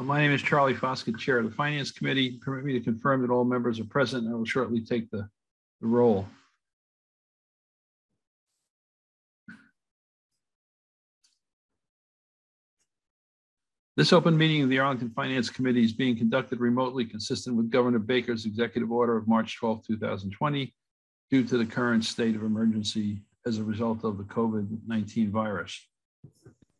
My name is Charlie Foskett, Chair of the Finance Committee. Permit me to confirm that all members are present. And I will shortly take the the roll. This open meeting of the Arlington Finance Committee is being conducted remotely consistent with Governor Baker's executive order of March 12, 2020, due to the current state of emergency as a result of the COVID-19 virus.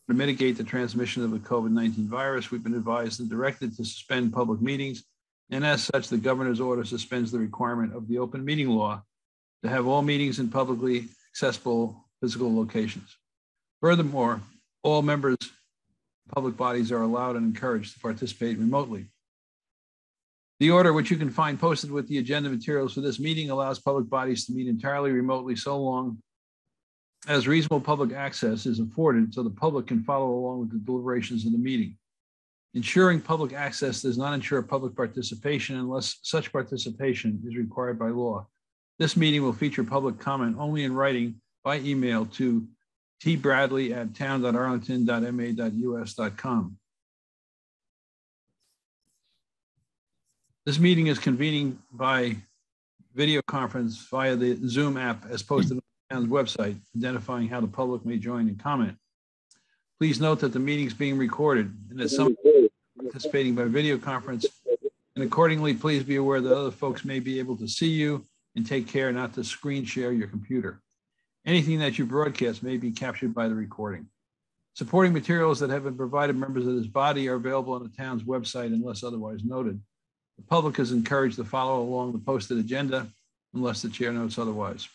To mitigate the transmission of the COVID-19 virus, we've been advised and directed to suspend public meetings. And as such, the governor's order suspends the requirement of the open meeting law to have all meetings in publicly accessible physical locations. Furthermore, all members, public bodies are allowed and encouraged to participate remotely. The order, which you can find posted with the agenda materials for this meeting, allows public bodies to meet entirely remotely so long as reasonable public access is afforded so the public can follow along with the deliberations of the meeting. Ensuring public access does not ensure public participation unless such participation is required by law. This meeting will feature public comment only in writing by email to tbradley@town.arlington.ma.us.com. This meeting is convening by video conference via the Zoom app as posted town's website, identifying how the public may join and comment. Please note that the meeting is being recorded and that some participating by video conference. And accordingly, please be aware that other folks may be able to see you and take care not to screen share your computer. Anything that you broadcast may be captured by the recording. Supporting materials that have been provided members of this body are available on the town's website unless otherwise noted. The public is encouraged to follow along the posted agenda unless the chair notes otherwise.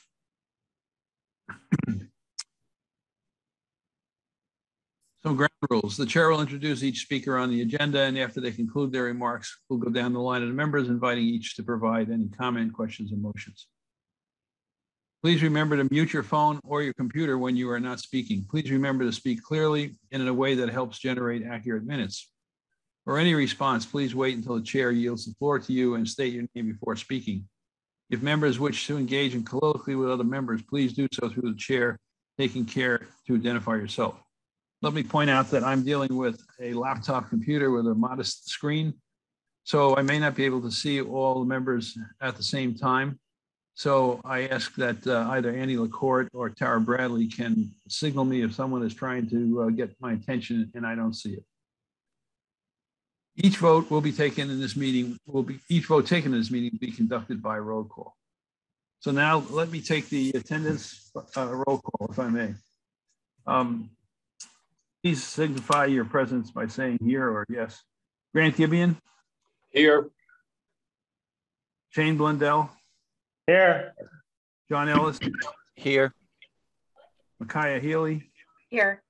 Some ground rules. The chair will introduce each speaker on the agenda, and after they conclude their remarks, we'll go down the line of the members, inviting each to provide any comment, questions, and motions. Please remember to mute your phone or your computer when you are not speaking. Please remember to speak clearly and in a way that helps generate accurate minutes. For any response, please wait until the chair yields the floor to you and state your name before speaking. If members wish to engage in colloquially with other members, please do so through the chair, taking care to identify yourself. Let me point out that I'm dealing with a laptop computer with a modest screen. So I may not be able to see all the members at the same time. So I ask that uh, either Annie LaCourte or Tara Bradley can signal me if someone is trying to uh, get my attention and I don't see it. Each vote will be taken in this meeting, will be, each vote taken in this meeting will be conducted by roll call. So now let me take the attendance uh, roll call, if I may. Um, Please signify your presence by saying here or yes. Grant Gibeon, Here. Shane Blundell, Here. John Ellis, Here. Micaiah Healy, Here.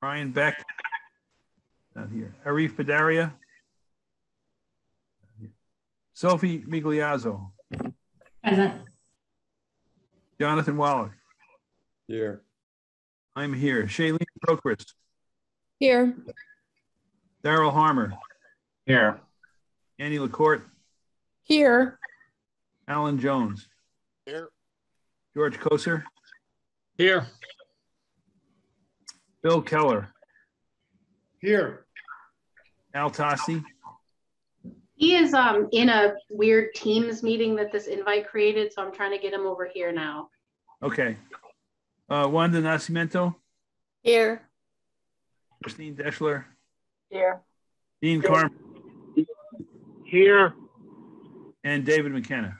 Ryan Beck. Not here. Arif Padaria. Sophie Migliazzo, Present. Jonathan Wallach. Here. I'm here. Shailene Proquist, Here. Daryl Harmer, Here. Annie LaCourte, Here. Alan Jones, Here. George Koser, Here. Bill Keller, Here. Al Tosti, He is um in a weird Teams meeting that this invite created, so I'm trying to get him over here now. okay. Uh, Wanda Nascimento, Here. Christine Deshler, Here. Dean Carm, Here. and David McKenna.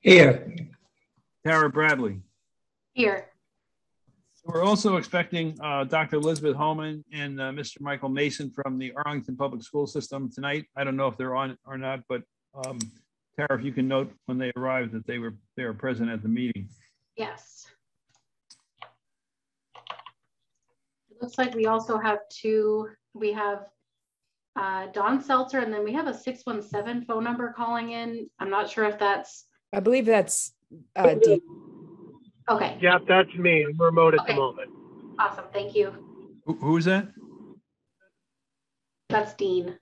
Here. Tara Bradley. Here. We're also expecting uh, Dr. Elizabeth Homan and uh, Mr. Michael Mason from the Arlington Public School System tonight. I don't know if they're on or not, but um, Tara, if you can note when they arrived that they were they were present at the meeting. Yes. It looks like we also have two, we have uh, Don Seltzer and then we have a 617 phone number calling in. I'm not sure if that's, I believe that's uh, Dean. Okay, Yeah, that's me. I'm remote at the Okay. moment. awesome, thank you. Who, who is that? That's Dean.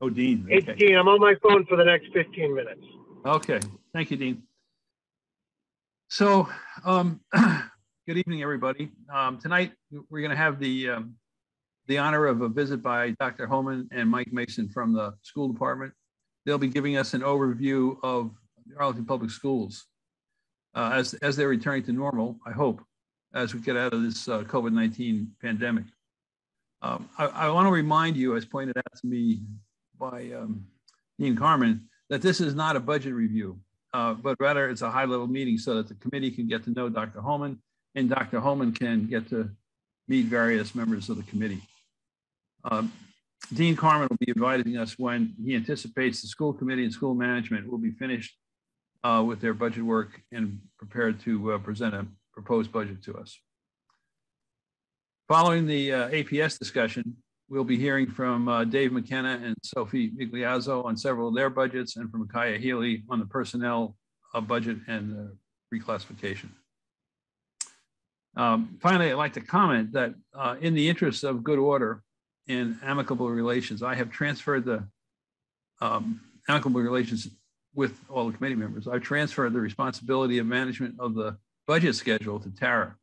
Oh, Dean. It's Okay. Dean. I'm on my phone for the next 15 minutes. Okay. Thank you, Dean. So, um, good evening, everybody. Um, tonight we're going to have the um, the honor of a visit by Dr. Homan and Mike Mason from the school department. They'll be giving us an overview of the Arlington Public Schools uh, as, as they're returning to normal, I hope, as we get out of this uh, COVID-19 pandemic. Um, I, I want to remind you, as pointed out to me by um, Dean Carman, that this is not a budget review, uh, but rather it's a high-level meeting so that the committee can get to know Dr. Homan and Dr. Homan can get to meet various members of the committee. Um, Dean Carman will be advising us when he anticipates the school committee and school management will be finished uh, with their budget work and prepared to uh, present a proposed budget to us. Following the uh, APS discussion, we'll be hearing from uh, Dave McKenna and Sophie Migliazzo on several of their budgets and from Kaya Healy on the personnel uh, budget and reclassification. Um, finally, I'd like to comment that uh, in the interest of good order and amicable relations, I have transferred the um, amicable relations with all the committee members. I've transferred the responsibility of management of the budget schedule to Tara,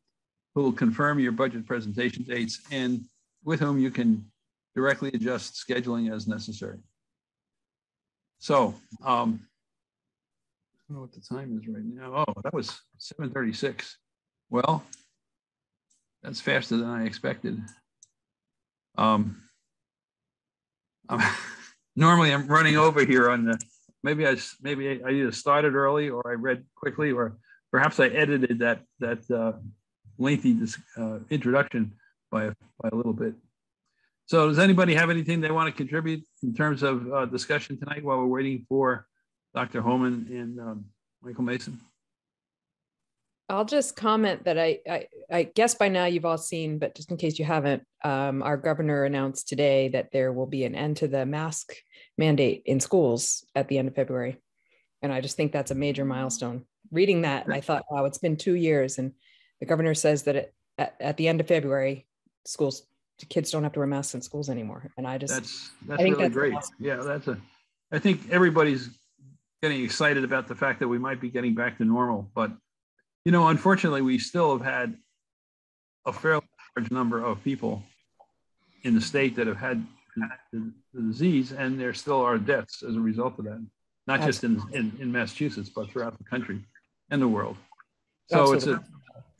who will confirm your budget presentation dates and with whom you can directly adjust scheduling as necessary. So, um, I don't know what the time is right now. Oh, that was 7:36. Well, that's faster than I expected. Um, I'm- normally I'm running over here on the, maybe I, maybe I either started early or I read quickly, or perhaps I edited that, that uh, lengthy uh, introduction by, a- by a little bit. So does anybody have anything they want to contribute in terms of uh, discussion tonight while we're waiting for Dr. Homan and um, Michael Mason? I'll just comment that I, I, I guess by now you've all seen, but just in case you haven't, um, our governor announced today that there will be an end to the mask mandate in schools at the end of February. And I just think that's a major milestone. Reading that, I thought, wow, it's been two years. And the governor says that it, at, at the end of February, schools, kids don't have to wear masks in schools anymore. And I just, That's, that's think really that's great. awesome. Yeah, that's a, I think everybody's getting excited about the fact that we might be getting back to normal, but you know, unfortunately, we still have had a fairly large number of people in the state that have had the the disease, and there still are deaths as a result of that. Not just in, in, in Massachusetts, but throughout the country and the world. So it's a,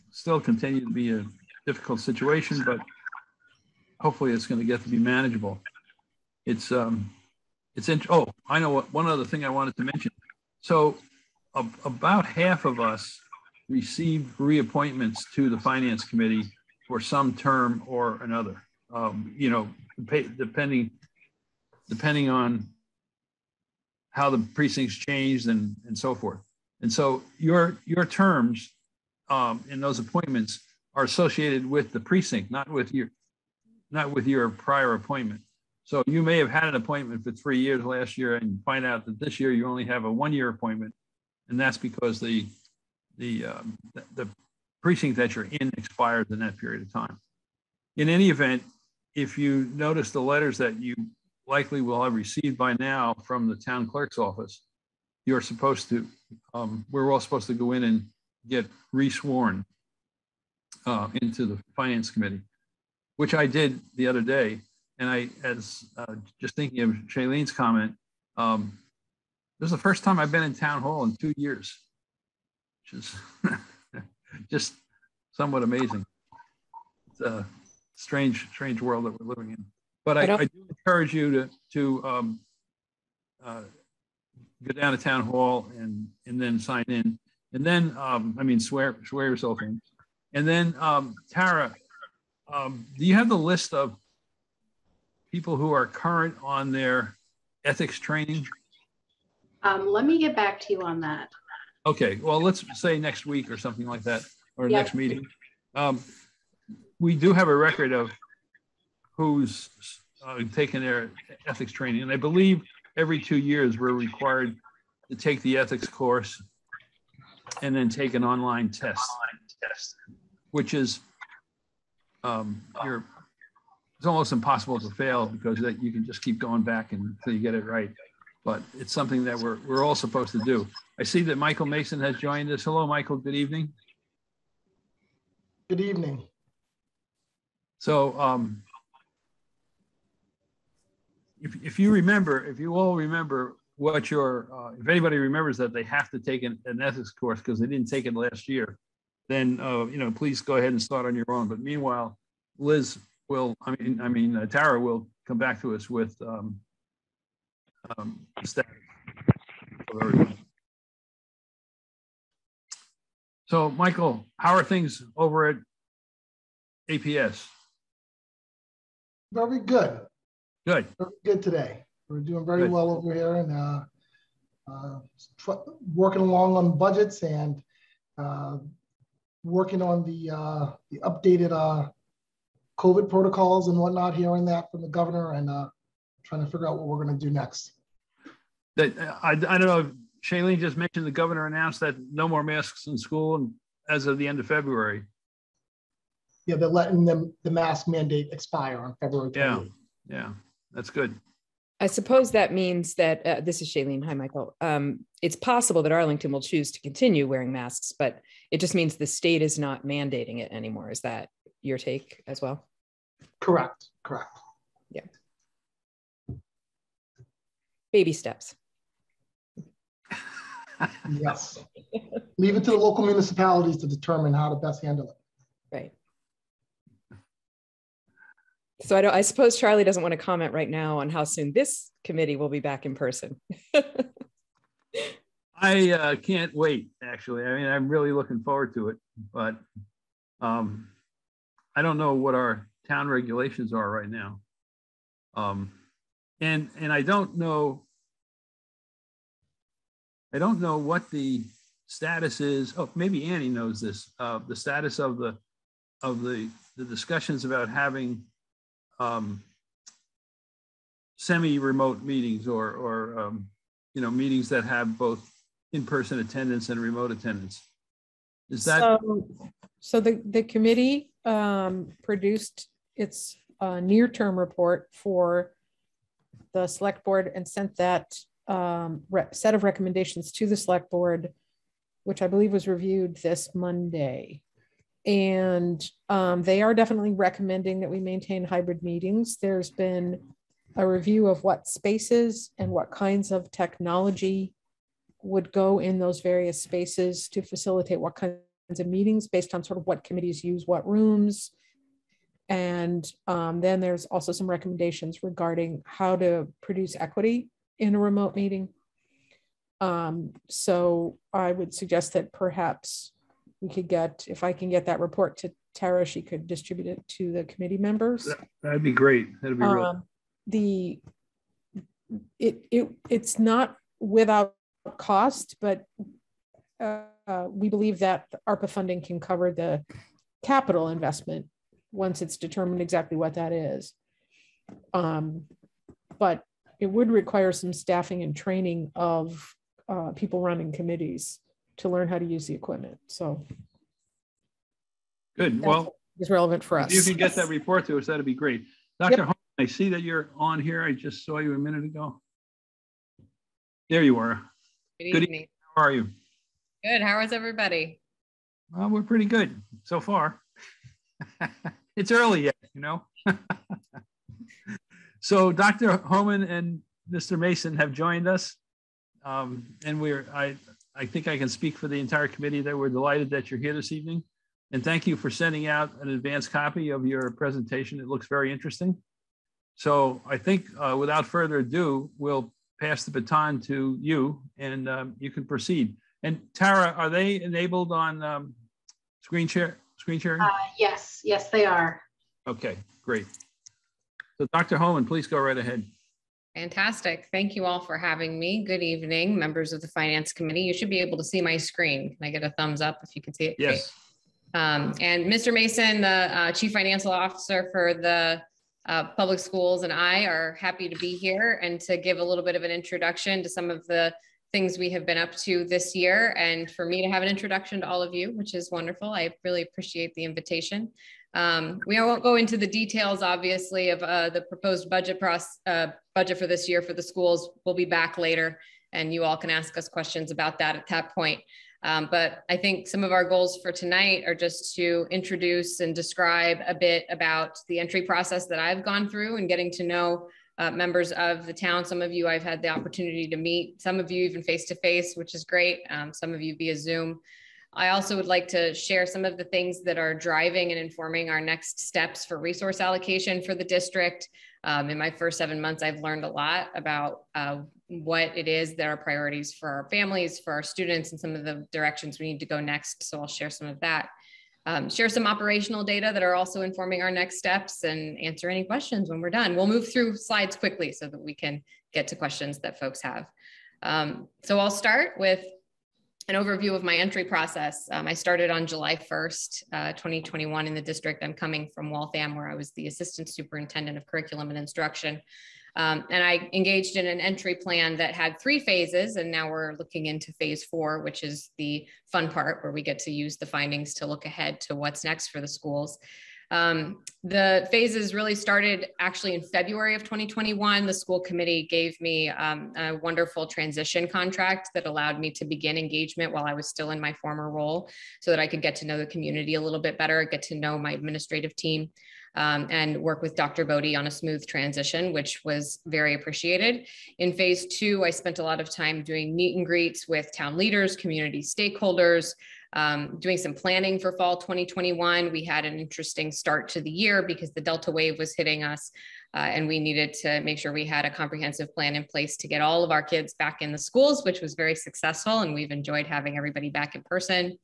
still continue to be a difficult situation, but hopefully it's going to get to be manageable. It's, um, it's, in, oh, I know what, one other thing I wanted to mention. So a- about half of us received reappointments to the finance committee for some term or another. Um, you know, depending, depending on how the precincts changed and, and so forth. And so your, your terms um, in those appointments are associated with the precinct, not with your, not with your prior appointment. So you may have had an appointment for three years last year and find out that this year you only have a one-year appointment. And that's because the, the, um, the- the precinct that you're in expires in that period of time. In any event, if you notice the letters that you likely will have received by now from the town clerk's office, you're supposed to, um, we're all supposed to go in and get resworn uh, into the finance committee, which I did the other day. And I, as uh, just thinking of Shailene's comment, um, this is the first time I've been in town hall in two years, which is just somewhat amazing. It's a strange, strange world that we're living in. But I, I don't- I do encourage you to, to um, uh, go down to town hall and, and then sign in. And then, um, I mean, swear, swear yourself in. And then, um, Tara, um, do you have the list of people who are current on their ethics training? Um, let me get back to you on that. Okay, well, let's say next week or something like that, or Yeah. next meeting. We do have a record of who's uh, taken their ethics training, and I believe every two years we're required to take the ethics course and then take an online test, which is um, you're it's almost impossible to fail because that you can just keep going back until you get it right. But it's something that we're we're all supposed to do. I see that Michael Mason has joined us. Hello, Michael. Good evening. Good evening. So um, if, if you remember, if you all remember what your, uh, if anybody remembers that they have to take an, an ethics course because they didn't take it last year, then, uh, you know, please go ahead and start on your own. But meanwhile, Liz will, I mean, I mean, uh, Tara will come back to us with, um, um. So, Michael, how are things over at APS? Very good. Good. Very good today. We're doing very Good. well over here and uh, uh, tr- working along on budgets and uh, working on the uh, the updated uh, COVID protocols and whatnot, hearing that from the governor and uh, trying to figure out what we're going to do next. That, I, I don't know, Shailene just mentioned the governor announced that no more masks in school and as of the end of February. Yeah, they're letting them the mask mandate expire on February 28th. Yeah. Yeah, that's good. I suppose that means that uh, this is Shailene. Hi, Michael. Um, it's possible that Arlington will choose to continue wearing masks, but it just means the state is not mandating it anymore. Is that your take as well? Correct. Correct. Yeah. Baby steps. Yes. Leave it to the local municipalities to determine how to best handle it. Right. So I don't, I suppose Charlie doesn't want to comment right now on how soon this committee will be back in person. I uh, can't wait, actually. I mean, I'm really looking forward to it, but um, I don't know what our town regulations are right now. Um, and, and I don't know, I don't know what the status is. Oh, maybe Annie knows this, uh, the status of the, of the, the discussions about having um, semi-remote meetings or, or, um, you know, meetings that have both in-person attendance and remote attendance. Is that, So, so the, the committee um, produced its uh, near-term report for the select board and sent that um, set of recommendations to the select board, which I believe was reviewed this Monday. And um, they are definitely recommending that we maintain hybrid meetings. There's been a review of what spaces and what kinds of technology would go in those various spaces to facilitate what kinds of meetings based on sort of what committees use what rooms. And um, then there's also some recommendations regarding how to produce equity in a remote meeting. Um, so I would suggest that perhaps we could get, if I can get that report to Tara, she could distribute it to the committee members. that'd be great. That'd be real. Um, the, it, it, it's not without cost, but uh, uh, we believe that the ARPA funding can cover the capital investment once it's determined exactly what that is. Um, but it would require some staffing and training of uh, people running committees to learn how to use the equipment. So Good. Well, it's relevant for us. if you can get that report to us, that'd be great. Dr. Holmes, I see that you're on here. I just saw you a minute ago. There you are. Good Good evening. How are you? Good. How is everybody? Well, we're pretty good so far. it's early yet, you know? so Dr. Homan and Mr. Mason have joined us. Um, and we're, I, I think I can speak for the entire committee that we're delighted that you're here this evening. And thank you for sending out an advance copy of your presentation. It looks very interesting. So I think uh, without further ado, we'll pass the baton to you and um, you can proceed. And Tara, are they enabled on um, screen share, screen sharing? Uh, yes, yes, they are. Okay, great. So Dr. Homan, please go right ahead. Fantastic. Thank you all for having me. Good evening, members of the Finance Committee. You should be able to see my screen. Can I get a thumbs up if you can see it? Yes. Um, and Mr. Mason, the uh, Chief Financial Officer for the uh, public schools and I are happy to be here and to give a little bit of an introduction to some of the things we have been up to this year and for me to have an introduction to all of you, which is wonderful. I really appreciate the invitation. Um, we won't go into the details, obviously, of uh, the proposed budget process, uh, budget for this year for the schools. We'll be back later and you all can ask us questions about that at that point. Um, but I think some of our goals for tonight are just to introduce and describe a bit about the entry process that I've gone through and getting to know uh, members of the town. Some of you I've had the opportunity to meet, some of you even face to face, which is great. Um, some of you via Zoom. I also would like to share some of the things that are driving and informing our next steps for resource allocation for the district. Um, in my first seven months, I've learned a lot about uh, what it is that are priorities for our families, for our students, and some of the directions we need to go next. So I'll share some of that. Um, share some operational data that are also informing our next steps and answer any questions when we're done. We'll move through slides quickly so that we can get to questions that folks have. Um, so I'll start with an overview of my entry process. Um, I started on July 1st, uh, 2021 in the district. I'm coming from Waltham where I was the assistant superintendent of curriculum and instruction. Um, and I engaged in an entry plan that had three phases, and now we're looking into phase four, which is the fun part where we get to use the findings to look ahead to what's next for the schools. Um, the phases really started actually in February of 2021. The school committee gave me um, a wonderful transition contract that allowed me to begin engagement while I was still in my former role so that I could get to know the community a little bit better, get to know my administrative team um, and work with Dr. Bodie on a smooth transition, which was very appreciated. In phase two, I spent a lot of time doing meet and greets with town leaders, community stakeholders, um, doing some planning for fall 2021. We had an interesting start to the year because the Delta wave was hitting us. Uh, and we needed to make sure we had a comprehensive plan in place to get all of our kids back in the schools, which was very successful. And we've enjoyed having everybody back in person.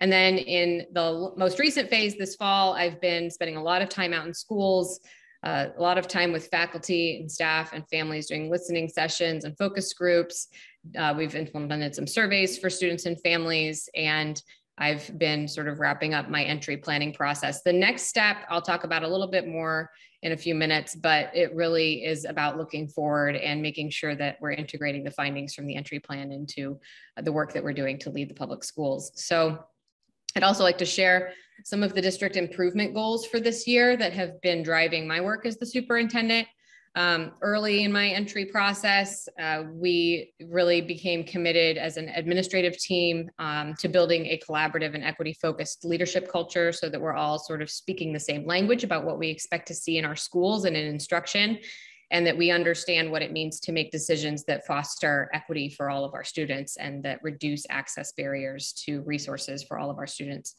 And then in the most recent phase this fall, I've been spending a lot of time out in schools, uh, a lot of time with faculty and staff and families doing listening sessions and focus groups. Uh, we've implemented some surveys for students and families, and I've been sort of wrapping up my entry planning process. The next step I'll talk about a little bit more in a few minutes, but it really is about looking forward and making sure that we're integrating the findings from the entry plan into the work that we're doing to lead the public schools. So I'd also like to share some of the district improvement goals for this year that have been driving my work as the superintendent. Um, early in my entry process, uh, we really became committed as an administrative team um, to building a collaborative and equity focused leadership culture so that we're all sort of speaking the same language about what we expect to see in our schools and in instruction and that we understand what it means to make decisions that foster equity for all of our students and that reduce access barriers to resources for all of our students.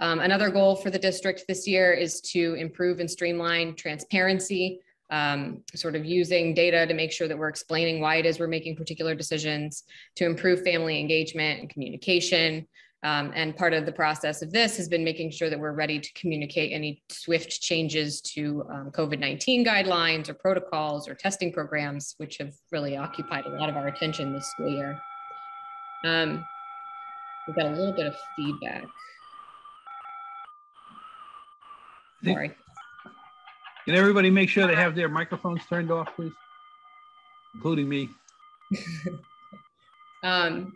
Um, another goal for the district this year is to improve and streamline transparency, um, sort of using data to make sure that we're explaining why it is we're making particular decisions, to improve family engagement and communication, um, and part of the process of this has been making sure that we're ready to communicate any swift changes to um, COVID-19 guidelines or protocols or testing programs, which have really occupied a lot of our attention this school year. Um, we've got a little bit of feedback. Sorry. Can everybody make sure they have their microphones turned off, please? Including me. um,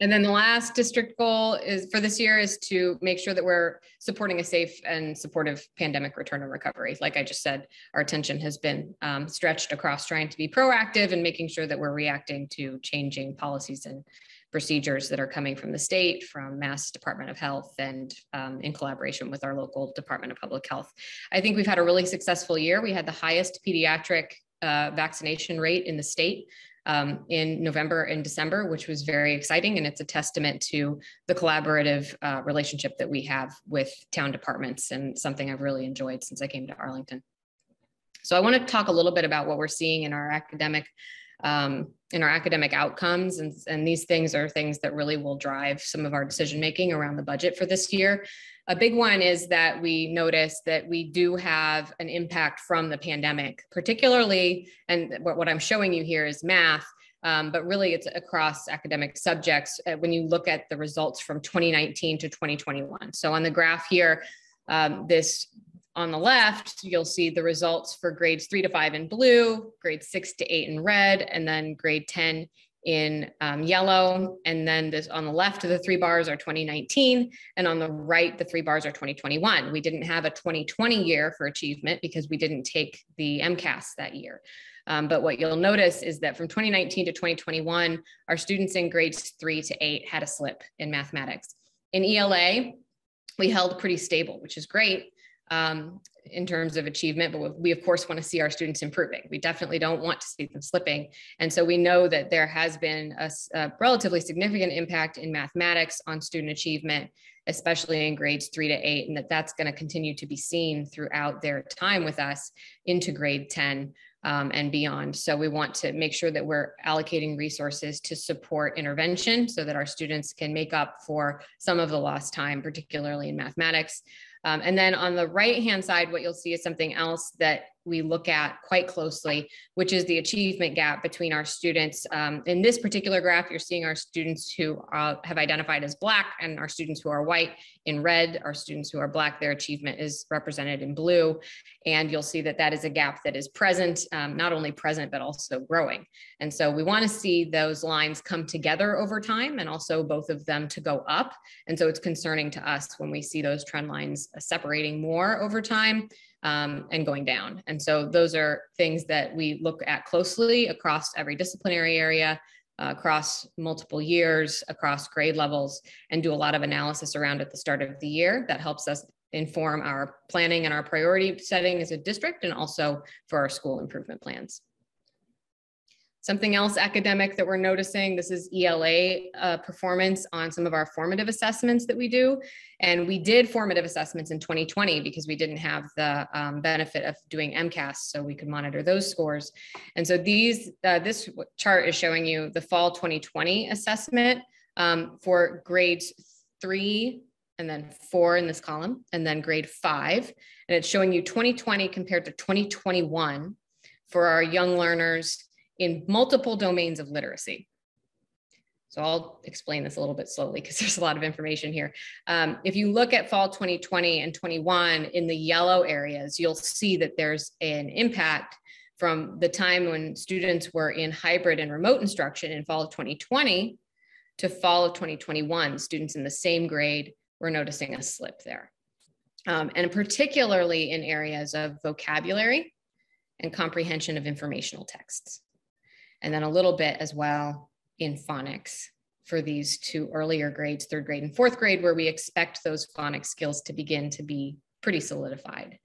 and then the last district goal is for this year is to make sure that we're supporting a safe and supportive pandemic return and recovery. Like I just said, our attention has been um, stretched across trying to be proactive and making sure that we're reacting to changing policies and procedures that are coming from the state, from Mass Department of Health, and um, in collaboration with our local Department of Public Health. I think we've had a really successful year. We had the highest pediatric uh, vaccination rate in the state um, in November and December, which was very exciting. And it's a testament to the collaborative uh, relationship that we have with town departments and something I've really enjoyed since I came to Arlington. So I want to talk a little bit about what we're seeing in our academic um, in our academic outcomes. And, and these things are things that really will drive some of our decision making around the budget for this year. A big one is that we notice that we do have an impact from the pandemic, particularly, and what, what I'm showing you here is math, um, but really it's across academic subjects uh, when you look at the results from 2019 to 2021. So on the graph here, um, this on the left, you'll see the results for grades three to five in blue, grade six to eight in red, and then grade 10 in um, yellow. And then this on the left of the three bars are 2019. And on the right, the three bars are 2021. We didn't have a 2020 year for achievement because we didn't take the MCAS that year. Um, but what you'll notice is that from 2019 to 2021, our students in grades three to eight had a slip in mathematics. In ELA, we held pretty stable, which is great. Um, in terms of achievement, but we of course want to see our students improving. We definitely don't want to see them slipping. And so we know that there has been a, a relatively significant impact in mathematics on student achievement, especially in grades three to eight, and that that's going to continue to be seen throughout their time with us into grade 10 um, and beyond. So we want to make sure that we're allocating resources to support intervention so that our students can make up for some of the lost time, particularly in mathematics. Um, and then on the right hand side, what you'll see is something else that we look at quite closely, which is the achievement gap between our students. Um, in this particular graph, you're seeing our students who uh, have identified as Black and our students who are white in red. Our students who are Black, their achievement is represented in blue. And you'll see that that is a gap that is present, um, not only present, but also growing. And so we want to see those lines come together over time and also both of them to go up. And so it's concerning to us when we see those trend lines separating more over time um, and going down. And so those are things that we look at closely across every disciplinary area, uh, across multiple years, across grade levels, and do a lot of analysis around at the start of the year that helps us inform our planning and our priority setting as a district and also for our school improvement plans. Something else academic that we're noticing, this is ELA uh, performance on some of our formative assessments that we do. And we did formative assessments in 2020 because we didn't have the um, benefit of doing MCAS, so we could monitor those scores. And so these, uh, this chart is showing you the fall 2020 assessment um, for grades three and then four in this column, and then grade five. And it's showing you 2020 compared to 2021 for our young learners in multiple domains of literacy. So I'll explain this a little bit slowly because there's a lot of information here. Um, if you look at fall 2020 and 21 in the yellow areas, you'll see that there's an impact from the time when students were in hybrid and remote instruction in fall of 2020 to fall of 2021, students in the same grade were noticing a slip there. Um, and particularly in areas of vocabulary and comprehension of informational texts and then a little bit as well in phonics for these two earlier grades, third grade and fourth grade, where we expect those phonics skills to begin to be pretty solidified.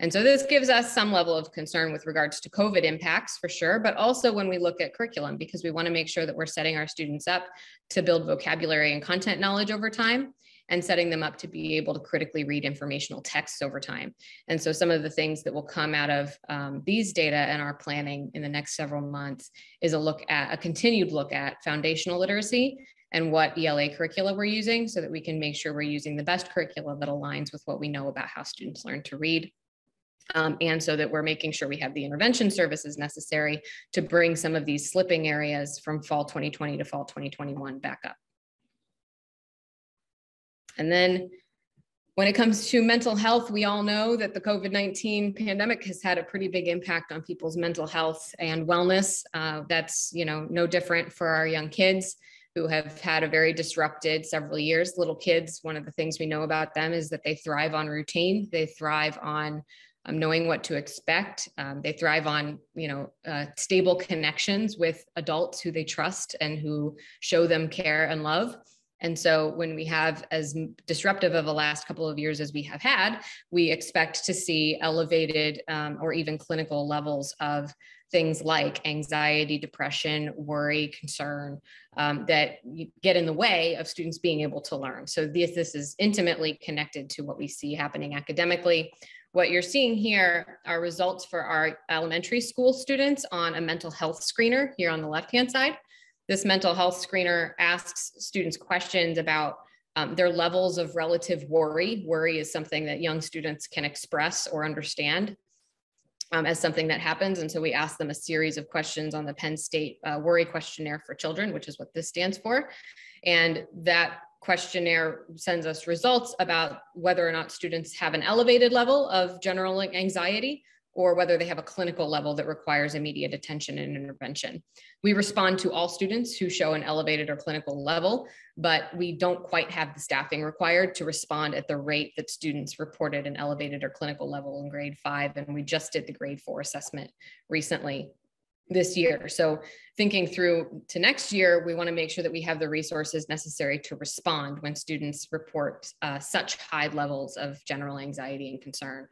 And so this gives us some level of concern with regards to COVID impacts for sure, but also when we look at curriculum, because we wanna make sure that we're setting our students up to build vocabulary and content knowledge over time and setting them up to be able to critically read informational texts over time. And so some of the things that will come out of um, these data and our planning in the next several months is a look at a continued look at foundational literacy and what ELA curricula we're using so that we can make sure we're using the best curricula that aligns with what we know about how students learn to read. Um, and so that we're making sure we have the intervention services necessary to bring some of these slipping areas from fall 2020 to fall 2021 back up. And then when it comes to mental health, we all know that the COVID 19 pandemic has had a pretty big impact on people's mental health and wellness. Uh, that's you know no different for our young kids who have had a very disrupted several years. Little kids, one of the things we know about them is that they thrive on routine. They thrive on um, knowing what to expect. Um, they thrive on you know uh, stable connections with adults who they trust and who show them care and love. And so when we have as disruptive of a last couple of years as we have had, we expect to see elevated um, or even clinical levels of things like anxiety, depression, worry, concern um, that get in the way of students being able to learn. So this, this is intimately connected to what we see happening academically. What you're seeing here are results for our elementary school students on a mental health screener here on the left-hand side. This mental health screener asks students questions about um, their levels of relative worry. Worry is something that young students can express or understand um, as something that happens. And so we ask them a series of questions on the Penn State uh, Worry Questionnaire for Children, which is what this stands for. And that questionnaire sends us results about whether or not students have an elevated level of general anxiety or whether they have a clinical level that requires immediate attention and intervention. We respond to all students who show an elevated or clinical level, but we don't quite have the staffing required to respond at the rate that students reported an elevated or clinical level in grade five. And we just did the grade four assessment recently this year. So thinking through to next year, we want to make sure that we have the resources necessary to respond when students report uh, such high levels of general anxiety and concern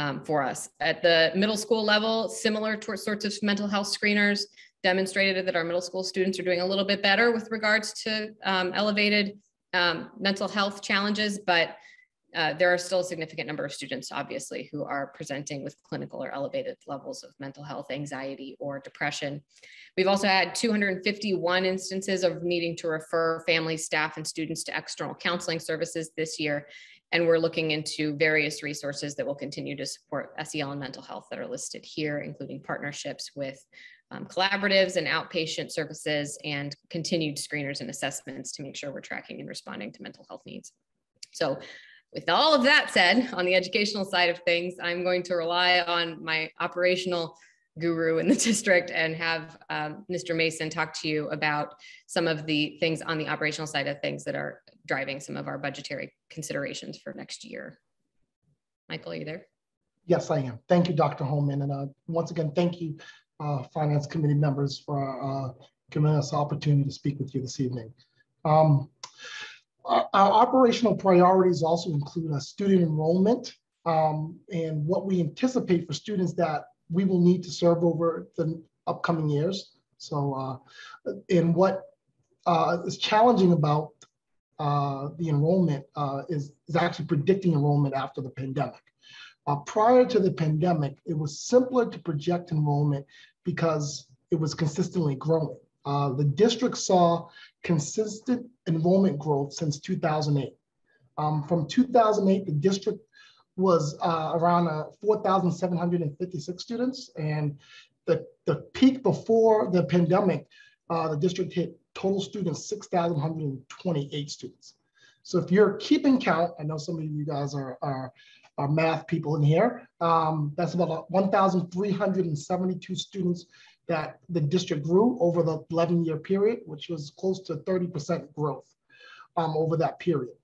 um, for us. At the middle school level, similar sorts of mental health screeners demonstrated that our middle school students are doing a little bit better with regards to um, elevated um, mental health challenges, but uh, there are still a significant number of students, obviously, who are presenting with clinical or elevated levels of mental health, anxiety, or depression. We've also had 251 instances of needing to refer families, staff, and students to external counseling services this year. And we're looking into various resources that will continue to support SEL and mental health that are listed here, including partnerships with um, collaboratives and outpatient services and continued screeners and assessments to make sure we're tracking and responding to mental health needs. So with all of that said, on the educational side of things, I'm going to rely on my operational guru in the district and have um, Mr. Mason talk to you about some of the things on the operational side of things that are driving some of our budgetary considerations for next year. Michael, are you there? Yes, I am. Thank you, Dr. Homan. And uh, once again, thank you, uh, Finance Committee members, for uh, giving us the opportunity to speak with you this evening. Um, our, operational priorities also include a student enrollment um, and what we anticipate for students that we will need to serve over the upcoming years. So, uh, and what uh, is challenging about uh, the enrollment uh, is, is actually predicting enrollment after the pandemic. Uh, prior to the pandemic, it was simpler to project enrollment because it was consistently growing. Uh, the district saw consistent enrollment growth since 2008. Um, from 2008, the district was uh, around uh, 4,756 students. And the, the peak before the pandemic, uh, the district hit total students 6,128 students. So if you're keeping count, I know some of you guys are, are, are math people in here, um, that's about 1,372 students that the district grew over the 11 year period, which was close to 30% growth um, over that period.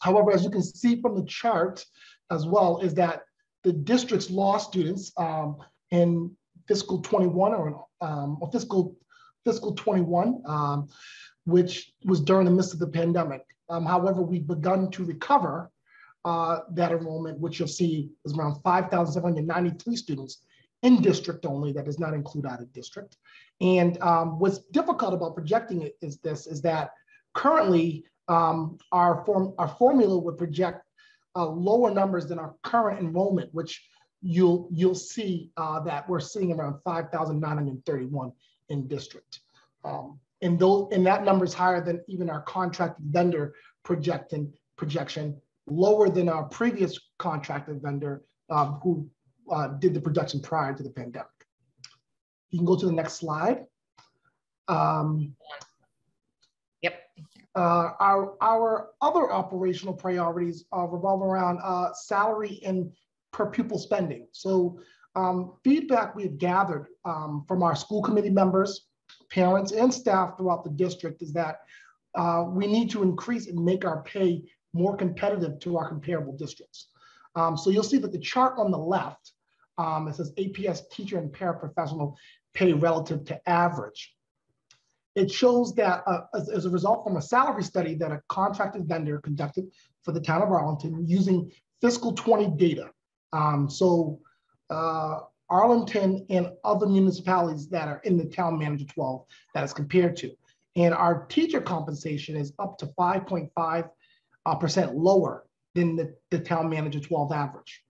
However, as you can see from the chart as well, is that the district's lost students um, in fiscal 21 or, um, or fiscal fiscal 21, um, which was during the midst of the pandemic. Um, however, we've begun to recover uh, that enrollment, which you'll see is around 5,793 students in district only, that does not include out of district. And um, what's difficult about projecting it is this, is that currently um, our, form, our formula would project uh, lower numbers than our current enrollment, which you'll, you'll see uh, that we're seeing around 5,931 in district. Um, and, those, and that number is higher than even our contracted vendor projecting, projection, lower than our previous contracted vendor um, who uh, did the production prior to the pandemic. You can go to the next slide. Um, yep. Uh, our, our other operational priorities uh, revolve around uh, salary and per pupil spending. So um, feedback we have gathered um, from our school committee members, parents, and staff throughout the district is that uh, we need to increase and make our pay more competitive to our comparable districts. Um, so you'll see that the chart on the left, um, it says APS teacher and paraprofessional pay relative to average. It shows that uh, as, as, a result from a salary study that a contracted vendor conducted for the town of Arlington using fiscal 20 data. Um, so uh, Arlington and other municipalities that are in the town manager 12 that is compared to. And our teacher compensation is up to 5.5% uh, lower than the, the town manager 12 average.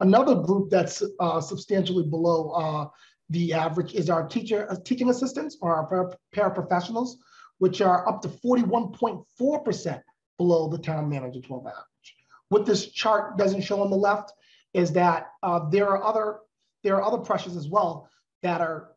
Another group that's uh, substantially below uh, the average is our teacher uh, teaching assistants or our paraprofessionals, which are up to 41.4% below the town manager 12 average. What this chart doesn't show on the left is that uh, there are other there are other pressures as well that are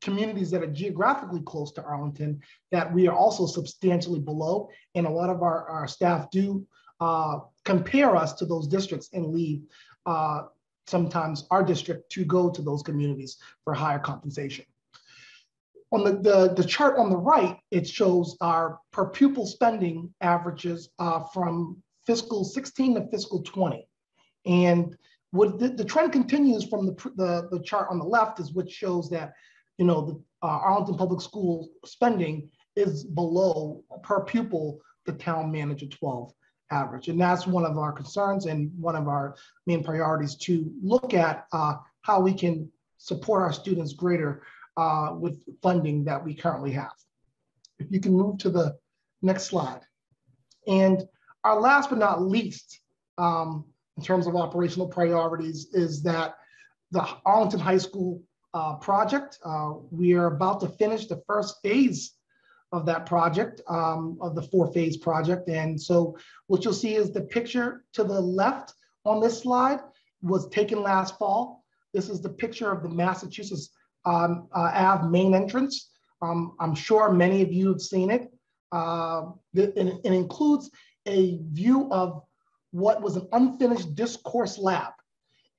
communities that are geographically close to Arlington that we are also substantially below. And a lot of our, our staff do uh, compare us to those districts and leave uh, sometimes our district to go to those communities for higher compensation. On the, the, the chart on the right, it shows our per pupil spending averages uh, from fiscal 16 to fiscal 20. And what the, the trend continues from the, the, the chart on the left is which shows that, you know, the uh, Arlington Public School spending is below per pupil the town manager 12 average. And that's one of our concerns and one of our main priorities to look at uh, how we can support our students greater uh, with funding that we currently have. If you can move to the next slide. And our last but not least, um, in terms of operational priorities, is that the Arlington High School uh, project, uh, we are about to finish the first phase of that project, um, of the four phase project. And so what you'll see is the picture to the left on this slide was taken last fall. This is the picture of the Massachusetts um, uh, Ave main entrance. Um, I'm sure many of you have seen it. Uh, it, it includes a view of what was an unfinished discourse lab.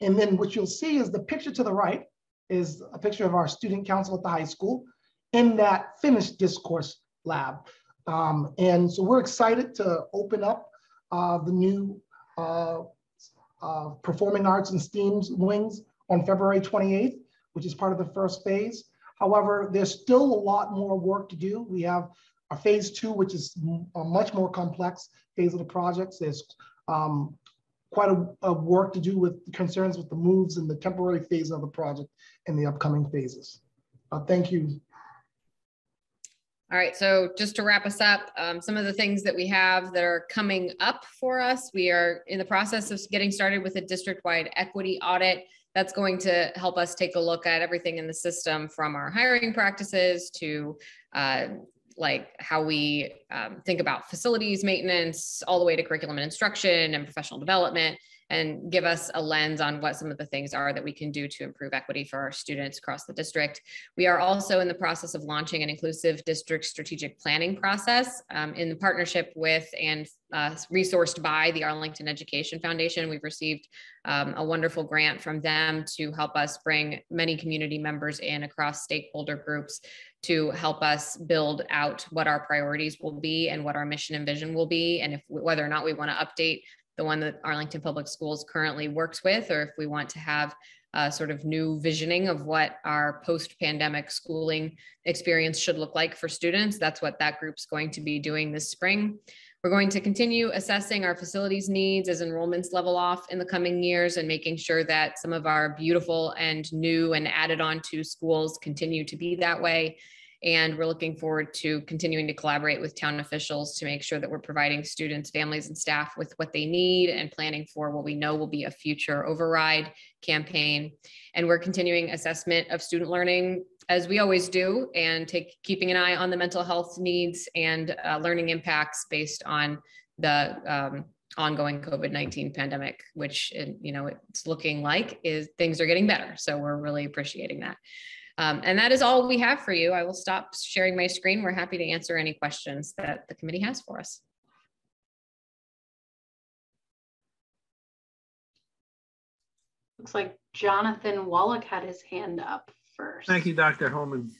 And then what you'll see is the picture to the right is a picture of our student council at the high school in that finished discourse lab. Um, and so we're excited to open up uh, the new uh, uh, Performing Arts and STEAMs wings on February 28th, which is part of the first phase. However, there's still a lot more work to do. We have a phase two, which is a much more complex phase of the projects. There's um, quite a, a, work to do with concerns with the moves and the temporary phase of the project in the upcoming phases. Uh, thank you. All right, so just to wrap us up, um, some of the things that we have that are coming up for us, we are in the process of getting started with a district-wide equity audit. That's going to help us take a look at everything in the system from our hiring practices to uh, like how we um, think about facilities maintenance all the way to curriculum and instruction and professional development and give us a lens on what some of the things are that we can do to improve equity for our students across the district. We are also in the process of launching an inclusive district strategic planning process um, in partnership with and uh, resourced by the Arlington Education Foundation. We've received um, a wonderful grant from them to help us bring many community members in across stakeholder groups to help us build out what our priorities will be and what our mission and vision will be, and if whether or not we want to update the one that Arlington Public Schools currently works with, or if we want to have a sort of new visioning of what our post-pandemic schooling experience should look like for students. That's what that group's going to be doing this spring. We're going to continue assessing our facilities needs as enrollments level off in the coming years and making sure that some of our beautiful and new and added on to schools continue to be that way. And we're looking forward to continuing to collaborate with town officials to make sure that we're providing students, families, and staff with what they need and planning for what we know will be a future override campaign. And we're continuing assessment of student learning as we always do and take keeping an eye on the mental health needs and uh, learning impacts based on the um, ongoing COVID-19 pandemic, which, you know, it's looking like is things are getting better. So we're really appreciating that. Um, and that is all we have for you. I will stop sharing my screen. We're happy to answer any questions that the committee has for us. Looks like Jonathan Wallach had his hand up first. Thank you, Dr. Homan.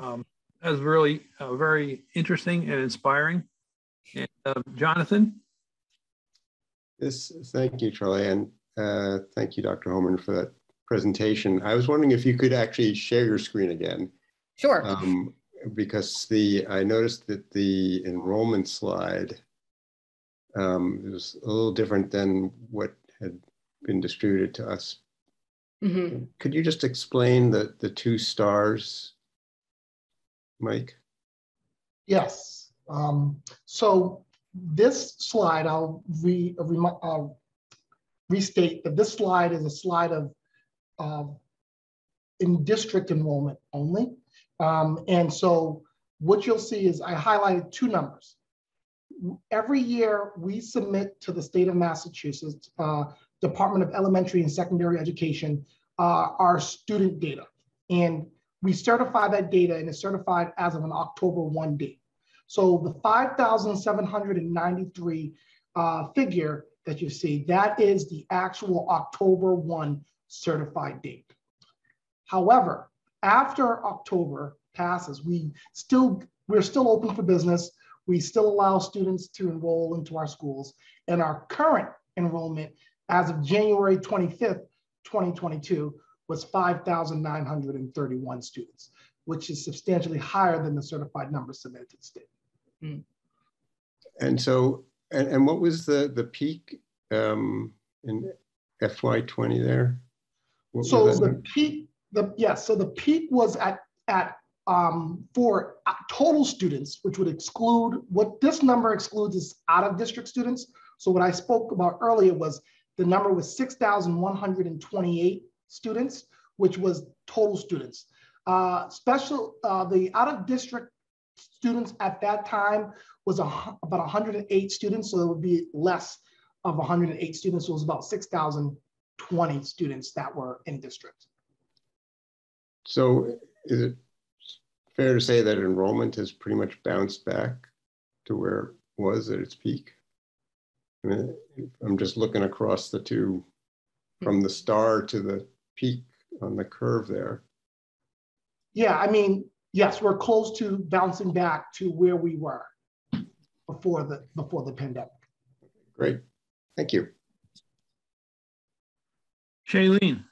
Um, that was really uh, very interesting and inspiring. And, uh, Jonathan? Yes, thank you, Charlie. And uh, thank you, Dr. Homan, for that presentation. I was wondering if you could actually share your screen again. Sure. Um, because the I noticed that the enrollment slide um, was a little different than what had been distributed to us. Mm -hmm. Could you just explain the the two stars, Mike? Yes. Um, so this slide, I'll re, re uh, restate that this slide is a slide of uh, in district enrollment only. Um, and so what you'll see is I highlighted two numbers. Every year we submit to the state of Massachusetts uh, Department of Elementary and Secondary Education uh, our student data. And we certify that data and it's certified as of an October 1 date. So the 5,793 uh, figure that you see, that is the actual October 1 certified date. However, after October passes, we still we're still open for business. We still allow students to enroll into our schools, and our current enrollment as of January 25th, 2022, was 5,931 students, which is substantially higher than the certified number submitted to the state. And so, and, and what was the, the peak um, in FY twenty there? What So the that? peak, the, yes, so the peak was at, at, um, for uh, total students, which would exclude, what this number excludes is out of district students. So what I spoke about earlier was the number was six thousand one hundred and twenty-eight students, which was total students. Uh, special, uh, the out of district students at that time was a, about hundred and eight students, so it would be less of hundred and eight students. So it was about six thousand 20 students that were in district. So is it fair to say that enrollment has pretty much bounced back to where it was at its peak? I mean, I'm just looking across the two, from the star to the peak on the curve there. Yeah, I mean, yes, we're close to bouncing back to where we were before the before the pandemic. Great, thank you. Shailene,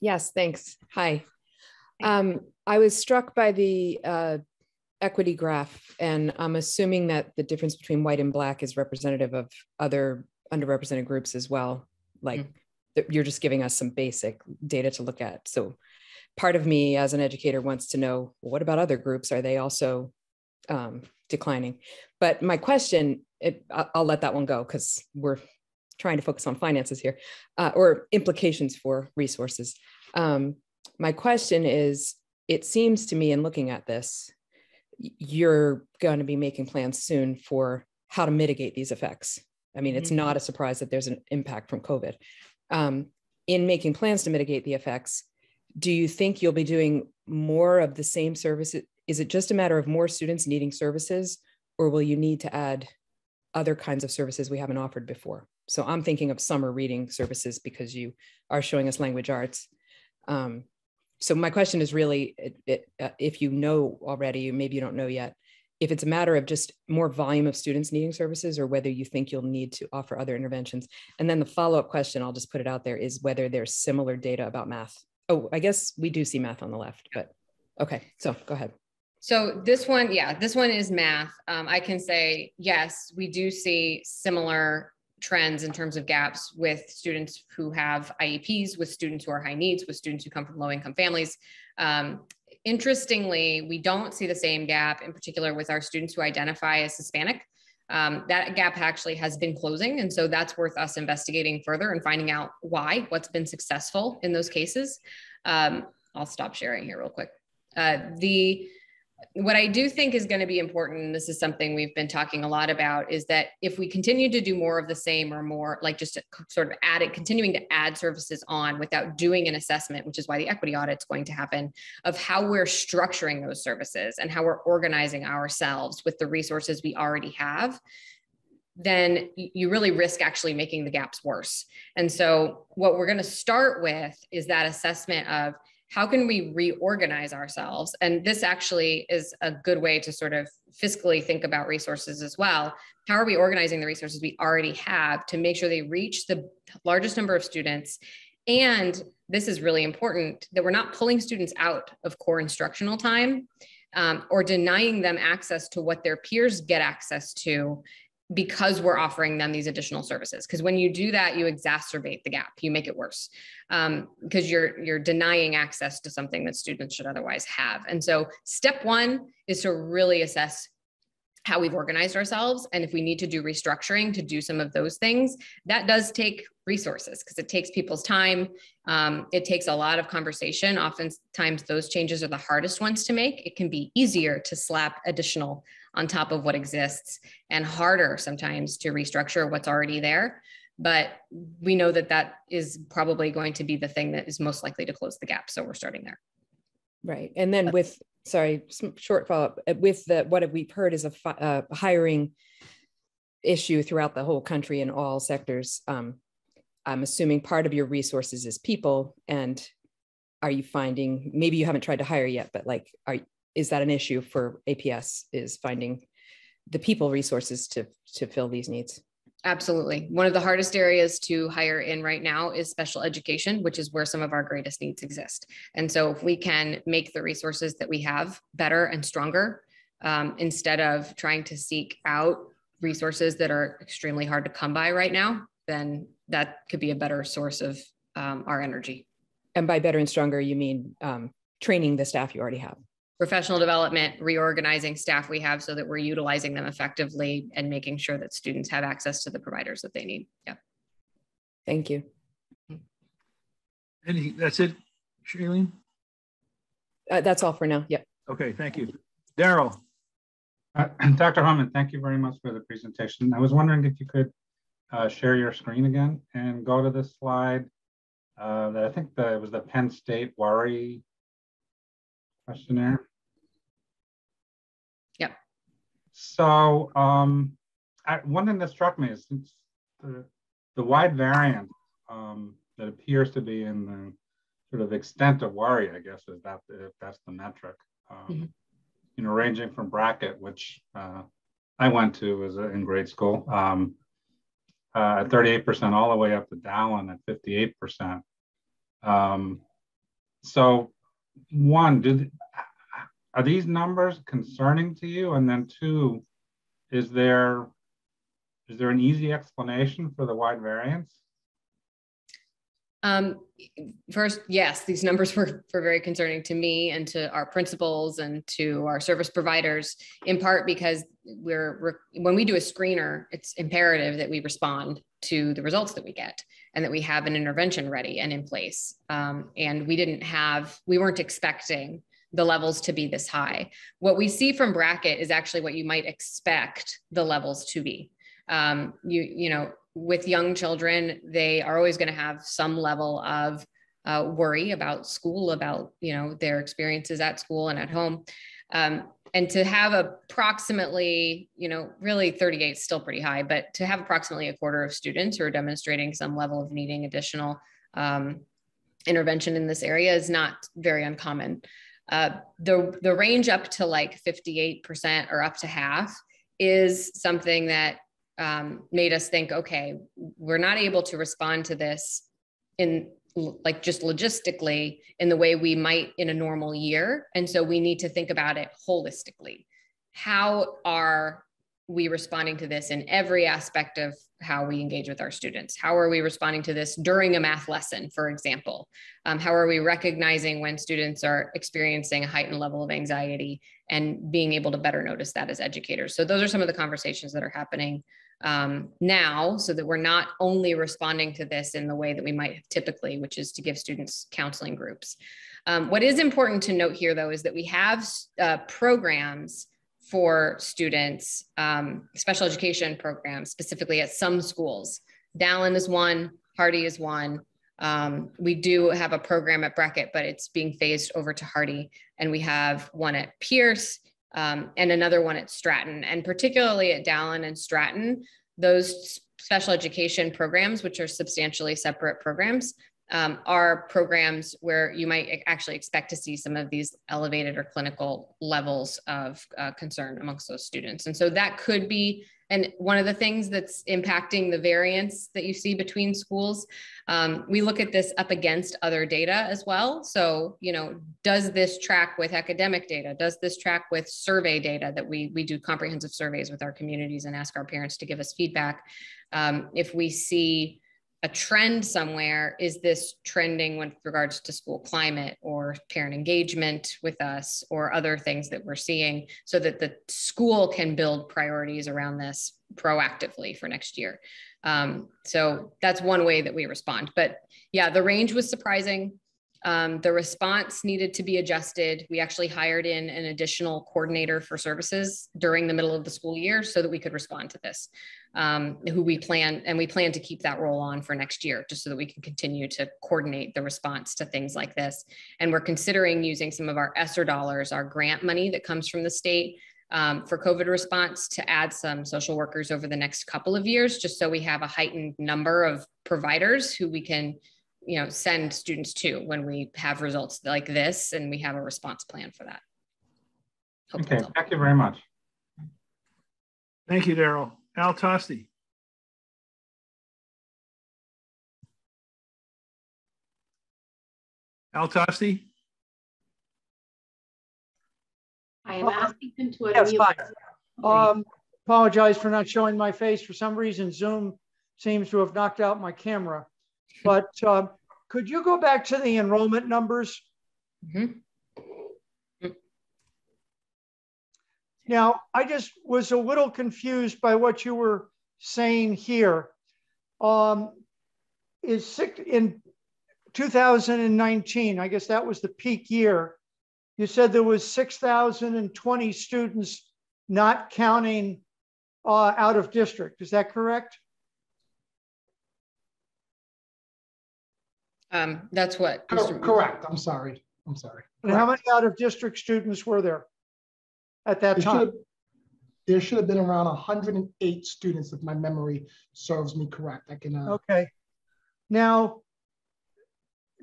Yes, thanks. Hi. Um, I was struck by the uh, equity graph, and I'm assuming that the difference between white and black is representative of other underrepresented groups as well. Like that you're just giving us some basic data to look at. So part of me as an educator wants to know, well, what about other groups? Are they also um, declining? But my question, it, I'll let that one go because we're trying to focus on finances here uh, or implications for resources. Um, my question is it seems to me in looking at this, you're going to be making plans soon for how to mitigate these effects. I mean, it's Mhm. not a surprise that there's an impact from COVID. Um, in making plans to mitigate the effects, do you think you'll be doing more of the same services? Is it just a matter of more students needing services, or will you need to add other kinds of services we haven't offered before? So I'm thinking of summer reading services because you are showing us language arts. Um, so my question is really, it, it, uh, if you know already, maybe you don't know yet, if it's a matter of just more volume of students needing services, or whether you think you'll need to offer other interventions. And then the follow-up question, I'll just put it out there, is whether there's similar data about math. Oh, I guess we do see math on the left, but okay. So go ahead. So this one, yeah, this one is math. Um, I can say, yes, we do see similar trends in terms of gaps with students who have IEPs, with students who are high needs, with students who come from low income families. Um, interestingly, we don't see the same gap in particular with our students who identify as Hispanic. Um, that gap actually has been closing. And so that's worth us investigating further and finding out why, what's been successful in those cases. Um, I'll stop sharing here real quick. Uh, the what I do think is going to be important, and this is something we've been talking a lot about, is that if we continue to do more of the same or more like just sort of add it, continuing to add services on without doing an assessment, which is why the equity audit is going to happen, of how we're structuring those services and how we're organizing ourselves with the resources we already have, then you really risk actually making the gaps worse. And so, what we're going to start with is that assessment of how can we reorganize ourselves? And this actually is a good way to sort of fiscally think about resources as well. How are we organizing the resources we already have to make sure they reach the largest number of students? And this is really important that we're not pulling students out of core instructional time um, or denying them access to what their peers get access to because we're offering them these additional services. Because when you do that you exacerbate the gap. You make it worse um, because you're you're denying access to something that students should otherwise have. And so step one is to really assess how we've organized ourselves and if we need to do restructuring to do some of those things that does take resources because it takes people's time. Um, it takes a lot of conversation. Oftentimes those changes are the hardest ones to make. It can be easier to slap additional on top of what exists and harder sometimes to restructure what's already there. But we know that that is probably going to be the thing that is most likely to close the gap so we're starting there. Right. And then with, sorry, short follow-up, uh, with the, what we've heard is a uh, hiring issue throughout the whole country in all sectors. Um, I'm assuming part of your resources is people and are you finding, maybe you haven't tried to hire yet, but like, are, is that an issue for APS is finding the people resources to, to fill these needs? Absolutely. One of the hardest areas to hire in right now is special education, which is where some of our greatest needs exist. And so, if we can make the resources that we have better and stronger, um, instead of trying to seek out resources that are extremely hard to come by right now, then that could be a better source of um, our energy. And by better and stronger, you mean um, training the staff you already have? Professional development, reorganizing staff we have so that we're utilizing them effectively and making sure that students have access to the providers that they need. Yeah. Thank you. Any, that's it, Shailene? Uh, that's all for now. Yep. Okay, thank you. Daryl. Uh, Dr. Homan, thank you very much for the presentation. I was wondering if you could uh, share your screen again and go to the slide uh, that I think that it was the Penn State worry questionnaire. Yep. So um, I, one thing that struck me is the, the wide variance um, that appears to be in the sort of extent of worry, I guess, is that if that's the metric. Um, mm -hmm. You know, ranging from Brackett, which uh, I went to as a, in grade school, um, uh, at 38%, all the way up to Dallin at 58%. Um, so, one, did are these numbers concerning to you? And then two, is there is there an easy explanation for the wide variance? Um, first, yes, these numbers were, were very concerning to me and to our principals and to our service providers, in part because we're, when we do a screener, it's imperative that we respond to the results that we get and that we have an intervention ready and in place. Um, and we didn't have, we weren't expecting the levels to be this high. What we see from Brackett is actually what you might expect the levels to be. Um, you, you know, with young children, they are always going to have some level of uh, worry about school, about you know their experiences at school and at home. Um, and to have approximately, you know, really 38 is still pretty high, but to have approximately a quarter of students who are demonstrating some level of needing additional um, intervention in this area is not very uncommon. Uh, the, the range up to like 58% or up to half is something that um, made us think, okay, we're not able to respond to this in like just logistically in the way we might in a normal year. And so we need to think about it holistically. How are we responding to this in every aspect of how we engage with our students? How are we responding to this during a math lesson, for example? Um, how are we recognizing when students are experiencing a heightened level of anxiety and being able to better notice that as educators? So, those are some of the conversations that are happening um, now so that we're not only responding to this in the way that we might have typically, which is to give students counseling groups. Um, what is important to note here, though, is that we have uh, programs for students, um, special education programs, specifically at some schools. Dallin is one, Hardy is one. Um, we do have a program at Brackett, but it's being phased over to Hardy. And we have one at Pierce um, and another one at Stratton. And particularly at Dallin and Stratton, those special education programs, which are substantially separate programs, um, are programs where you might actually expect to see some of these elevated or clinical levels of uh, concern amongst those students. And so that could be and one of the things that's impacting the variance that you see between schools, um, we look at this up against other data as well. So, you know, does this track with academic data? Does this track with survey data that we, we do comprehensive surveys with our communities and ask our parents to give us feedback? Um, if we see a trend somewhere is this trending with regards to school climate or parent engagement with us or other things that we're seeing so that the school can build priorities around this proactively for next year. Um, so that's one way that we respond. But yeah the range was surprising. Um, the response needed to be adjusted. We actually hired in an additional coordinator for services during the middle of the school year so that we could respond to this um, who we plan and we plan to keep that role on for next year just so that we can continue to coordinate the response to things like this. And we're considering using some of our ESSER dollars our grant money that comes from the state um, for covid response to add some social workers over the next couple of years just so we have a heightened number of providers who we can you know send students to when we have results like this and we have a response plan for that. Hope okay thank you very much. Thank you daryl Al Tosti. Al Tosti? I am asking him to Yes, Um, apologize for not showing my face. For some reason, Zoom seems to have knocked out my camera. But um, could you go back to the enrollment numbers? Mhm. Now, I just was a little confused by what you were saying here. Um, is six in 2019, I guess that was the peak year. You said there was 6,020 students not counting uh, out of district. Is that correct? Um, that's what. Mr. Correct, I'm sorry, I'm sorry. And how many out of district students were there at that There should time? have- There should have been around hundred and eight students, if my memory serves me correct. I can, uh, Okay. Now,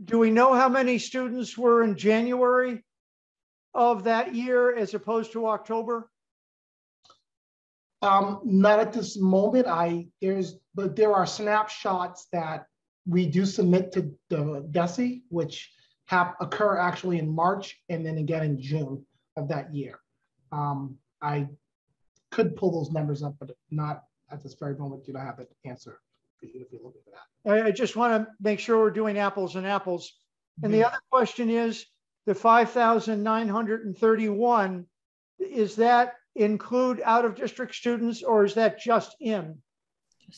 do we know how many students were in January of that year as opposed to October? um, not at this moment. I, there's, but there are snapshots that we do submit to the DESE, which have occur actually in March and then again in June of that year. Um, I could pull those numbers up, but not at this very moment. You don't have an answer for you if you're looking for that. I, I just want to make sure we're doing apples and apples. And the other question is, the five thousand nine hundred and thirty-one, is that include out-of-district students or is that just in?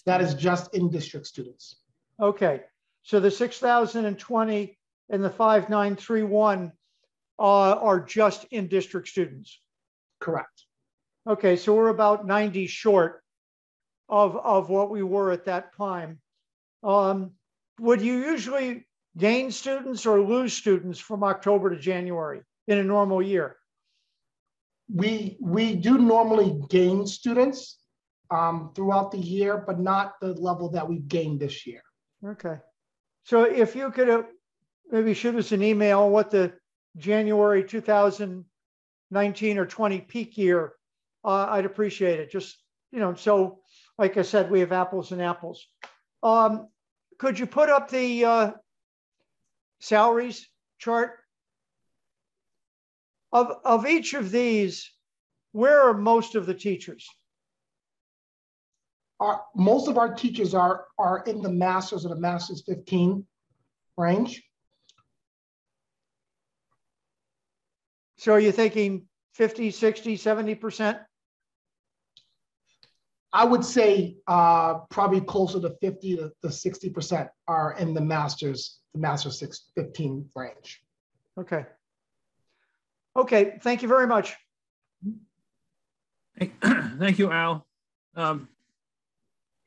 That is just in district students. Okay, so the six thousand and twenty and the five nine three one uh, are just in district students. Correct. Okay, so we're about ninety short of, of what we were at that time. Um, would you usually gain students or lose students from October to January in a normal year? We, we do normally gain students um, throughout the year, but not the level that we've gained this year. Okay. So if you could uh, maybe shoot us an email what the January 2019 or 20 peak year, uh, I'd appreciate it. Just, you know, so like I said, we have apples and apples. Um, could you put up the uh, salaries chart? Of, of each of these, where are most of the teachers? Our, most of our teachers are, are in the masters or the masters 15 range. So are you thinking 50, 60, 70%? I would say uh, probably closer to 50 to, to 60% are in the masters, the master six, 15 range. Okay. Okay, thank you very much. Thank you, Al. Um,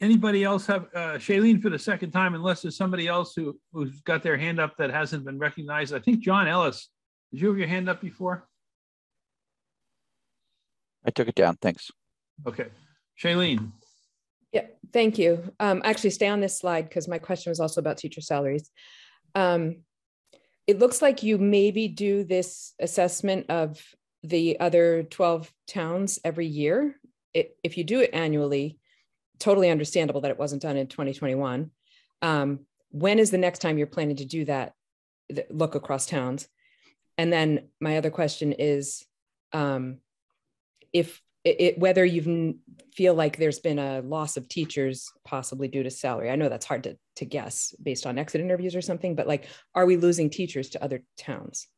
Anybody else have, uh, Shailene for the second time, unless there's somebody else who, who's got their hand up that hasn't been recognized. I think John Ellis, did you have your hand up before? I took it down. Thanks. Okay, Shailene. Yeah, thank you. Um, actually, stay on this slide because my question was also about teacher salaries. Um, it looks like you maybe do this assessment of the other 12 towns every year. It, if you do it annually, totally understandable that it wasn't done in 2021. Um, when is the next time you're planning to do that, look across towns? And then my other question is, um, if it, whether you feel like there's been a loss of teachers possibly due to salary. I know that's hard to, to guess based on exit interviews or something, but like, are we losing teachers to other towns?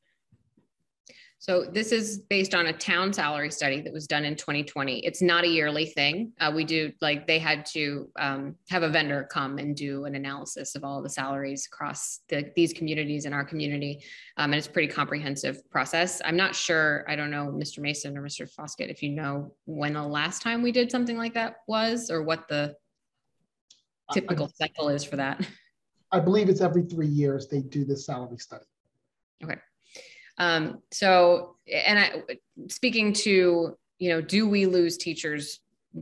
So this is based on a town salary study that was done in 2020. It's not a yearly thing. Uh, we do like they had to um, have a vendor come and do an analysis of all the salaries across the, these communities in our community, um, and it's a pretty comprehensive process. I'm not sure. I don't know, Mr. Mason or Mr. Foskett, if you know when the last time we did something like that was, or what the typical cycle is for that. I believe it's every three years they do this salary study. Okay. Um, so, and I, speaking to, you know, do we lose teachers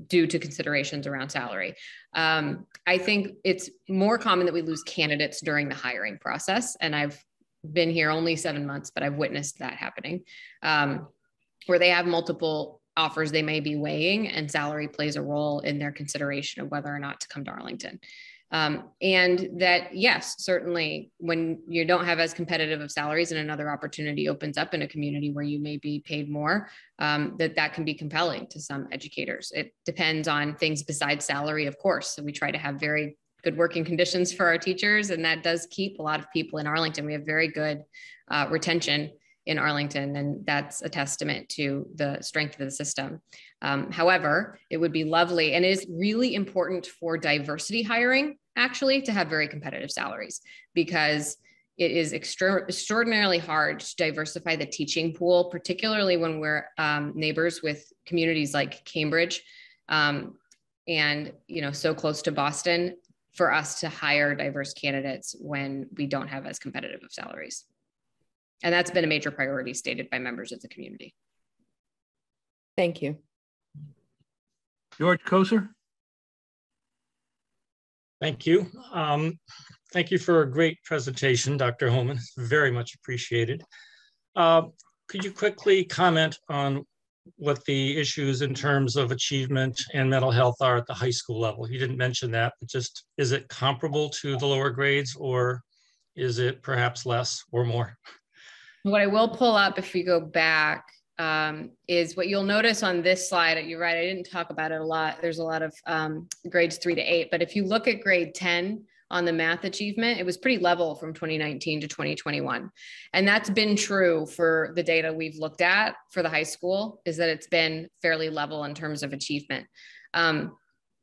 due to considerations around salary? Um, I think it's more common that we lose candidates during the hiring process. And I've been here only seven months, but I've witnessed that happening um, where they have multiple offers they may be weighing and salary plays a role in their consideration of whether or not to come to Arlington. Um, and that, yes, certainly when you don't have as competitive of salaries and another opportunity opens up in a community where you may be paid more, um, that that can be compelling to some educators. It depends on things besides salary, of course. So we try to have very good working conditions for our teachers, and that does keep a lot of people in Arlington. We have very good uh, retention in Arlington, and that's a testament to the strength of the system. Um, however, it would be lovely and it is really important for diversity hiring actually to have very competitive salaries because it is extra, extraordinarily hard to diversify the teaching pool, particularly when we're um, neighbors with communities like Cambridge um, and you know so close to Boston for us to hire diverse candidates when we don't have as competitive of salaries. And that's been a major priority stated by members of the community. Thank you. George Kocur? Thank you. Um, thank you for a great presentation, Dr. Homan. Very much appreciated. Uh, could you quickly comment on what the issues in terms of achievement and mental health are at the high school level? You didn't mention that, but just is it comparable to the lower grades or is it perhaps less or more? What I will pull up if we go back um, is what you'll notice on this slide. You're right, I didn't talk about it a lot. There's a lot of um, grades three to eight, but if you look at grade 10 on the math achievement, it was pretty level from 2019 to 2021. And that's been true for the data we've looked at for the high school is that it's been fairly level in terms of achievement. Um,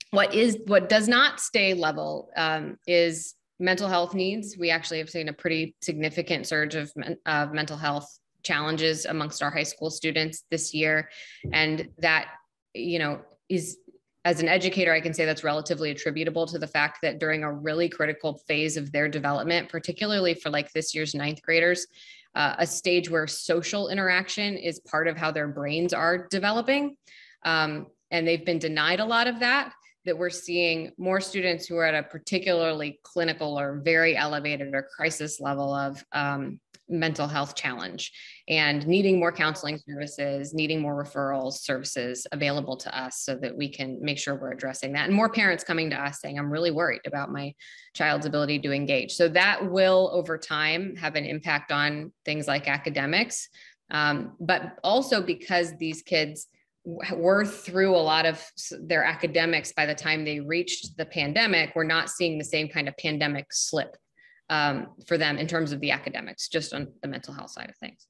what is what does not stay level um, is mental health needs. We actually have seen a pretty significant surge of, of mental health challenges amongst our high school students this year. And that, you know, is as an educator, I can say that's relatively attributable to the fact that during a really critical phase of their development, particularly for like this year's ninth graders, uh, a stage where social interaction is part of how their brains are developing. Um, and they've been denied a lot of that that we're seeing more students who are at a particularly clinical or very elevated or crisis level of um, mental health challenge and needing more counseling services, needing more referrals services available to us so that we can make sure we're addressing that. And more parents coming to us saying, I'm really worried about my child's ability to engage. So that will over time have an impact on things like academics. Um, but also because these kids were through a lot of their academics by the time they reached the pandemic, we're not seeing the same kind of pandemic slip um, for them in terms of the academics, just on the mental health side of things.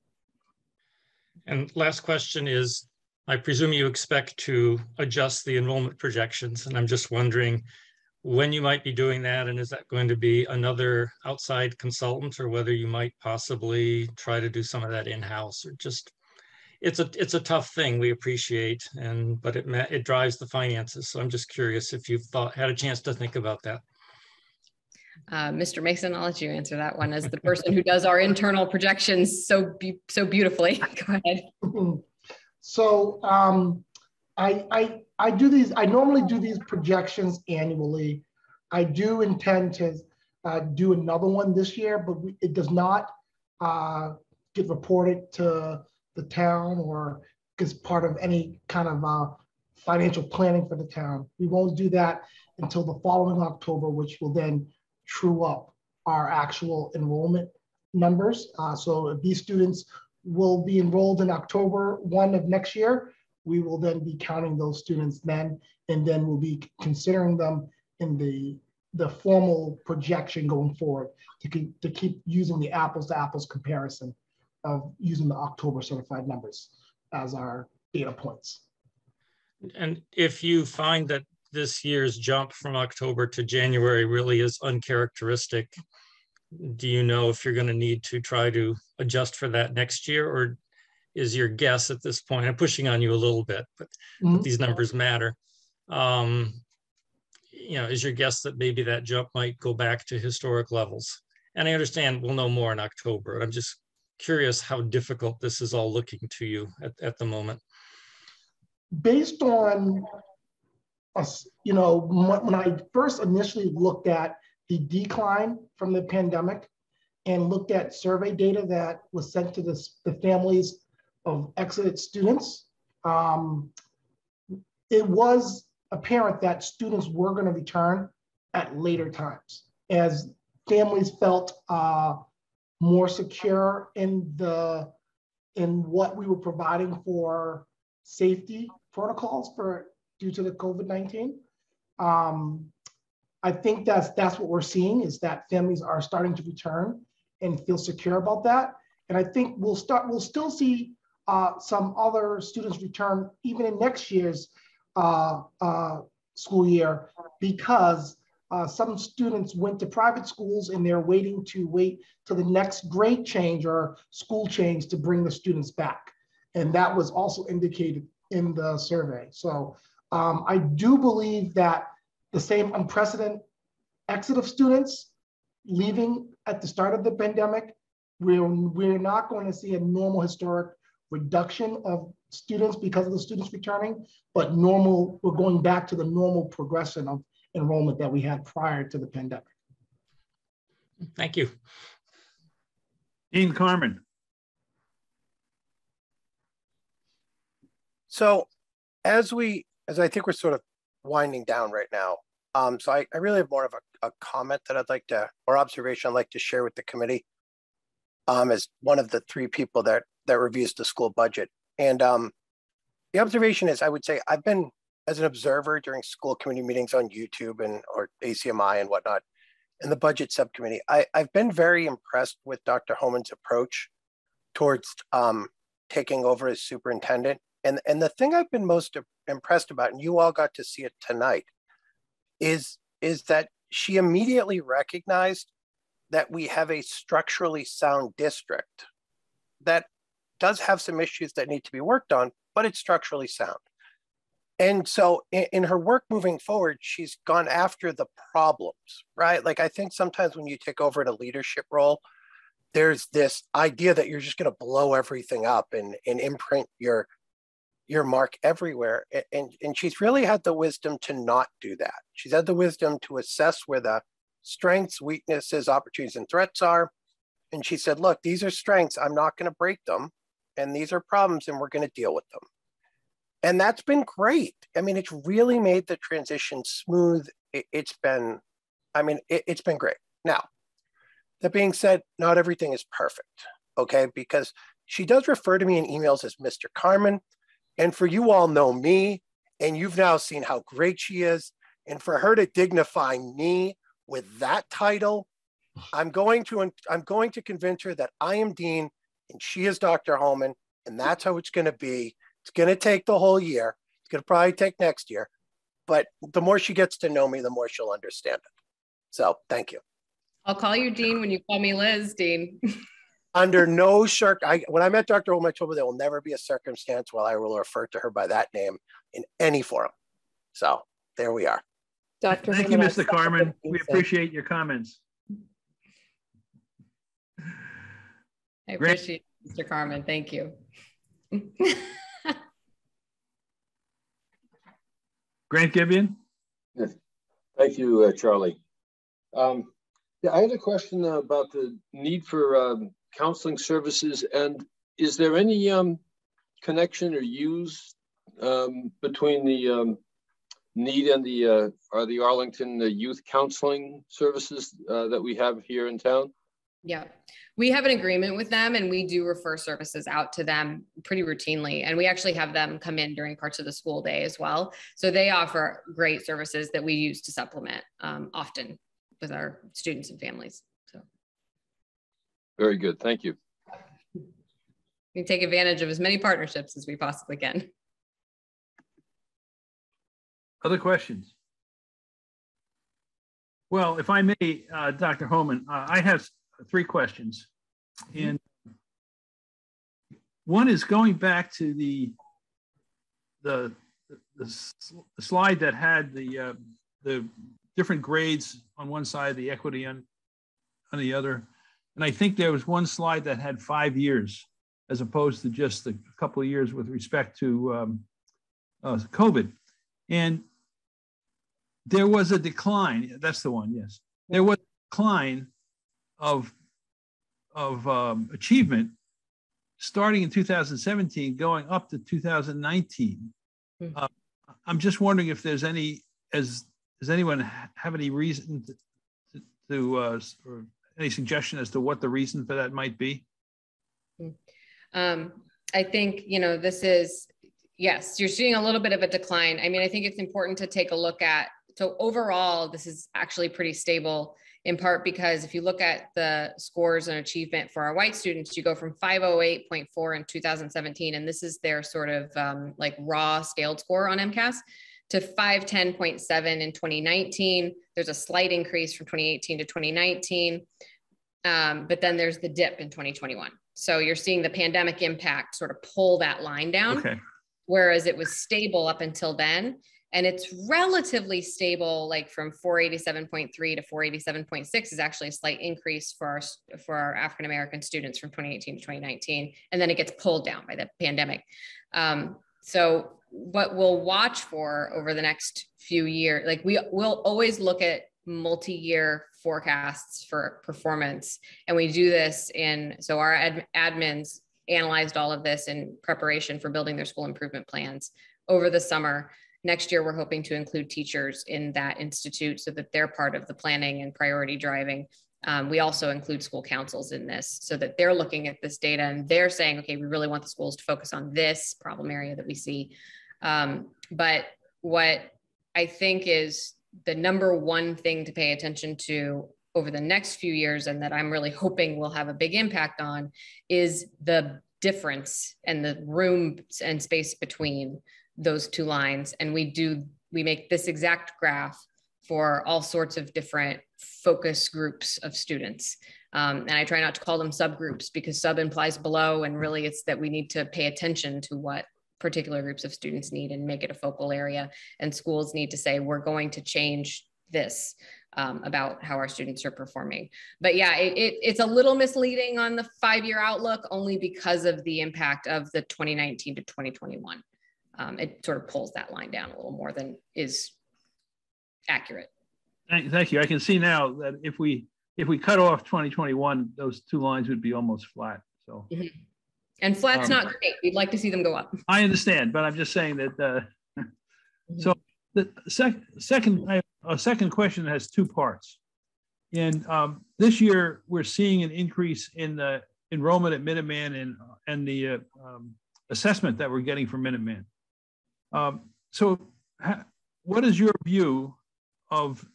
And last question is, I presume you expect to adjust the enrollment projections, and I'm just wondering when you might be doing that, and is that going to be another outside consultant, or whether you might possibly try to do some of that in-house, or just it's a it's a tough thing we appreciate and but it it drives the finances so i'm just curious if you've thought had a chance to think about that uh, Mr. Mason, I'll let you answer that one as the person who does our internal projections so be so beautifully. Go ahead. So um, I, I I do these. I normally do these projections annually. I do intend to uh, do another one this year, but we, it does not uh, get reported to the town or as part of any kind of uh, financial planning for the town. We won't do that until the following October, which will then true up our actual enrollment numbers. Uh, so these students will be enrolled in October 1 of next year, we will then be counting those students then, and then we'll be considering them in the, the formal projection going forward to keep, to keep using the apples to apples comparison of using the October certified numbers as our data points. And if you find that this year's jump from October to January really is uncharacteristic. Do you know if you're going to need to try to adjust for that next year, or is your guess at this point? I'm pushing on you a little bit, but, mm-hmm. but these numbers matter. Um, you know, is your guess that maybe that jump might go back to historic levels? And I understand we'll know more in October. I'm just curious how difficult this is all looking to you at, at the moment. Based on you know, when I first initially looked at the decline from the pandemic and looked at survey data that was sent to the, the families of exited students, um, it was apparent that students were going to return at later times as families felt uh, more secure in the in what we were providing for safety protocols for due to the COVID-19. Um, I think that's that's what we're seeing is that families are starting to return and feel secure about that. And I think we'll start we'll still see uh, some other students return even in next year's uh, uh, school year because uh, some students went to private schools and they're waiting to wait to the next grade change or school change to bring the students back. And that was also indicated in the survey. So um, I do believe that the same unprecedented exit of students leaving at the start of the pandemic, we're, we're not going to see a normal historic reduction of students because of the students returning, but normal, we're going back to the normal progression of enrollment that we had prior to the pandemic. Thank you. Dean Carman. So as we, as I think we're sort of winding down right now, um, so I, I really have more of a, a comment that I'd like to, or observation I'd like to share with the committee um, as one of the three people that, that reviews the school budget. And um, the observation is, I would say I've been as an observer during school committee meetings on YouTube and or ACMI and whatnot in the budget subcommittee. I, I've been very impressed with Dr. Homan's approach towards um, taking over as superintendent. And, and the thing I've been most impressed about, and you all got to see it tonight, is, is that she immediately recognized that we have a structurally sound district that does have some issues that need to be worked on, but it's structurally sound. And so in, in, her work moving forward, she's gone after the problems, right? Like I think sometimes when you take over in a leadership role, there's this idea that you're just going to blow everything up and, and imprint your your mark everywhere. And, and she's really had the wisdom to not do that. She's had the wisdom to assess where the strengths, weaknesses, opportunities, and threats are. And she said, look, these are strengths. I'm not going to break them. And these are problems, and we're going to deal with them. And that's been great. I mean, it's really made the transition smooth. It, has been, I mean, it, it's been great. Now, that being said, not everything is perfect, okay? Because she does refer to me in emails as Mr. Carman. And for you all know me, and you've now seen how great she is. And for her to dignify me with that title, I'm going to I'm going to convince her that I am Dean and she is Dr. Homan, and that's how it's going to be. It's going to take the whole year. It's going to probably take next year, but the more she gets to know me, the more she'll understand it. So, thank you. I'll call you Dean when you call me Liz, Dean. Under no circ, I when I met Dr. Homan, I told her there will never be a circumstance where I will refer to her by that name in any forum. So there we are. Dr. Thank you, Mr. Carman. We appreciate your comments. I appreciate it, Mr. Carman. Thank you. Grant Gibian? Yes. Thank you, uh, Charlie. Um, yeah, I had a question about the need for um, counseling services, and is there any um, connection or use um, between the um, need and the uh, are the Arlington uh, youth counseling services uh, that we have here in town? Yeah, we have an agreement with them and we do refer services out to them pretty routinely. And we actually have them come in during parts of the school day as well. So they offer great services that we use to supplement um, often with our students and families. So very good. Thank you. We take advantage of as many partnerships as we possibly can. Other questions? Well, if I may, uh, Dr. Homan, uh, I have three questions. Mm-hmm. And one is going back to the the the, the slide that had the uh, the different grades on one side, the equity on on the other, and I think there was one slide that had five years as opposed to just a couple of years with respect to um, uh, COVID, and there was a decline. That's the one. Yes, there was a decline of of um, achievement starting in 2017 going up to 2019 mm-hmm. uh, i'm just wondering if there's any as does anyone have any reason to, to, uh, or any suggestion as to what the reason for that might be? Um, I think, you know, this is, yes, you're seeing a little bit of a decline. I mean, I think it's important to take a look at, so overall, this is actually pretty stable in part because if you look at the scores and achievement for our white students, you go from 508.4 in 2017, and this is their sort of um, like raw scaled score on MCAS, to 510.7 in 2019. There's a slight increase from 2018 to 2019. Um, but then there's the dip in 2021. So you're seeing the pandemic impact sort of pull that line down, Okay. whereas it was stable up until then. And it's relatively stable, like from 487.3 to 487.6 is actually a slight increase for our for our African American students from 2018 to 2019, and then it gets pulled down by the pandemic. Um, so what we'll watch for over the next few years, like we will always look at multi-year forecasts for performance, and we do this in so our ad, admins analyzed all of this in preparation for building their school improvement plans over the summer Next year, we're hoping to include teachers in that institute so that they're part of the planning and priority driving. Um, we also include school councils in this so that they're looking at this data and they're saying, okay, we really want the schools to focus on this problem area that we see. Um, but what I think is the number one thing to pay attention to over the next few years and that I'm really hoping will have a big impact on is the difference and the room and space between those two lines. And we do, we make this exact graph for all sorts of different focus groups of students. Um, and I try not to call them subgroups because sub implies below. And really it's that we need to pay attention to what particular groups of students need and make it a focal area. And schools need to say, we're going to change this um, about how our students are performing. But yeah, it, it, it's a little misleading on the five-year outlook only because of the impact of the 2019 to 2021 um, it sort of pulls that line down a little more than is accurate. Thank, thank you. I can see now that if we if we cut off 2021, those two lines would be almost flat. So. Mm -hmm. And flat's um, not great. We'd like to see them go up. I understand, but I'm just saying that. Uh, so the sec second a second question has two parts. And um, this year we're seeing an increase in the enrollment at Minuteman and and the uh, um, assessment that we're getting from Minuteman. Um, so, what is your view of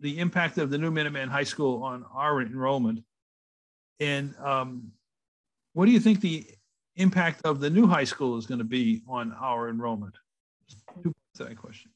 the impact of the new Minuteman High School on our enrollment? And um, what do you think the impact of the new high school is going to be on our enrollment? Two parts that question.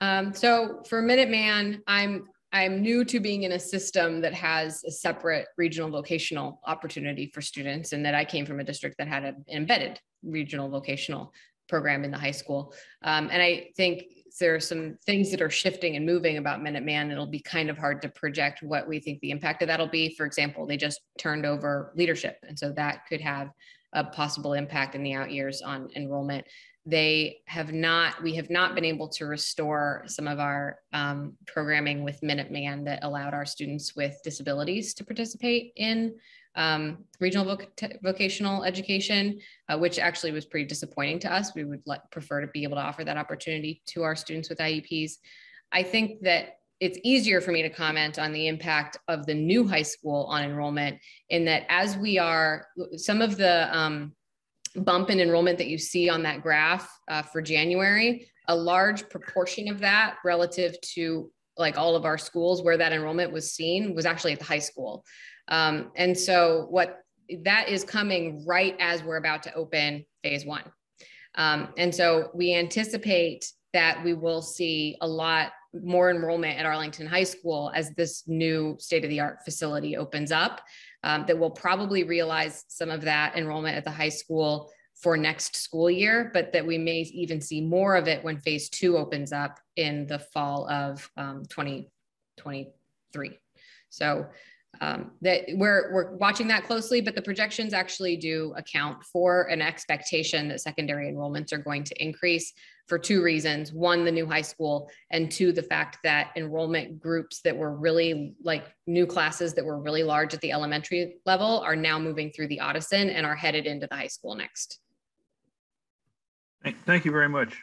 Um, so for Minuteman, I'm I'm new to being in a system that has a separate regional vocational opportunity for students, and that I came from a district that had an embedded regional vocational program in the high school. Um, and I think there are some things that are shifting and moving about Minuteman. It'll be kind of hard to project what we think the impact of that'll be. For example, they just turned over leadership. And so that could have a possible impact in the out years on enrollment. They have not, we have not been able to restore some of our um, programming with Minuteman that allowed our students with disabilities to participate in um, regional voc vocational education, uh, which actually was pretty disappointing to us. We would let, prefer to be able to offer that opportunity to our students with IEPs. I think that it's easier for me to comment on the impact of the new high school on enrollment in that as we are, some of the um, bump in enrollment that you see on that graph uh, for January, a large proportion of that relative to like all of our schools where that enrollment was seen was actually at the high school. Um, and so what that is coming right as we're about to open phase one. Um, and so we anticipate that we will see a lot more enrollment at Arlington High School as this new state of the art facility opens up. Um, that will probably realize some of that enrollment at the high school for next school year, but that we may even see more of it when phase two opens up in the fall of um, 2023. So um, that we're, we're watching that closely, but the projections actually do account for an expectation that secondary enrollments are going to increase for two reasons. One, the new high school, and two, the fact that enrollment groups that were really like new classes that were really large at the elementary level are now moving through the Ottoson and are headed into the high school next. Thank you very much.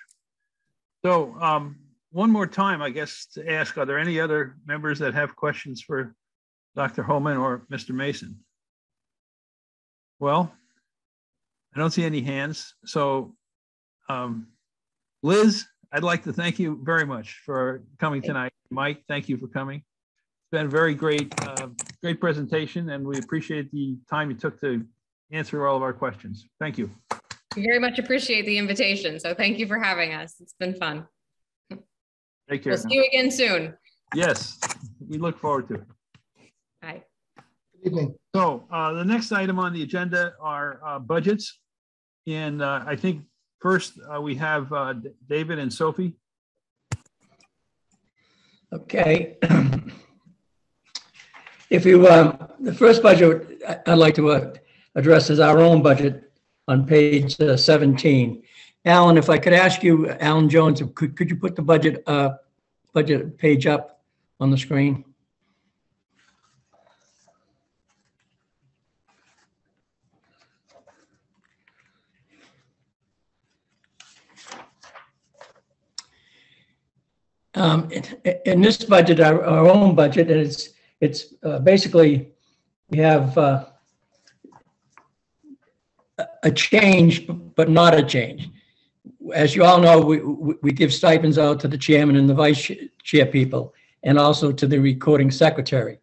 So um, one more time, I guess, to ask, are there any other members that have questions for Dr. Homan or Mr. Mason? Well, I don't see any hands. So, um, Liz, I'd like to thank you very much for coming tonight. Mike, thank you for coming. It's been a very great, uh, great presentation, and we appreciate the time you took to answer all of our questions. Thank you. We very much appreciate the invitation. So thank you for having us. It's been fun. Take care. We'll see you again soon. Yes, we look forward to it. Bye. Good evening. So uh, the next item on the agenda are uh, budgets. And uh, I think first uh, we have uh, D- David and Sophie. Okay. If you, um, the first budget I- I'd like to uh, address is our own budget on page uh, 17. Alan, if I could ask you, Alan Jones, could, could you put the budget, uh, budget page up on the screen? Um, in- In this budget, our, our own budget, and it's, it's uh, basically, we have uh, a- change, but not a change. As you all know, we, we we give stipends out to the chairman and the vice chair people, and also to the recording secretary.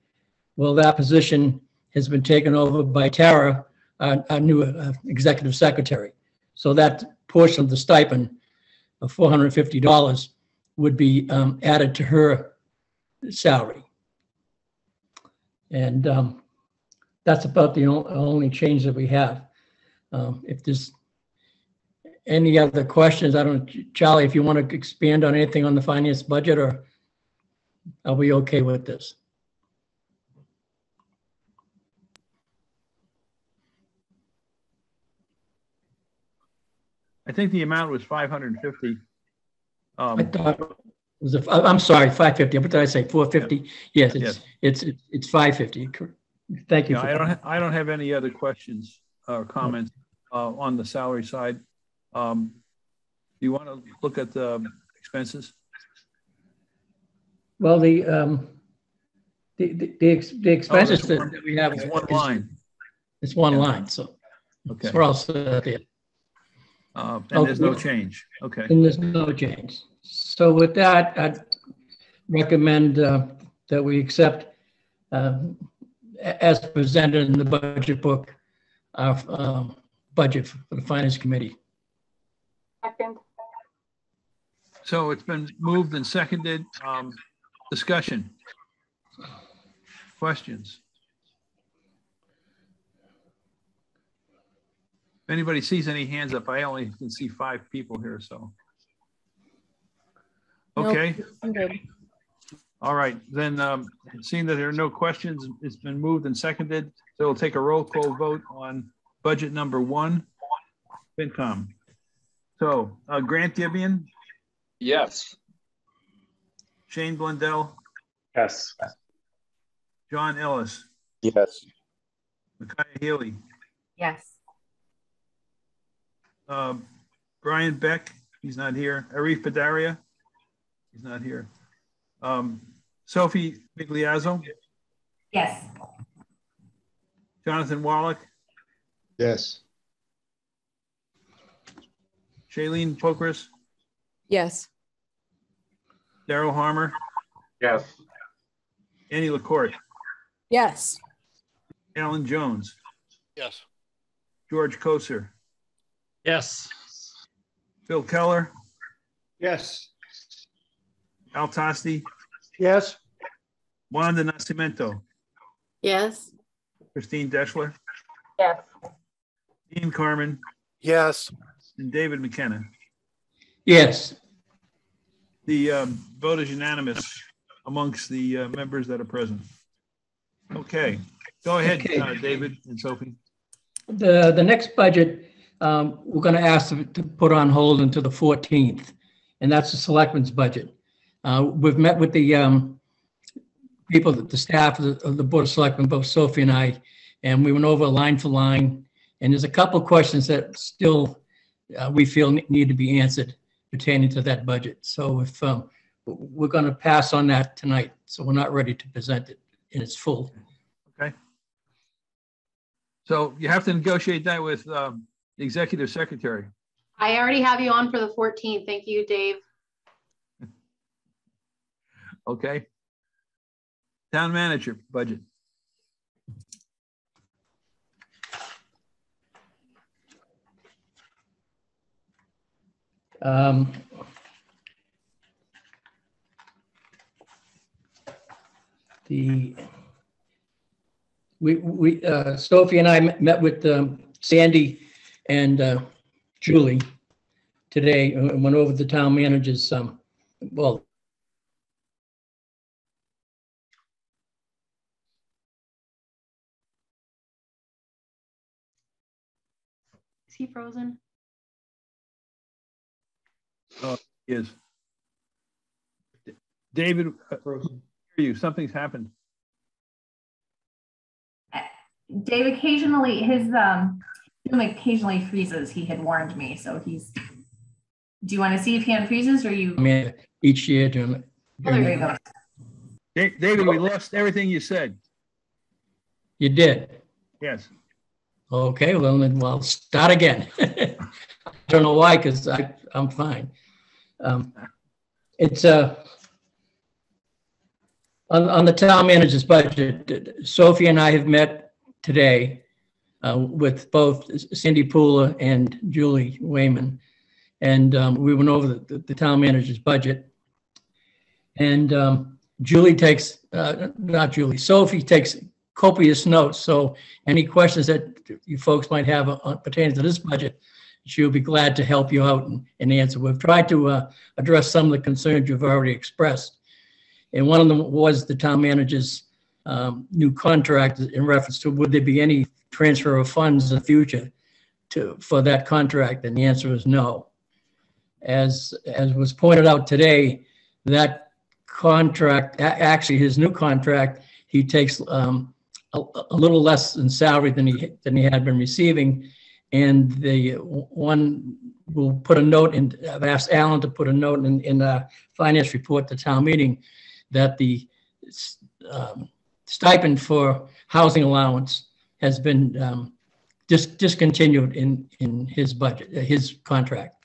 Well, that position has been taken over by Tara, our, our new uh, executive secretary. So that portion of the stipend of $450 would be um, added to her salary. And um, that's about the only change that we have. Um, If there's any other questions, I don't, Charlie, if you want to expand on anything on the finance budget, or are we okay with this? I think the amount was 550. I Um, I thought it was, a- I'm sorry, 550, what did I say, 450? Yes, it's, Yes. it's, it's it's 550. Thank you. yeah, for I don't, ha- I don't have any other questions or comments uh, on the salary side. Um, Do you want to look at the expenses? Well, the, um, the, the, the ex- the expenses it's that one- that we have. It's one is- line. It's one line, so Okay. we're all set there. Uh, And there's no change. Okay. And there's no change. So with that, I'd recommend uh, that we accept um, a- as presented in the budget book, our um, budget for the finance committee. Second. So it's been moved and seconded. Um, Discussion? Questions? If anybody sees any hands up, I only can see five people here, so. Nope, Okay, I'm good. all right, then, um, seeing that there are no questions, it's been moved and seconded, so we'll take a roll call vote on budget number one, FinCom. So, uh, Grant Gibian, Yes. Shane Blundell, Yes. John Ellis, Yes. Micaiah Healy, Yes. Uh, Brian Beck, he's not here. Arif Padaria, he's not here. Um, Sophie Migliazzo, Yes. Jonathan Wallach, Yes, Shailene Pokris, Yes. Daryl Harmer, Yes. Annie LaCourte, Yes. Alan Jones, Yes. George Koser, Yes. Phil Keller, Yes. Al Tosti, Yes, Juan de Nascimento, Yes. Christine Deshler, Yes. Dean Carman, Yes, and David McKenna. Yes, The um, vote is unanimous amongst the uh, members that are present. Okay, go ahead, Okay. uh, David and Sophie. the, the next budget, um, we're going to ask to to put on hold until the 14th, and that's the selectmen's budget. Uh, We've met with the um, people, the staff of the of the Board of Selectmen, both Sophie and I, and we went over line for line. And there's a couple of questions that still uh, we feel ne- need to be answered pertaining to that budget. So if um, we're going to pass on that tonight, so we're not ready to present it in its full. Okay. So you have to negotiate that with um, executive secretary. I already have you on for the 14th. Thank you, Dave. Okay. Town manager budget. Um, The, we, we, uh, Sophie and I met with um, Sandy and uh, Julie today and went over the town manager's, um, well, Is he frozen? Oh, he is. David, uh, hear you, something's happened. Dave occasionally his um Zoom occasionally freezes. He had warned me, so he's. Do you want to see if he unfreezes or you? I mean, each year during. Oh, there you go. David, we lost everything you said. You did? Yes. Okay, well, then, well, start again. I don't know why, because I, I'm fine. Um, It's, uh, on, on the town manager's budget, Sophie and I have met today uh, with both Sandy Pooler and Julie Wayman. And um, we went over the, the town manager's budget. And um, Julie takes, uh, not Julie, Sophie takes copious notes. So any questions that you folks might have on- pertaining to this budget, she'll be glad to help you out and, and answer. We've tried to uh, address some of the concerns you've already expressed. And one of them was the town manager's um, new contract in reference to would there be any transfer of funds in the future to, for that contract? And the answer is no. As, as was pointed out today, that contract, actually his new contract, he takes um, a, a little less in salary than he, than he had been receiving. And the one will put a note in, I've asked Alan to put a note in, in the finance report to town meeting that the um, stipend for housing allowance has been um, dis- discontinued in, in his budget, uh, his contract.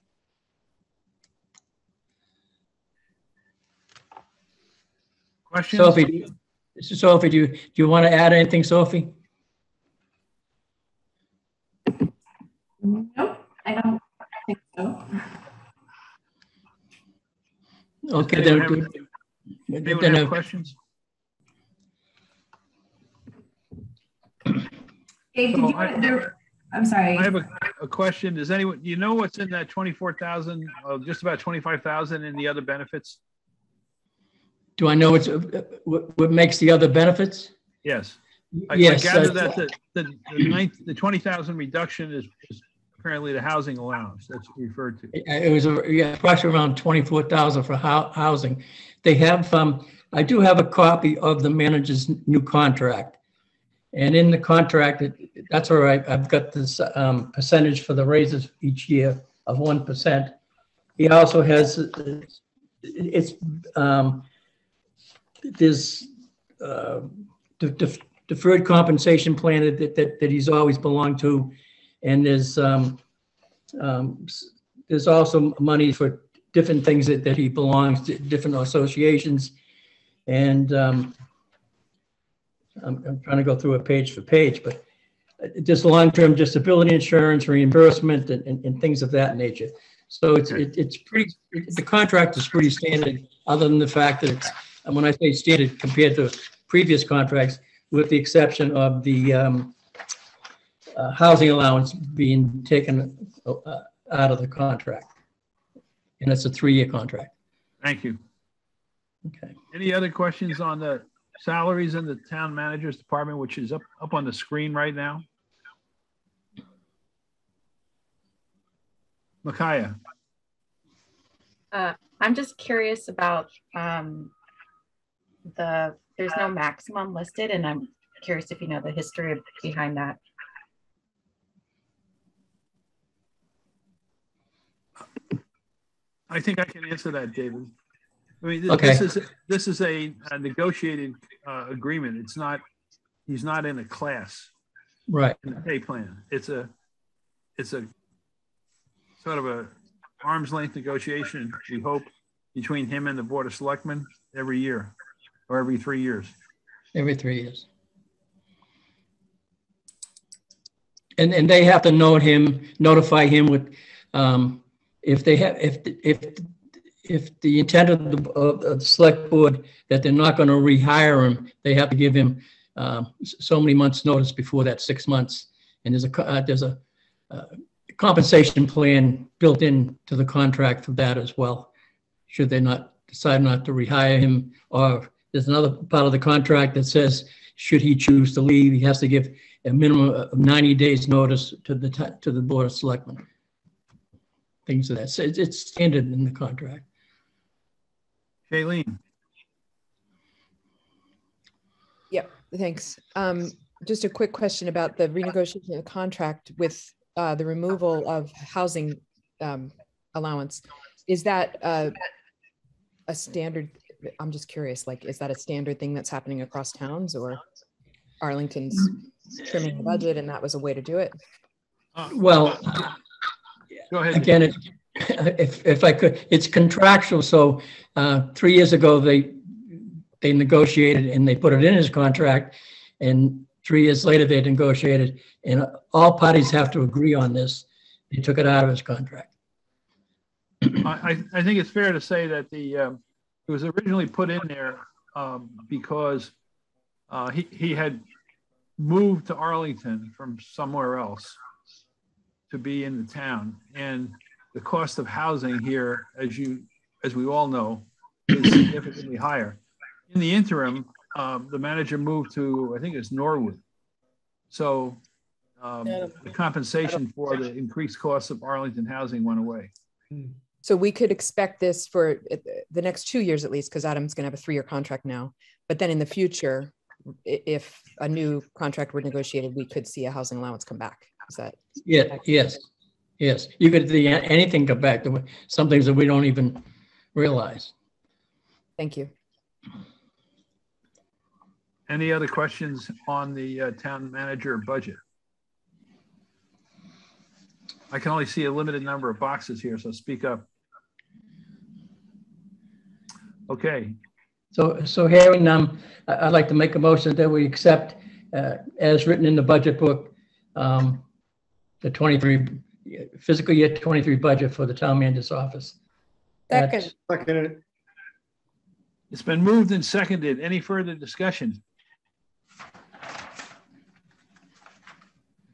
Questions? Sophie, do you- Sophie, do you, do you want to add anything, Sophie? Nope, I don't think so. Okay, Anyone then. have- Anyone have questions? Dave, did So you, I- want to- I'm sorry. I have a, a question. Does anyone, you know what's in that twenty-four thousand, uh, just about twenty-five thousand in the other benefits? Do I know what's, uh, what, what makes the other benefits? Yes. I- I gather uh, that the, the, the ninth, the twenty thousand reduction is is apparently the housing allowance that's referred to. It was, a- yeah, approximately around twenty-four thousand for hou- housing. They have, um, I do have a copy of the manager's new contract. And in the contract, it- that's where I've got this, um, percentage for the raises each year of one percent. He also has, it's, um, there's, uh, de- de- deferred compensation plan that, that, that he's always belonged to. And there's, um, um, there's also money for different things that, that he belongs to, different associations. And, um, I'm, I'm trying to go through it page for page, but uh, just long-term disability insurance reimbursement and, and, and things of that nature. So it's, it- it's pretty, the contract is pretty standard, other than the fact that it's, and when I say standard compared to previous contracts, with the exception of the, um, uh, housing allowance being taken, uh, out of the contract. And it's a three-year contract. Thank you. Okay. Any other questions on the salaries in the town manager's department, which is up, up on the screen right now? Makaya, Uh, I'm just curious about, um, the, there's no maximum listed and I'm curious if you know the history behind that. I think I can answer that, David. I mean, th- Okay. this is, this is a a negotiated uh, agreement. It's not, he's not in a class. Right. in the pay plan. It's a, it's a sort of a arm's length negotiation, we hope, between him and the Board of Selectmen every year or every three years. every three years. And, and they have to note him, notify him with, um, if they have, if, if, if the intent of the, of the select board that they're not gonna rehire him, they have to give him, um, so many months' notice before that, six months. And there's a, uh, there's a, uh, compensation plan built in to the contract for that as well. Should they not decide not to rehire him, or there's another part of the contract that says, should he choose to leave, he has to give a minimum of 90 days notice to the, ti- to the Board of Selectmen. Things of that, so it's, it's standard in the contract. Shailene, Yep, thanks. Um, just a quick question about the renegotiation of the contract with uh, the removal of housing um, allowance. Is that uh, a standard? I'm just curious, like, is that a standard thing that's happening across towns or Arlington's trimming the budget and that was a way to do it? Well, go ahead. again, it- if, if I could, it's contractual, so uh, three years ago, they, they negotiated and they put it in his contract, and three years later, they negotiated, and all parties have to agree on this. They took it out of his contract. I, I, think it's fair to say that the, um, it was originally put in there um, because uh, he, he had moved to Arlington from somewhere else to be in the town. And the cost of housing here, as you, as we all know, is significantly higher. In the interim, um, the manager moved to, I think it's Norwood. So um, the compensation for the increased cost of Arlington housing went away. So we could expect this for the next two years at least, because Adam's going to have a three-year contract now. But then in the future, if a new contract were negotiated, we could see a housing allowance come back. Is that? Yeah, yes, yes. You could, the, anything come back, There were some things that we don't even realize. Thank you. Any other questions on the uh, town manager budget? I can only see a limited number of boxes here, so speak up. Okay, So, so hearing none, I- I'd like to make a motion that we accept, uh, as written in the budget book, um, the 23, fiscal year 23 budget for the town manager's office. Second, Second. it's been moved and seconded. Any further discussion?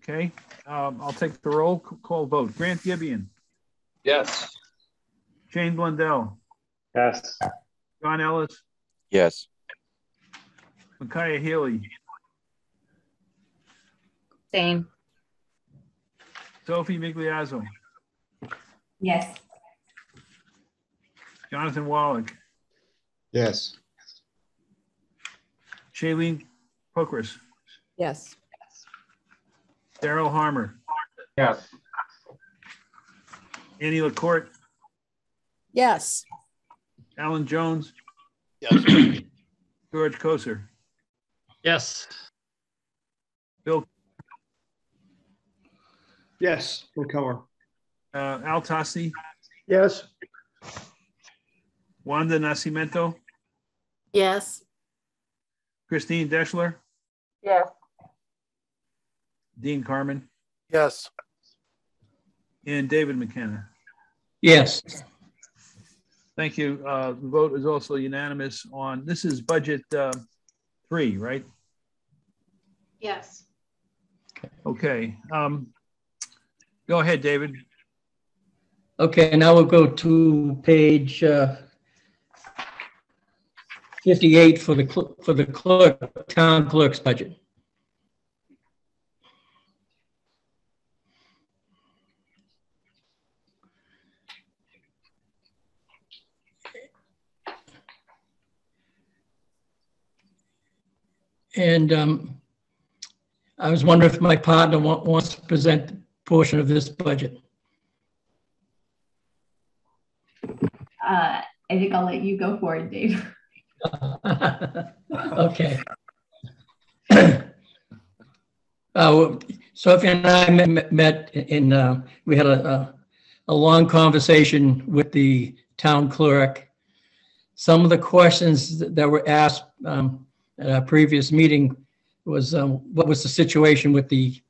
Okay, um, I'll take the roll call vote. Grant Gibian, Yes. Shane Blundell, Yes. John Ellis, Yes. Micaiah Healy, Same. Sophie Migliazzo, Yes. Jonathan Wallach, Yes, Shailene Pokris, Yes. Daryl Harmer, Yes. Annie LaCourte, yes. Alan Jones, Yes. George Koser, Yes. Bill, Yes. Bill Keller. uh, Al Tosti, Yes, Wanda Nascimento, Yes. Christine Deshler, Yes. Dean Carman, Yes. and David McKenna. Yes, Thank you. Uh, the vote is also unanimous on, this is budget, uh, three, right? Yes. Okay. Um, go ahead, David. okay, now we'll go to page uh, 58 for the, for the clerk, town clerk's budget. And um, I was wondering if my partner wa- wants to present portion of this budget. Uh, I think I'll let you go for it, Dave. Okay. Uh, Sophie and I met- met in, uh, we had a, a, a long conversation with the town clerk. Some of the questions that were asked um, at our previous meeting was, um, what was the situation with the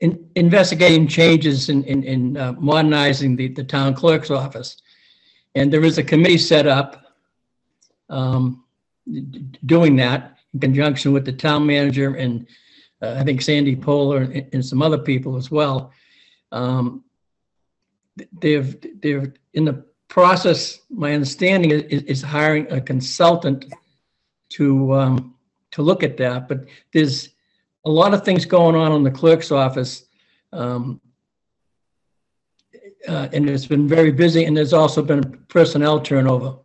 in- investigating changes in, in, in uh, modernizing the, the town clerk's office. And there is a committee set up um, doing that in conjunction with the town manager and uh, I think Sandy Pooler and, and some other people as well. Um, They've, they're in the process, my understanding is, is hiring a consultant to, um, to look at that, but there's a lot of things going on in the clerk's office. Um, uh, and it's been very busy and there's also been personnel turnover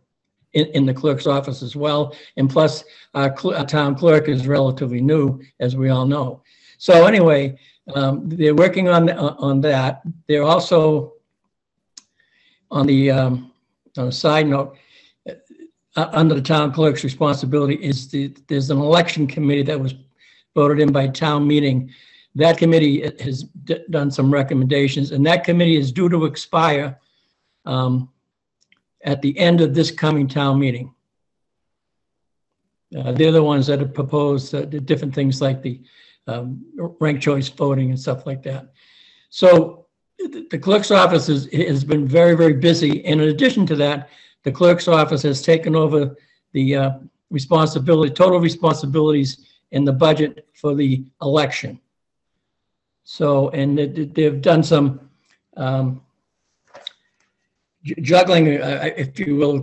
in, in the clerk's office as well. And plus, our, cl- our town clerk is relatively new, as we all know. So anyway, um, they're working on, on that. They're also on the, um, on a side note, uh, under the town clerk's responsibility is the, there's an election committee that was voted in by town meeting. That committee has d- done some recommendations, and that committee is due to expire um, at the end of this coming town meeting. Uh, They're the ones that have proposed uh, the different things like the um, ranked choice voting and stuff like that. So the the clerk's office is, has been very, very busy. And in addition to that, the clerk's office has taken over the uh, responsibility, total responsibilities in the budget for the election. So, and they- they- they've done some um, juggling, uh, if you will,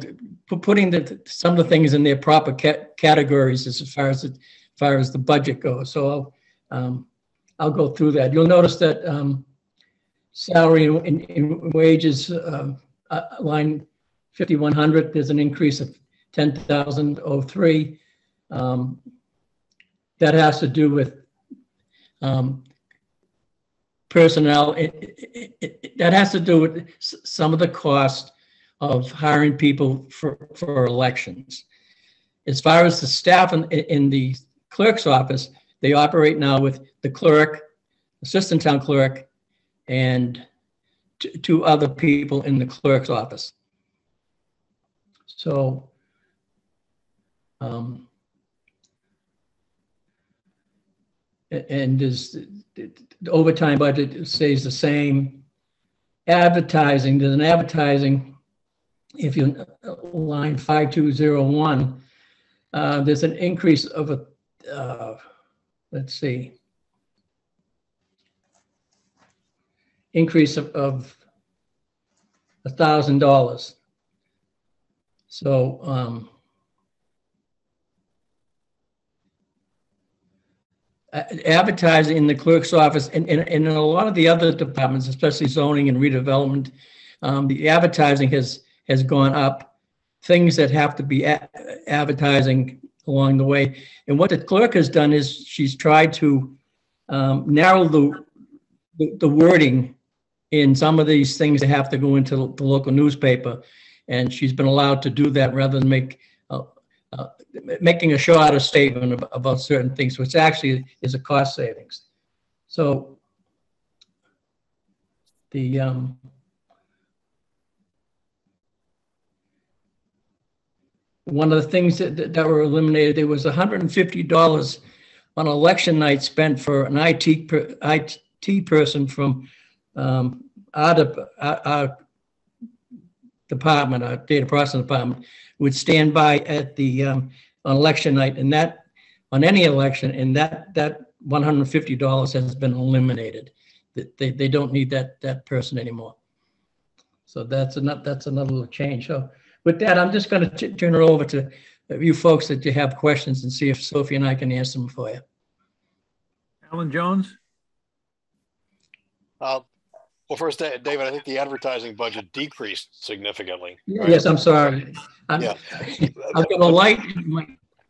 putting the, some of the things in their proper ca- categories as far as, it- as far as the budget goes. So I'll, um, I'll go through that. You'll notice that um, salary and and wages, um, uh, line 5100, there's an increase of 10,003. Um, That has to do with um, personnel. It- it- it- That has to do with some of the cost of hiring people for, for elections. As far as the staff in, in the clerk's office, they operate now with the clerk, assistant town clerk, and two other people in the clerk's office. So, um, a- and is, the overtime budget stays the same. Advertising, there's an advertising, if you, line 5201, uh, there's an increase of a, uh, let's see. Increase of, of a thousand dollars. So, um, a- advertising in the clerk's office and, and, and in a lot of the other departments, especially zoning and redevelopment, um, the advertising has, has gone up. Things that have to be a- advertising along the way. And what the clerk has done is she's tried to, um, narrow the, the the wording in some of these things that have to go into the local newspaper. And she's been allowed to do that rather than make, uh, making a shorter statement ab- about certain things, which actually is a cost savings. So the, um, one of the things that, that were eliminated, there was hundred and fifty dollars on election night spent for an IT, per- IT person from, um, our, dep- our, our department, our data processing department, would stand by at the, um, on election night, and that, on any election, and that, that one hundred and fifty dollars has been eliminated. That They, they don't need that, that person anymore. So that's another, that's another little change. So with that, I'm just gonna t- turn it over to you folks that you have questions and see if Sophie and I can answer them for you. Alan Jones? Uh, Well, first, Da- David, I think the advertising budget decreased significantly. right? Yes, I'm sorry. I'm- Yeah. I've got a light,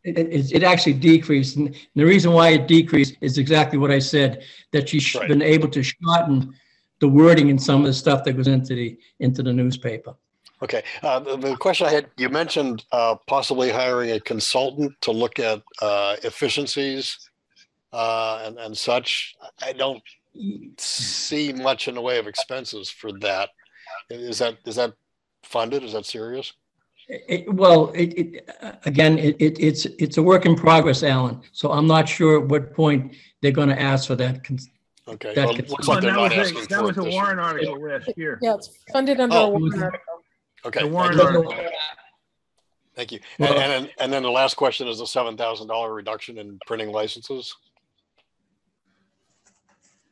it, it, it actually decreased. And the reason why it decreased is exactly what I said, that she's Right. been able to shorten the wording in some of the stuff that goes into the, into the newspaper. Okay, uh, the, the question I had, you mentioned uh, possibly hiring a consultant to look at uh, efficiencies uh, and, and such. I don't see much in the way of expenses for that. Is that, is that funded? Is that serious? It, well, it, it, uh, again, it, it, it's, it's a work in progress, Alan. So I'm not sure at what point they're going to ask for that. cons- Okay, that well, looks like they're That not was a- asking That was a this year. warrant article last year. Yeah, it's funded under Oh. a warrant article. Okay, The thank warrant you. article. Thank you. And, Well- and, then- and then the last question is the seven thousand dollar reduction in printing licenses.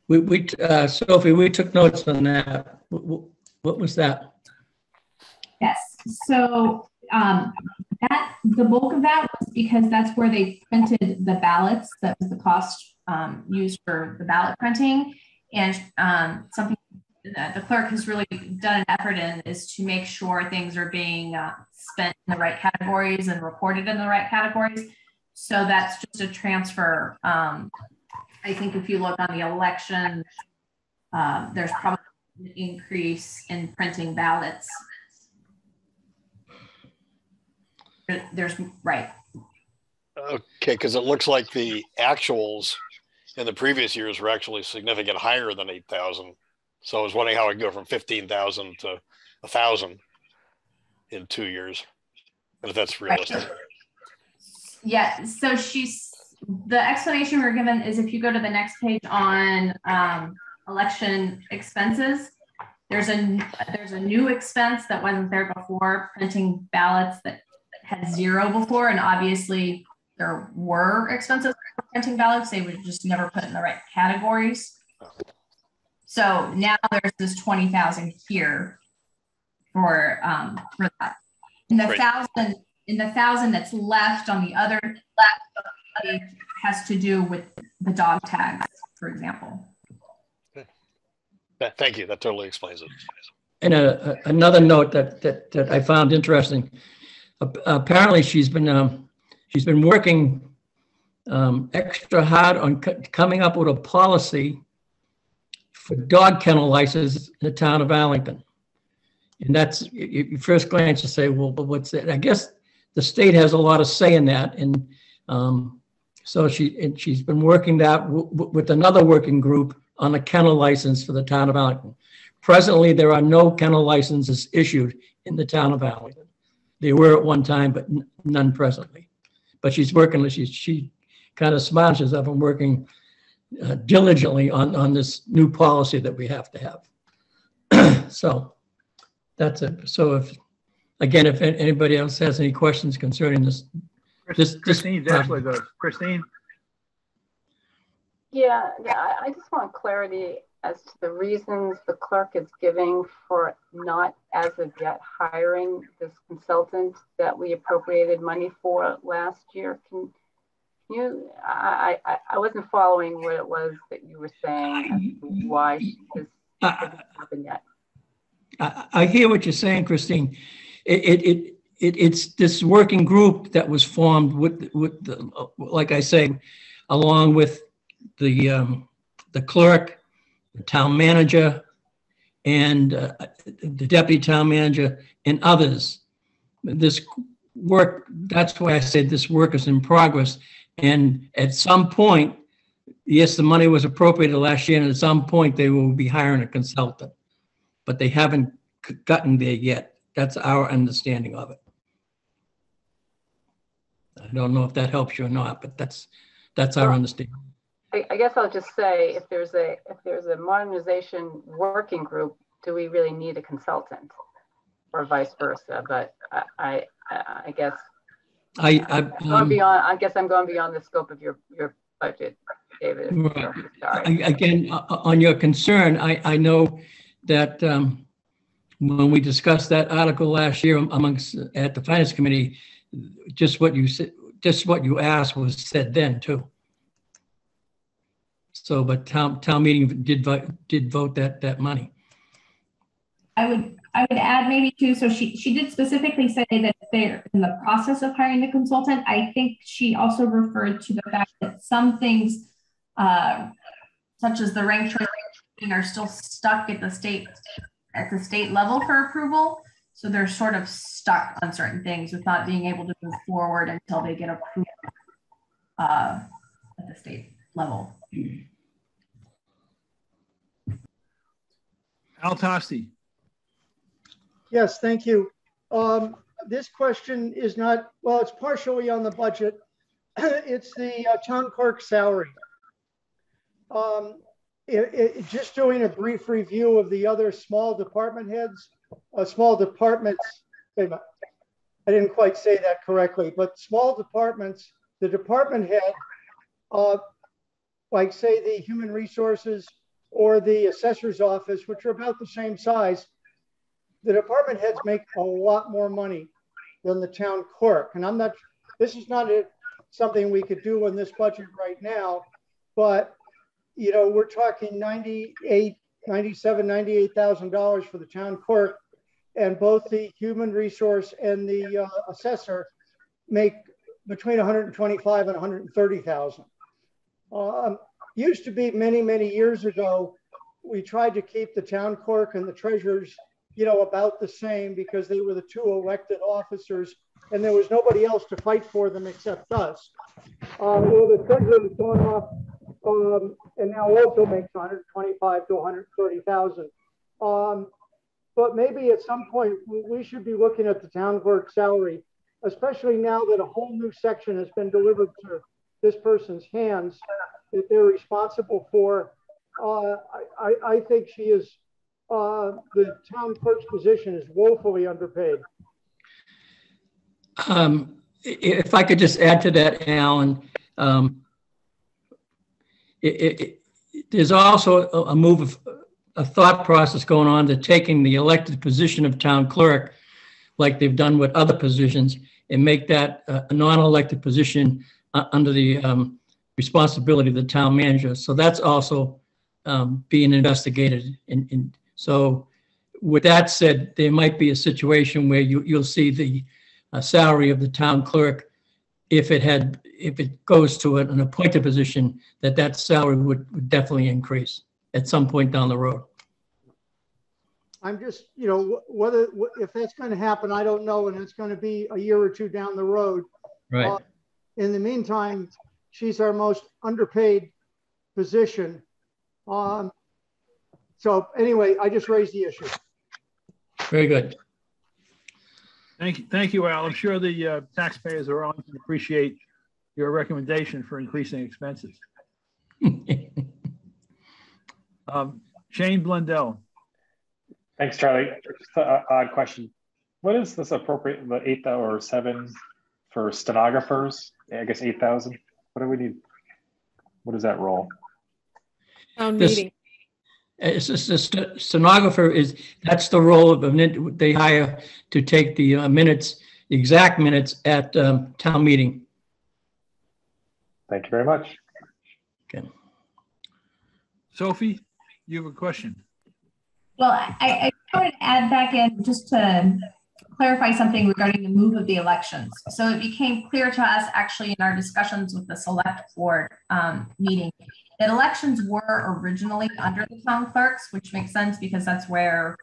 We, we, uh, Sophie, we took notes on that. What, what- was that? Yes, so um, that, the bulk of that was because that's where they printed the ballots. That was the cost um, used for the ballot printing. And um, something that the clerk has really done an effort in is to make sure things are being uh, spent in the right categories and reported in the right categories. So that's just a transfer. Um, I think if you look on the election, uh, there's probably an increase in printing ballots There's, right. Okay, because it looks like the actuals in the previous years were actually significant higher than eight thousand. So I was wondering how I go from fifteen thousand to a thousand in two years, and if that's realistic. Yeah, so she's, the explanation we're given is if you go to the next page on um, election expenses, there's a, there's a new expense that wasn't there before, printing ballots that had zero before, and obviously there were expenses for printing ballots, they would just never put in the right categories. So now there's this twenty thousand here for, um, for that. And the Great. thousand, in the thousand that's left on the other left page has to do with the dog tags, for example. Th- Thank you. That totally explains it. And a, a- another note that, that, that I found interesting. Ap- Apparently, she's been, um, she's been working um, extra hard on co- coming up with a policy for dog kennel licenses in the town of Arlington. And that's, you, you you first glance, you say, well, but what's that? I guess the state has a lot of say in that. And um, so she, she's been working that w- with another working group on a kennel license for the town of Arlington. Presently, there are no kennel licenses issued in the town of Arlington. They were at one time, but n- none presently. But she's working, she, she kind of smashes up and working uh, diligently on, on this new policy that we have to have. So that's it. So if, again, if anybody else has any questions concerning this, this, this. Christine's um, actually goes. Christine? Yeah, yeah, I, I just want clarity as to the reasons the clerk is giving for not as of yet hiring this consultant that we appropriated money for last year. Can you, I, I, I wasn't following what it was that you were saying as to why this hasn't happened yet. I, I hear what you're saying, Christine. It, it, it, it, it's this working group that was formed with, with, the, like I say, along with the, um, the clerk, the town manager, and uh, the deputy town manager and others. This work, that's why I said this work is in progress. And at some point, yes, the money was appropriated last year, and at some point, they will be hiring a consultant but they haven't gotten there yet. That's our understanding of it. I don't know if that helps you or not, but that's, that's our understanding. I, I guess I'll just say, if there's a, if there's a modernization working group, do we really need a consultant? Or vice versa, but I, I, I guess, I, I, I'm going um, beyond, I guess I'm going beyond the scope of your, your budget, David. Right. Sorry. I- Again, on your concern, I, I know that um, when we discussed that article last year amongst, at the finance committee, just what you said, just what you asked was said then too. So, but town, town meeting did, vote did vote that, that money. I would, I would add maybe too, so she, she did specifically say that they're in the process of hiring the consultant. I think she also referred to the fact that some things, uh, such as the rank training are still stuck at the state, at the state level for approval. So they're sort of stuck on certain things with not being able to move forward until they get approved uh, at the state level. Al Tosti. Yes, thank you. Um, this question is not, well, it's partially on the budget. it's the uh, town clerk salary. Um, it, it, just doing a brief review of the other small department heads, uh, small departments. I didn't quite say that correctly, but small departments, the department head, uh, like say the human resources or the assessor's office, which are about the same size, the department heads make a lot more money than the town clerk. And I'm not, this is not a, something we could do in this budget right now, but you know, we're talking 98, 97, $98,000 for the town clerk and both the human resource and the uh, assessor make between 125 and 130,000. Um, used to be many, many years ago, we tried to keep the town clerk and the treasurers you know, about the same because they were the two elected officers and there was nobody else to fight for them except us. Uh, well, the treasurer has gone off um, and now also makes 125 to 130,000. Um, but maybe at some point we should be looking at the town clerk salary, especially now that a whole new section has been delivered to this person's hands that they're responsible for. Uh, I, I think she is uh, the town clerk's position is woefully underpaid. Um, if I could just add to that, Alan, um, it, it, it, there's also a, a, move of a thought process going on to taking the elected position of town clerk, like they've done with other positions, and make that a non-elected position uh, under the um, responsibility of the town manager. So that's also um, being investigated in, in so with that said, there might be a situation where you, you'll see the uh, salary of the town clerk, if it had, if it goes to an appointed position, that that salary would, would definitely increase at some point down the road. I'm just, you know, whether, if that's going to happen, I don't know. And it's going to be a year or two down the road. Right. Uh, in the meantime, she's our most underpaid position. Um, so anyway, I just raised the issue. Very good. Thank you, thank you, Al. I'm sure the uh, taxpayers are all going to appreciate your recommendation for increasing expenses. um, Shane Blundell. Thanks, Charlie. Just an odd question. What is this appropriate, the eight or seven for stenographers? I guess 8,000. What do we need? What is that role? Town meeting. It's just a st- stenographer is, that's the role of, an they hire to take the uh, minutes, the exact minutes at um, town meeting. Thank you very much. Okay. Sophie, you have a question? Well, I, I wanted to add back in just to clarify something regarding the move of the elections. So it became clear to us actually in our discussions with the select board um, meeting that elections were originally under the town clerks, which makes sense because that's where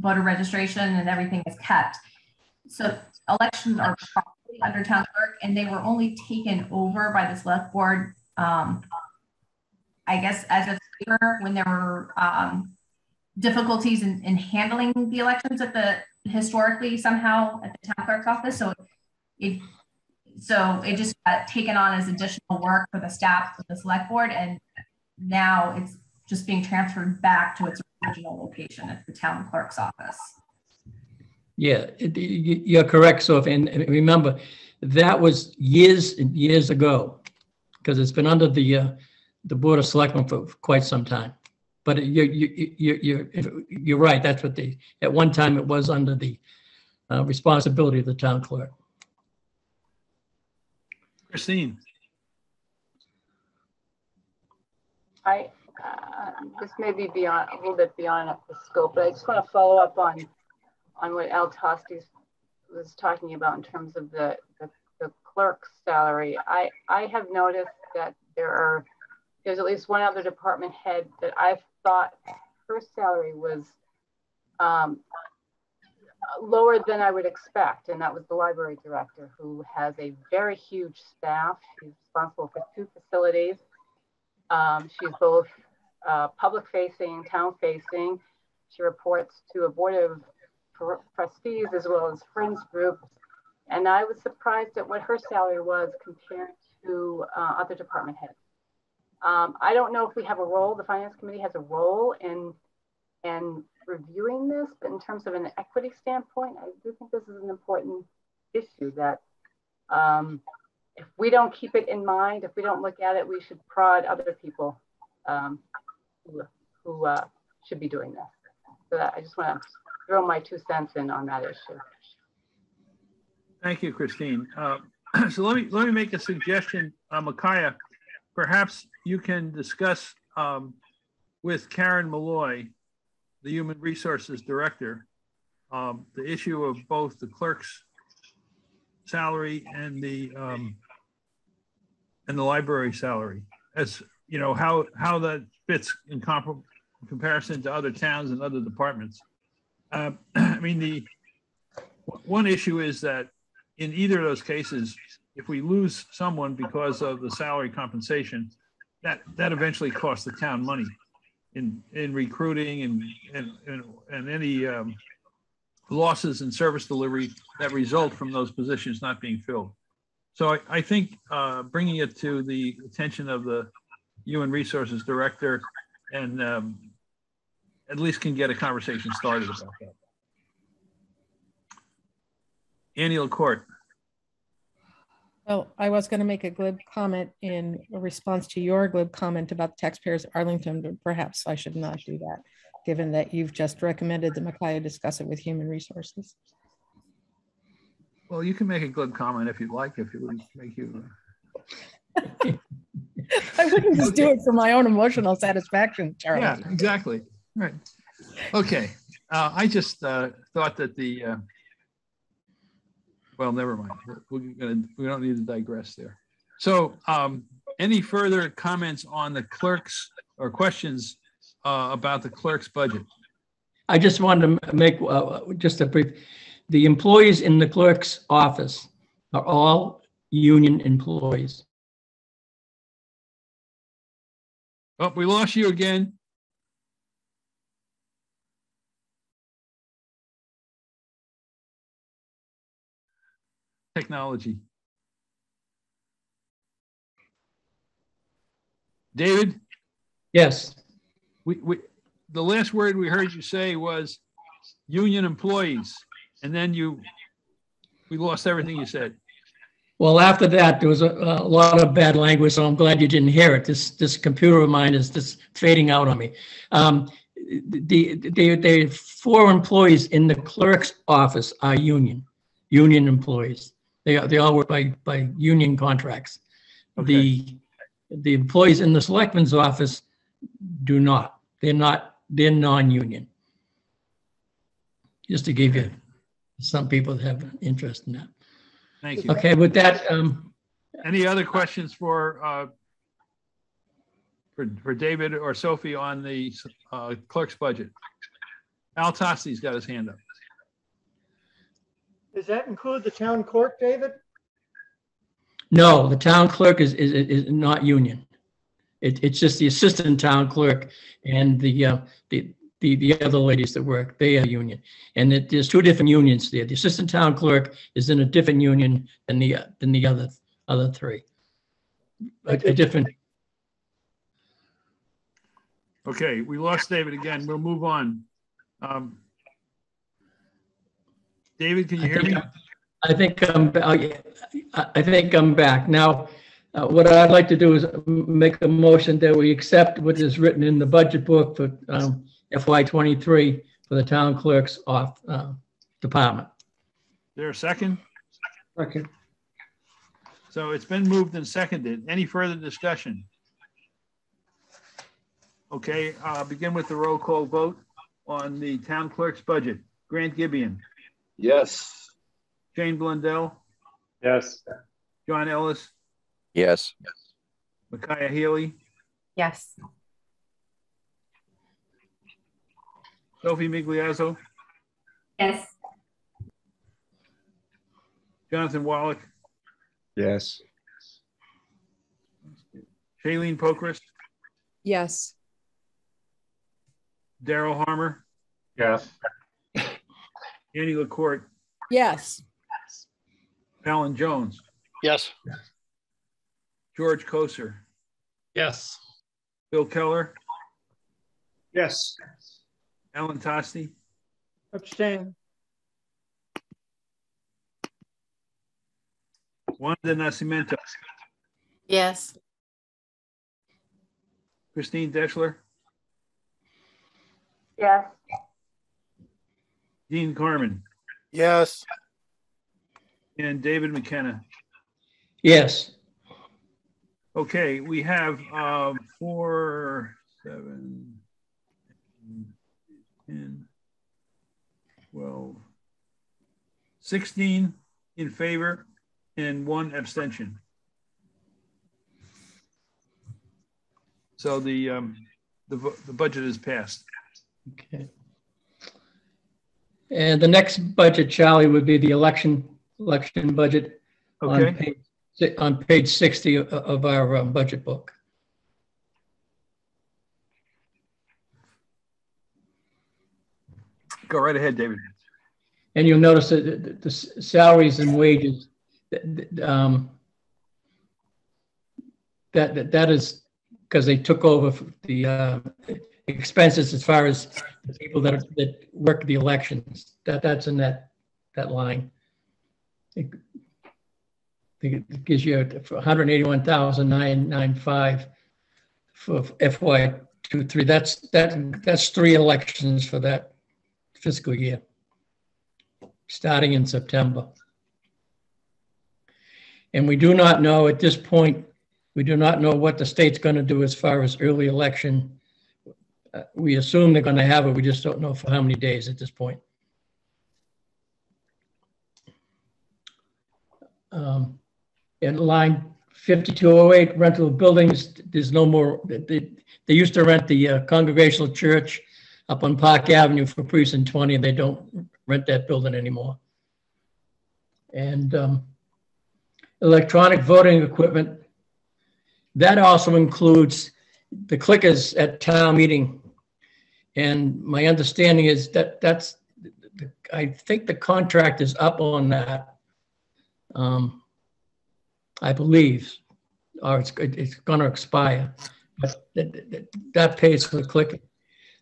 voter registration and everything is kept. So elections are probably under town clerk and they were only taken over by the select board, um, I guess as a favor when there were um, difficulties in, in handling the elections at the historically somehow at the town clerk's office. So it so it just got taken on as additional work for the staff of the select board and now it's just being transferred back to its original location at the town clerk's office. Yeah, you're correct, Sophie. And remember, that was years and years ago because it's been under the uh, the board of selectmen for quite some time. But you you you you're you're right. That's what they at one time it was under the uh, responsibility of the town clerk. Christine. I uh, this may be beyond a little bit beyond the scope, but I just want to follow up on on what Al Tosti was talking about in terms of the, the, the clerk's salary. I I have noticed that there are there's at least one other department head that I've thought her salary was um, lower than I would expect, and that was the library director who has a very huge staff. She's responsible for two facilities. Um, she's both uh, public facing, town facing. She reports to a board of trustees as well as friends groups. And I was surprised at what her salary was compared to uh, other department heads. Um, I don't know if we have a role, the finance committee has a role in, in reviewing this, but in terms of an equity standpoint, I do think this is an important issue that um, if we don't keep it in mind, if we don't look at it, we should prod other people um, who, who uh, should be doing this. So that, I just want to throw my two cents in on that issue. Thank you, Christine. Uh, so let me let me make a suggestion, uh, Micaiah. Perhaps you can discuss um, with Karen Malloy, the Human Resources Director, um, the issue of both the clerk's salary and the um, and the library salary, as you know how how that fits in comp comparison to other towns and other departments. Uh, I mean, the one issue is that in either of those cases, if we lose someone because of the salary compensation, that that eventually costs the town money in in recruiting and and and, and any um, losses in service delivery that result from those positions not being filled. So I, I think uh, bringing it to the attention of the human resources director and um, at least can get a conversation started about that. Annie LaCourte. Well, I was going to make a glib comment in response to your glib comment about the taxpayers Arlington, but perhaps I should not do that, given that you've just recommended that Micaiah discuss it with Human Resources. Well, you can make a glib comment if you'd like, if it would make you. Uh... I wouldn't just okay. do it for my own emotional satisfaction, Charlie. Yeah, exactly. Right. Okay. Uh, I just uh, thought that the uh, well, never mind. We're gonna, we don't need to digress there. So um, any further comments on the clerks or questions uh, about the clerk's budget? I just wanted to make uh, just a brief, the employees in the clerk's office are all union employees. Oh, we lost you again. Technology. David? Yes. We, we, the last word we heard you say was union employees, and then you, we lost everything you said. Well, after that, there was a, a, lot of bad language, so I'm glad you didn't hear it. This this computer of mine is just fading out on me. Um, the, the, the four employees in the clerk's office are union, union employees. They, they all work by, by union contracts. Okay. The, the employees in the selectman's office do not. They're not, they're non-union. Just to give you, some people have an interest in that. Thank you. Okay, with that. Um, Any other questions for, uh, for, for David or Sophie on the uh, clerk's budget? Al Tosti's got his hand up. Does that include the town clerk, David? No, the town clerk is, is, is not union. It, it's just the assistant town clerk and the, uh, the, the, the other ladies that work, they are union. And it, there's two different unions there. The assistant town clerk is in a different union than the, than the other, other three. A, a different. Okay, we lost David again. We'll move on. Um, David, can you hear me? I think I'm, I think I'm back. Now, uh, what I'd like to do is make a motion that we accept what is written in the budget book for um, FY twenty-three for the town clerk's off, uh, department. There a second? Second. So it's been moved and seconded. Any further discussion? Okay, uh, begin with the roll call vote on the town clerk's budget. Grant Gibian. Yes. Jane Blundell, Yes. John Ellis, Yes. Micaiah Healy, Yes. Sophie Migliazzo, Yes. Jonathan Wallach, Yes. Shailene Pokris, Yes. Daryl Harmer, Yes. Annie LaCourte, Yes. Alan Jones, Yes. George Koser, Yes. Bill Keller, Yes. Alan Tosti, Abstain. Wanda Nascimento, Yes. Christine Deshler, Yes. Dean Carman, Yes. and David McKenna. Yes. Okay, we have um, four, seven, 10, 12, 16 in favor and one abstention. So the, um, the, bu- the budget is passed. Okay. And the next budget, Charlie, would be the election, election budget. on Okay. page si- On page 60 of- of our um, budget book. Go right ahead, David. And you'll notice that the- the the salaries and wages, th- th- um, that, that that is because they took over the uh, expenses as far as the people that, that work the elections. That, that's in that, that line. It it gives you hundred eighty-one thousand nine nine five for FY two, three. That's, that, that's three elections for that fiscal year starting in September. And we do not know at this point, we do not know what the state's going to do as far as early election. We assume they're going to have it, we just don't know for how many days at this point. Um, In line 5208 rental of buildings, there's no more, they, they used to rent the uh, Congregational Church up on Park Avenue for precinct 20, and they don't rent that building anymore. And um, electronic voting equipment, that also includes the clickers at town meeting. And my understanding is that that's, I think the contract is up on that. Um, I believe, or it's, it's gonna expire, but that, that- that pays for the clicking.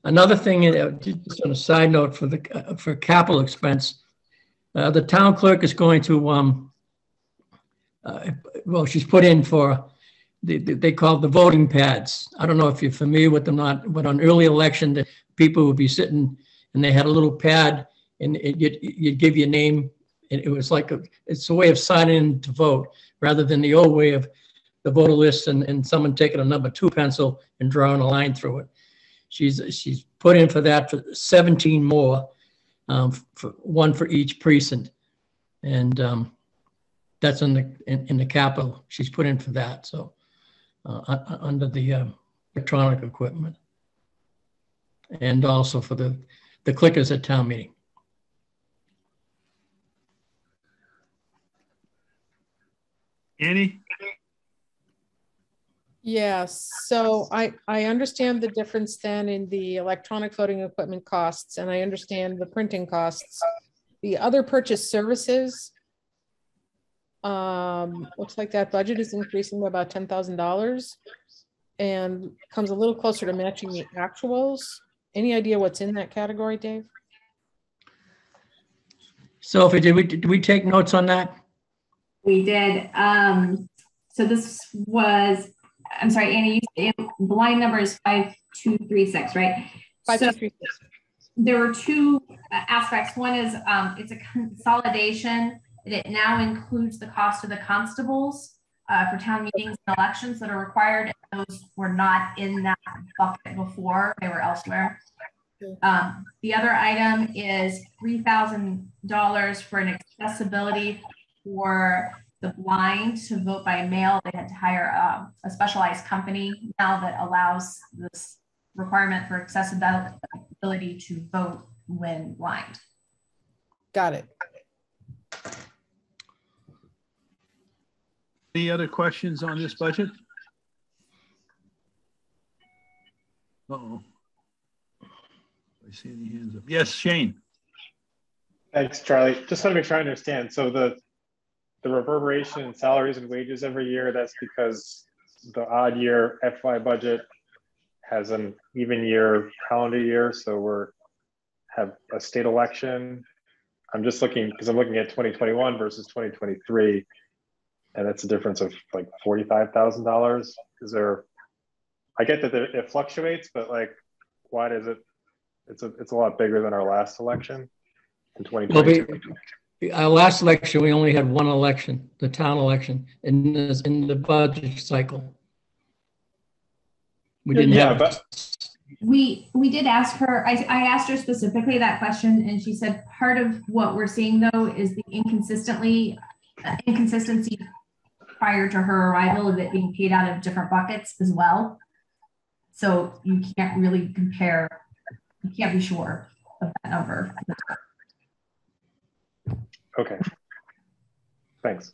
Another thing, uh, just on a side note for the, uh, for capital expense, uh, the town clerk is going to, um, uh, well, she's put in for, they, they they call it the voting pads. I don't know if you're familiar with them or not, but on early election, the people would be sitting and they had a little pad and it, you'd, you'd give your name. And it was like, a it's a way of signing in to vote rather than the old way of the voter list and, and someone taking a number two pencil and drawing a line through it. She's, she's put in for that for 17 more, um, for, one for each precinct. And, um, that's in the, in, in the capital. She's put in for that, so, uh, u- u- under the, um, electronic equipment. And also for the, the clickers at town meeting. Annie? Yes, so I, I understand the difference then in the electronic voting equipment costs, and I understand the printing costs. The other purchase services, um, looks like that budget is increasing by about ten thousand dollars and comes a little closer to matching the actuals. Any idea what's in that category, Dave? Sophie, did we, did we take notes on that? We did. Um, so this was, I'm sorry, Annie, you, the line number is five two three six, right? Five, So two, three, six. There were two uh, aspects. One is, um, it's a consolidation. It now includes the cost of the constables, uh, for town meetings and elections that are required. Those were not in that bucket before, they were elsewhere. Um, the other item is three thousand dollars for an accessibility for the blind to vote by mail. They had to hire a specialized company now that allows this requirement for accessibility to vote when blind. Got it. Any other questions on this budget? Uh-oh. I see any hands up. Yes, Shane. Thanks, Charlie. Just want to make sure I understand. So the the reverberation in salaries and wages every year, that's because the odd year FY budget has an even year calendar year. So we're have a state election. I'm just looking because I'm looking at 2021 versus 2023, and that's a difference of like $45,000. Is there? I get that it fluctuates, but like, why does it? It's a it's a lot bigger than our last election in 2022. Our last election, we only had one election, the town election, in this in the budget cycle. We didn't yeah, have. but We, we did ask her, I, I asked her specifically that question and she said part of what we're seeing though is the inconsistently, uh, inconsistency prior to her arrival of it being paid out of different buckets as well. So you can't really compare, you can't be sure of that number. Okay. Thanks.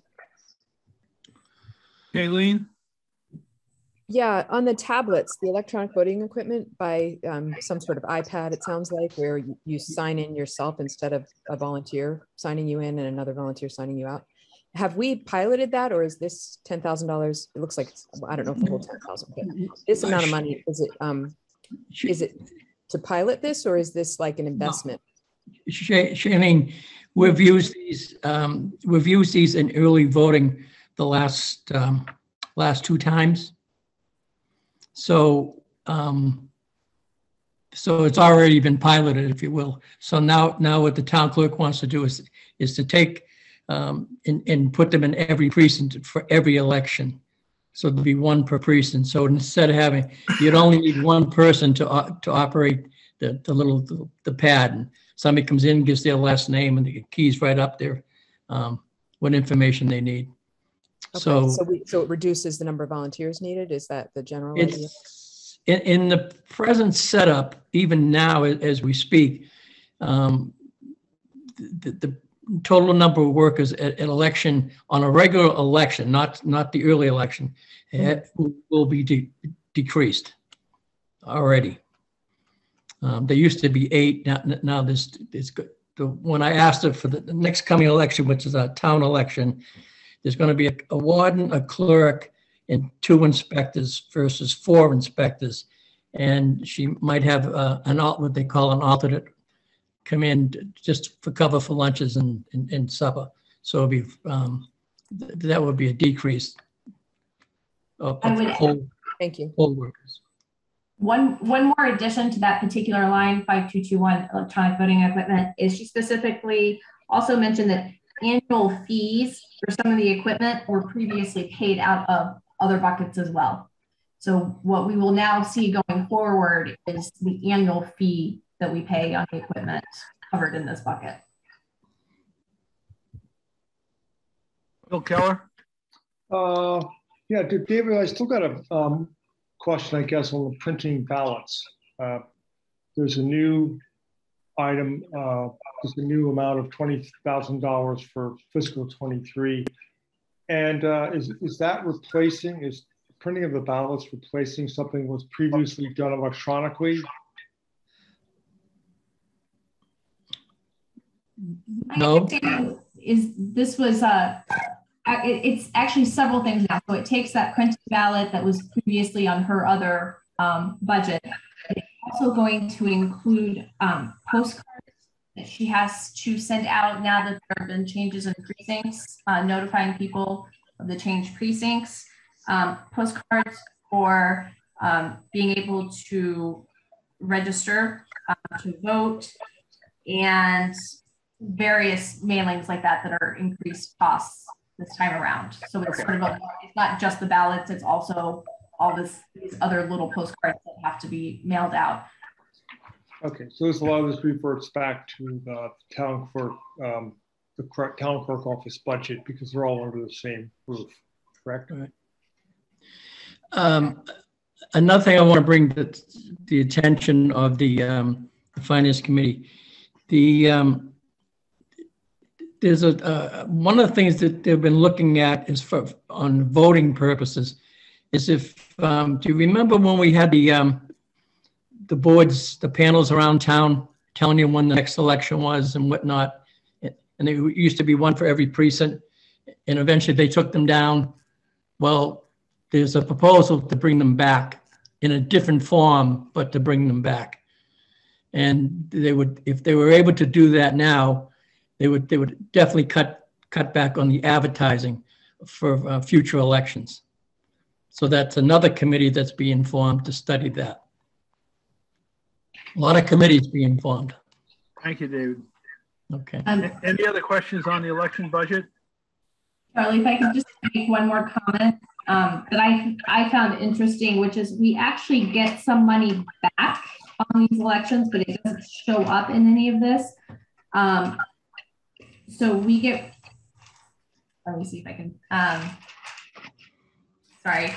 Kayleen? Yeah, on the tablets, the electronic voting equipment by um, some sort of iPad, it sounds like, where you, you sign in yourself instead of a volunteer signing you in and another volunteer signing you out. Have we piloted that or is this $10,000? It looks like, it's- I don't know if the whole 10,000, but this amount of money, is it, um, is it to pilot this or is this like an investment? Sha- Shannon, we've used these, um, we've used these in early voting the last, um, last two times. So, um, so it's already been piloted, if you will. So now, now what the town clerk wants to do is, is to take, um, and, and put them in every precinct for every election. So there'll be one per precinct. So instead of having, you'd only need one person to, o- to operate the, the little, the- the pad. And somebody comes in, gives their last name and the key's right up there, um, what information they need. Okay, So So we, so it reduces the number of volunteers needed? Is that the general idea? it's, in, in the present setup, even now a- as we speak, um, the, the total number of workers at, an election, on a regular election, not, not the early election, eh, will- be de- decreased already. Um, there used to be eight, now, now it's good. The, when I asked her for the the next coming election, which is a town election, there's going to be a, a warden, a clerk, and two inspectors versus four inspectors. And she might have uh, an, what they call an alternate, come in just for cover for lunches and, and, and supper. So it'd be, um, th- that would be a decrease of I of would- poll, Thank you. poll workers. One, one more addition to that particular line, 5221 electronic voting equipment, is she specifically also mentioned that annual fees for some of the equipment were previously paid out of other buckets as well. So what we will now see going forward is the annual fee that we pay on the equipment covered in this bucket. Bill Keller? Uh, yeah, David, I still got a um, question, I guess, on the printing ballots. Uh, There's a new item, uh, there's a new amount of twenty thousand dollars for fiscal twenty-three. And uh, is, is that replacing, is printing of the ballots replacing something that was previously done electronically? No. understanding Is this was uh, uh, it's actually several things now. So it takes that printed ballot that was previously on her other um, budget. It's also going to include um, postcards that she has to send out now that there have been changes in precincts, uh, notifying people of the changed precincts. Um, postcards for um, being able to register uh, to vote and various mailings like that that are increased costs this time around. So it's sort of a, it's not just the ballots, it's also all this, these other little postcards that have to be mailed out. Okay, so this, a lot of this reverts back to the town clerk, um, the correct town clerk office budget because they're all under the same roof, correct? Um, Another thing I want to bring to the attention of the um, the Finance Committee, the, um, there's a, uh, one of the things that they've been looking at is for, on voting purposes, is if, um, do you remember when we had the, um, the boards, the panels around town telling you when the next election was and whatnot? And there used to be one for every precinct, and eventually they took them down. Well, there's a proposal to bring them back in a different form, but to bring them back. And they would, if they were able to do that now, they would, they would definitely cut, cut back on the advertising for uh, future elections. So that's another committee that's being formed to study that. A lot of committees being formed. Thank you, David. Okay. Um, Any other questions on the election budget? Charlie, if I could just make one more comment um, that I, I found interesting, which is we actually get some money back on these elections, but it doesn't show up in any of this. Um, so we get, let me see if I can, um, sorry.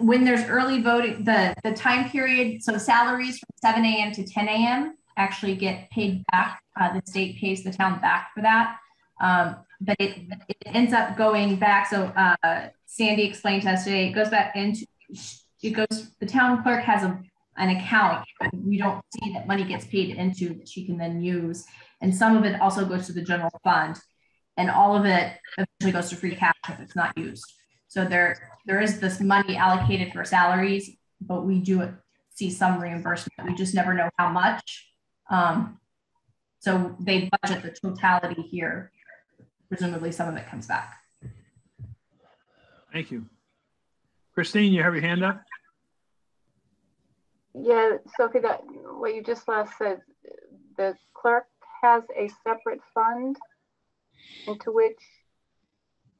When there's early voting, the, the time period, so salaries from 7 a.m. to 10 a.m. actually get paid back. Uh, the state pays the town back for that. Um, but it, it ends up going back. So uh, Sandy explained to us today, it goes back into, it goes, the town clerk has a, an account. We don't see that money gets paid into that she can then use. And some of it also goes to the general fund and all of it eventually goes to free cash if it's not used. So there, there is this money allocated for salaries, but we do see some reimbursement. We just never know how much. Um, so they budget the totality here. Presumably some of it comes back. Thank you. Christine, you have your hand up? Yeah, Sophie, that what you just last said, the clerk has a separate fund into which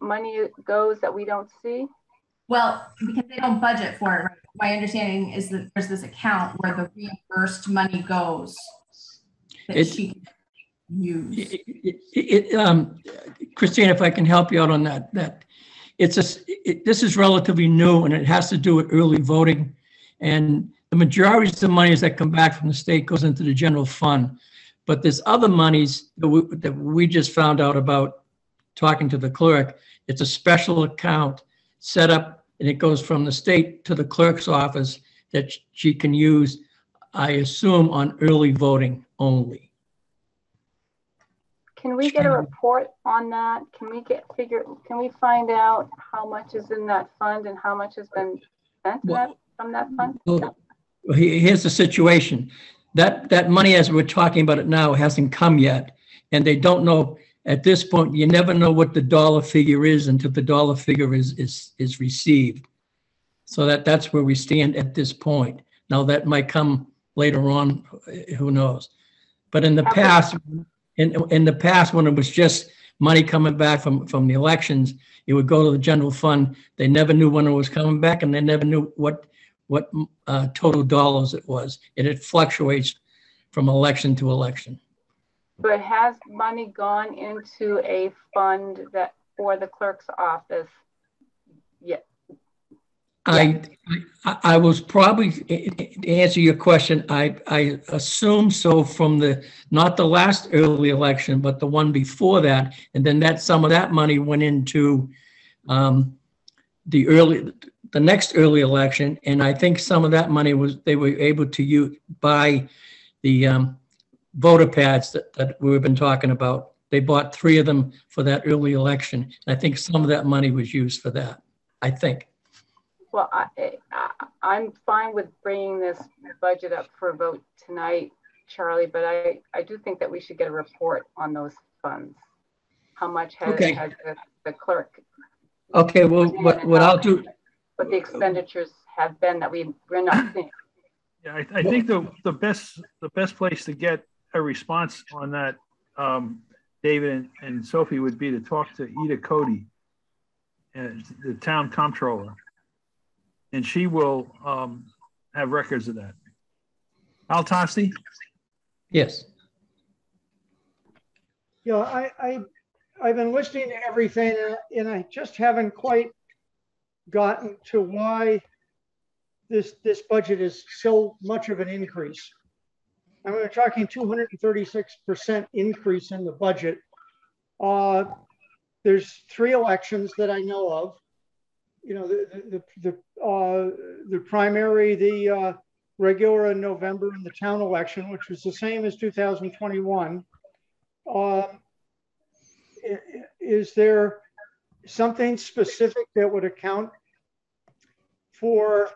money goes that we don't see? Well, because they don't budget for it. Right? My understanding is that there's this account where the reimbursed money goes that It- she can use. It, it, it, um, Christine, if I can help you out on that, that it's a, s- it, this is relatively new and it has to do with early voting. And the majority of the monies that come back from the state goes into the general fund. But there's other monies that we, that we just found out about talking to the clerk. It's a special account set up and it goes from the state to the clerk's office that she can use, I assume, on early voting only. Can we get a report on that? Can we get figure, can we find out how much is in that fund and how much has been spent in that- from that fund? Well, here's the situation. That, that money, as we're talking about it now, hasn't come yet. And they don't know, at this point, you never know what the dollar figure is until the dollar figure is, is, is received. So that, that's where we stand at this point. Now, that might come later on, who knows? But in the past, in, in the past, when it was just money coming back from, from the elections, it would go to the general fund. They never knew when it was coming back and they never knew what, what uh, total dollars it was. And it fluctuates from election to election. But has money gone into a fund that, for the clerk's office? Yeah, I, I, I was probably, to answer your question, I, I assume so from the, not the last early election, but the one before that. And then that, some of that money went into um, the early, the next early election. And I think some of that money was, they were able to use, buy the um, voter pads that, that we've been talking about. They bought three of them for that early election. And I think some of that money was used for that, I think. well, I, I, I'm fine with bringing this budget up for a vote tonight, Charlie, but I, I do think that we should get a report on those funds. How much has, Okay. has the, the clerk, Okay, well, what, what I'll do, what the expenditures have been that we, we're not seeing? Yeah, I, I think the, the best, the best place to get a response on that, um, David and- and Sophie would be to talk to Ida Cody, uh, the town comptroller. And she will, um, have records of that. Al Tosti? yes. Yeah, I, I, I've been listening to everything uh, and I just haven't quite gotten to why this, this budget is so much of an increase. I mean, we're talking 236% increase in the budget Uh, there's three elections that I know of. You know, the the the, uh, the primary, the uh, regular in November, and the town election, which was the same as 2021. Uh, is there something specific that would account for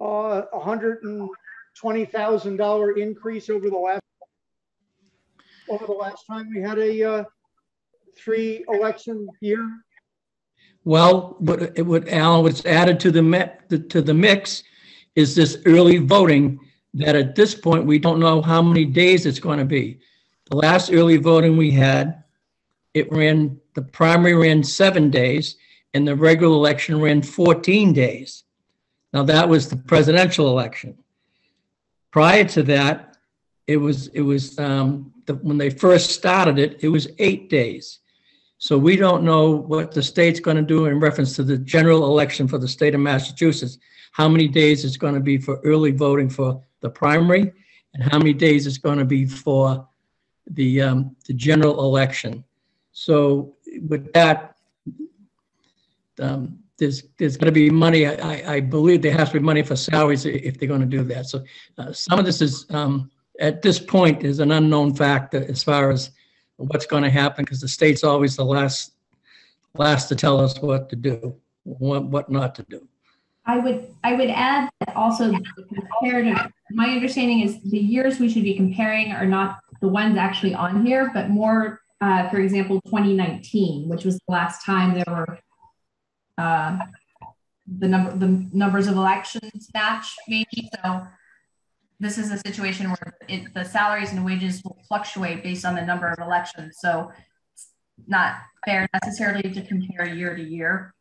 uh, a hundred and twenty thousand dollar increase over the last over the last time we had a uh, three election year? Well, what it would, Alan, what's added to the to the mix is this early voting that at this point, we don't know how many days it's going to be. The last early voting we had, it ran, the primary ran seven days and the regular election ran 14 days. Now that was the presidential election. Prior to that, it was, it was, um, the, when they first started it, it was eight days. So we don't know what the state's going to do in reference to the general election for the state of Massachusetts, how many days it's going to be for early voting for the primary, and how many days it's going to be for the, um, the general election. So with that, um, there's, there's going to be money, I, I believe there has to be money for salaries if they're going to do that. So uh, some of this is, um, at this point, is an unknown factor as far as what's going to happen because the state's always the last last to tell us what to do, what, what not to do. I would I would add that also comparative. My understanding is the years we should be comparing are not the ones actually on here, but more, uh, for example, 2019, which was the last time there were uh, the number the numbers of elections match maybe. So this is a situation where it, the salaries and wages will fluctuate based on the number of elections. So it's not fair necessarily to compare year to year.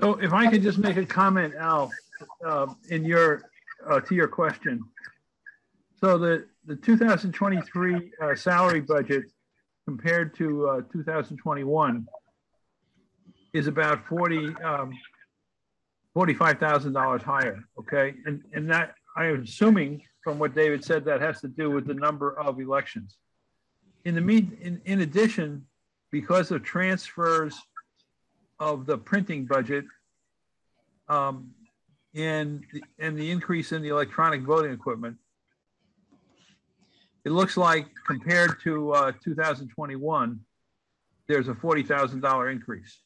So if I could just make a comment, Al, uh, in your uh, to your question. So the the 2023 uh, salary budget compared to uh, 2021 is about 40 um, $45,000 higher, okay? And, and that, I'm assuming from what David said, that has to do with the number of elections. In the mean, in, in addition, because of transfers of the printing budget um, and, the, and the increase in the electronic voting equipment, it looks like compared to uh, 2021, there's a $40,000 increase.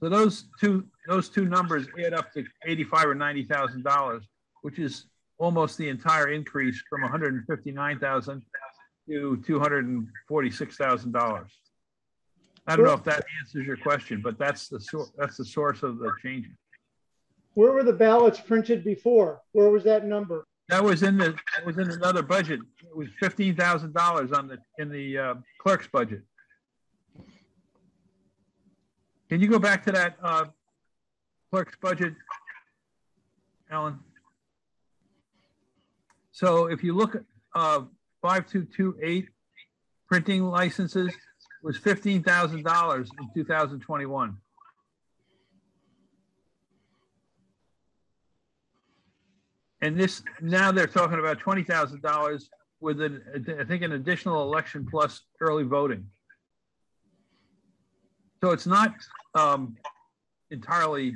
So those two those two numbers add up to eighty-five or ninety thousand dollars, which is almost the entire increase from one hundred and fifty-nine thousand to two hundred and forty-six thousand dollars. I don't know if that answers your question, but that's the source. That's the source of the change. Where were the ballots printed before? Where was that number? That was in the that was in another budget. It was fifteen thousand dollars on the in the uh, clerk's budget. Can you go back to that uh, clerk's budget, Alan? So if you look at uh, 5228 printing licenses was $15,000 in 2021. And this now they're talking about $20,000 with an, I think an additional election plus early voting. So it's not um, entirely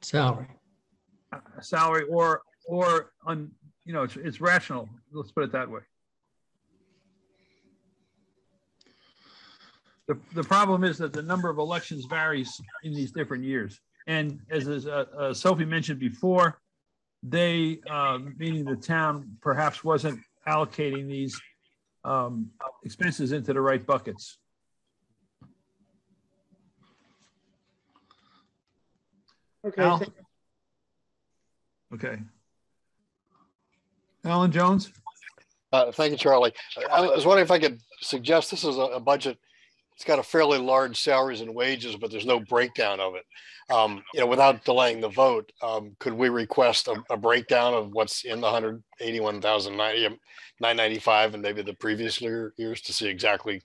salary, a salary or or on you know it's it's rational. Let's put it that way. The, the problem is that the number of elections varies in these different years. And as, as uh, uh, Sophie mentioned before, they, uh, meaning the town, perhaps wasn't allocating these um, expenses into the right buckets. Okay. Al? Okay. Alan Jones? Uh, thank you, Charlie. I was wondering if I could suggest this is a, a budget. It's got a fairly large salaries and wages, but there's no breakdown of it. Um, you know, without delaying the vote, um, could we request a, a, breakdown of what's in the 181,995 and maybe the previous year, years to see exactly?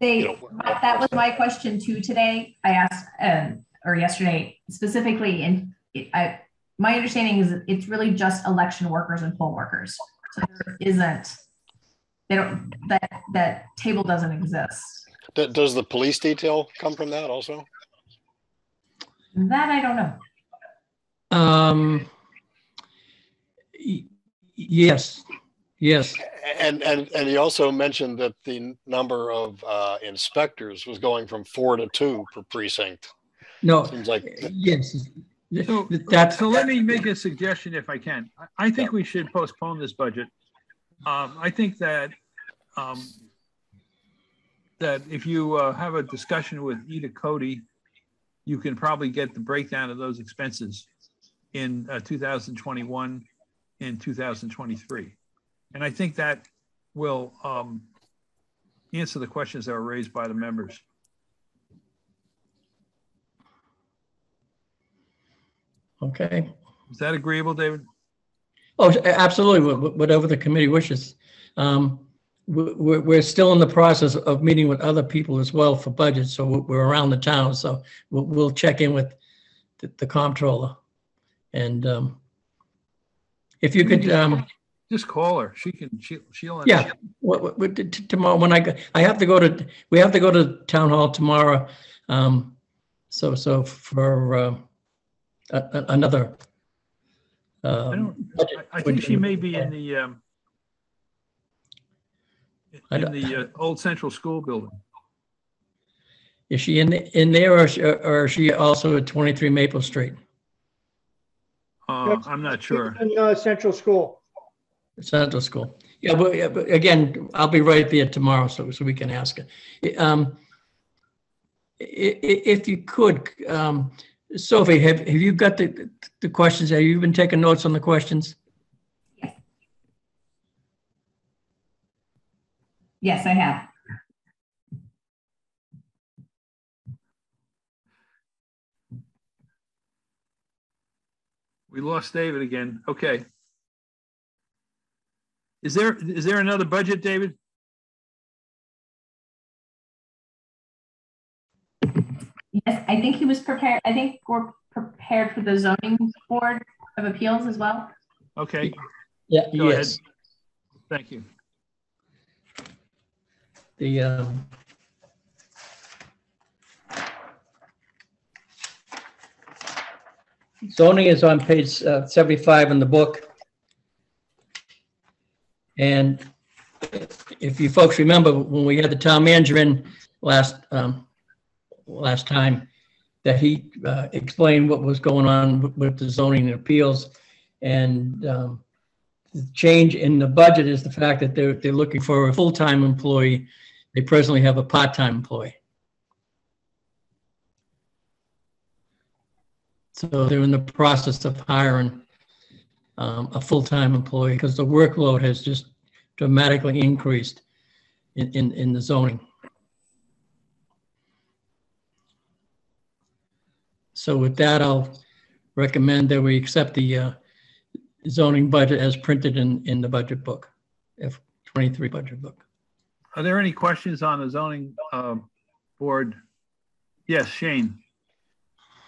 They, you know, that was my question too today. I asked, um, or yesterday specifically, and it, I, my understanding is it's really just election workers and poll workers. So there isn't they don't, that, that table doesn't exist. D- Does the police detail come from that also? That I don't know. Um, y- yes, yes. And, and, and you also mentioned that the number of uh, inspectors was going from four to two per precinct. No, Seems like, yes. So, That's, so let me make a suggestion if I can. I- I think we should postpone this budget. Um, I think that, um, that if you, uh, have a discussion with Ida Cody, you can probably get the breakdown of those expenses in, uh, two thousand twenty-one and two thousand twenty-three. And I think that will, um, answer the questions that were raised by the members. Okay. Is that agreeable, David? Oh, absolutely, wha- wha- whatever the committee wishes. Um, we- We're, still in the process of meeting with other people as well for budget, so we're- around the town, so we'll, check in with the comptroller. And um, if you could, um, Just call her. She can, she, she'll. yeah, what, what- tomorrow, when I, go- I have to go to, we have to go to town hall tomorrow. Um, So, so for uh, a- a- another. I um, don't, I I think she may be in the, um, I in don't- the uh, old central school building. Is she in, the- in there or is she- or is she also at 23 Maple Street? Uh, I'm not sure. In uh, Central School. Central School. Yeah, but, yeah, but again, I'll be right there tomorrow, so, so we can ask her. Um, i- i- if you could, um, Sophie, have, have you got the, the questions? Have you been taking notes on the questions? Yes, I have. We lost David again. Okay. Is there, is there another budget, David? I think he was prepared. I think we're prepared for the zoning board of appeals as well. Okay, Yeah, Go ahead. yes. thank you. The, um, zoning is on page uh, 75 in the book. And if you folks remember, when we had the town manager in last, um, last time, that he uh, explained what was going on with- the zoning and appeals. And um, the change in the budget is the fact that they're, they're looking for a full-time employee. They presently have a part-time employee. So they're in the process of hiring um, a full-time employee because the workload has just dramatically increased in, in, in the zoning. So with that, I'll recommend that we accept the uh, zoning budget as printed in, in the budget book, F twenty-three budget book. Are there any questions on the zoning, um, board? Yes, Shane.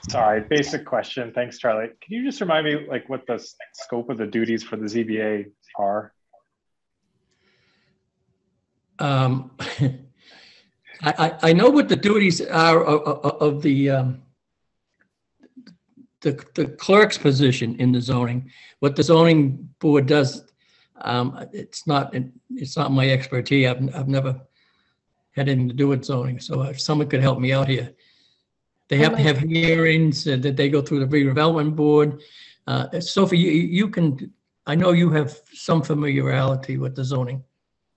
Sorry, basic question. Thanks, Charlie. Can you just remind me like what the scope of the duties for the ZBA are? Um, I, I, I know what the duties are of, of, of the, um, the, the clerk's position in the zoning. What the zoning board does, um, it's not, it's not my expertise. I've, I've never had anything to do with zoning, so if someone could help me out here. They have to have hearings, uh, that they go through the redevelopment board. Uh, Sophie, you, you can, I know you have some familiarity with the zoning.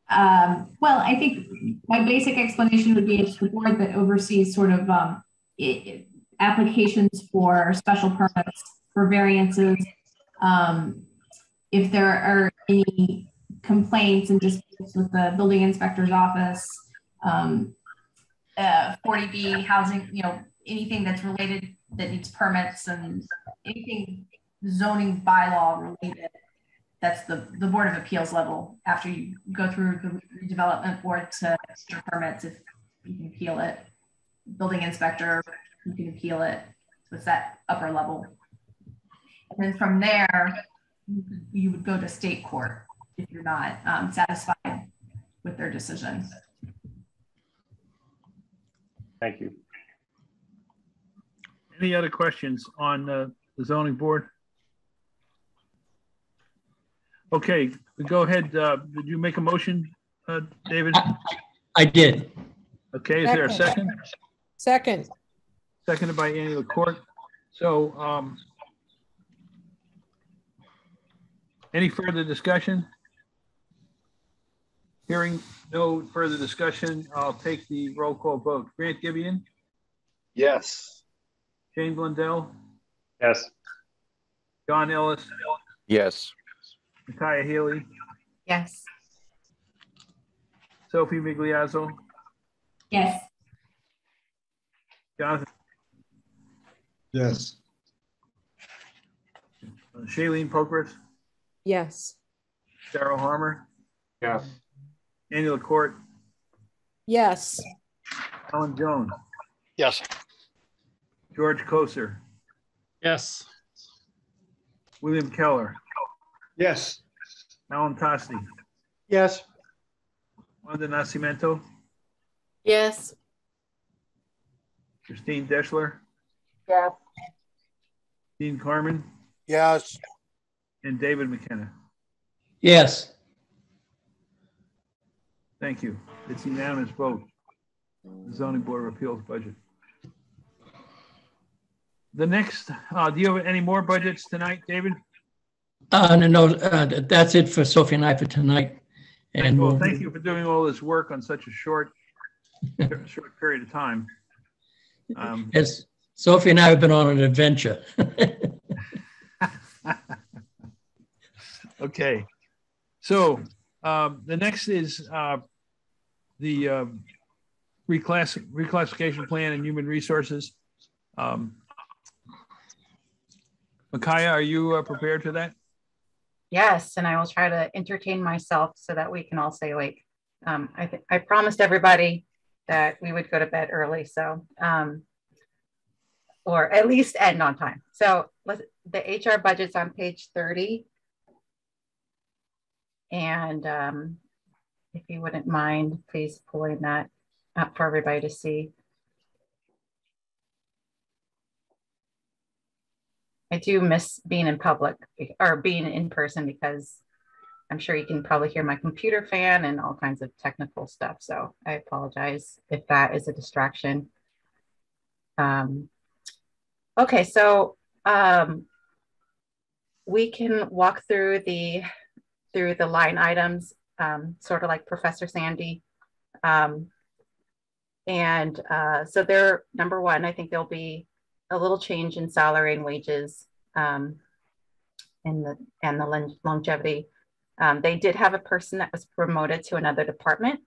Um, well, I think my basic explanation would be it's the board that oversees sort of um, i- i- applications for special permits, for variances. Um, if there are any complaints and disputes with the building inspector's office, um, uh, 40B housing, you know, anything that's related that needs permits and anything zoning bylaw related that's the, the Board of Appeals level after you go through the development board to permits, if you can appeal it. Building inspector, you can appeal it. So it's that upper level. And then from there, you would go to state court if you're not um, satisfied with their decision. Thank you. Any other questions on uh, the zoning board? Okay, go ahead. Uh, did you make a motion, uh, David? I did. Okay, is there a second? Second, Seconded by Annie LaCourt. So, um, any further discussion? Hearing no further discussion, I'll take the roll call vote. Grant Gibian, Yes. Jane Blundell, Yes. John Ellis, Yes. Micaiah Haley, Yes. Sophie Migliazzo, Yes. Jonathan, Yes. Shailene Pokras, Yes. Daryl Harmer, Yes. Annie LaCourt, yes. Alan Jones, Yes. George Koser, Yes. William Keller, Yes. Alan Tosti, Yes. Wanda Nascimento, Yes. Christine Deshler, Yes. Dean Carman, Yes. and David McKenna. Yes. Thank you. It's unanimous vote. The zoning board of appeals budget. The next, uh, do you have any more budgets tonight, David? Uh, no, no, uh, that's it for Sophie and I for tonight. And Well, we'll, thank you for doing all this work on such a short, short period of time. Um, as Sophie and I have been on an adventure. Okay, so um, the next is uh, the um, reclass reclassification plan and human resources. Um, Micaiah, are you uh, prepared for that? Yes, and I will try to entertain myself so that we can all stay awake. Um, I, th- I promised everybody that we would go to bed early, so um, or at least end on time. So the HR budget's on page 30. And um, if you wouldn't mind, please pulling that up for everybody to see. I do miss being in public or being in person because I'm sure you can probably hear my computer fan and all kinds of technical stuff. So I apologize if that is a distraction. Um, okay, so um, we can walk through the through the line items, um, sort of like Professor Sandy. Um, and uh, so they're number one, I think there'll be a little change in salary and wages um, in the and the longevity. Um, they did have a person that was promoted to another department,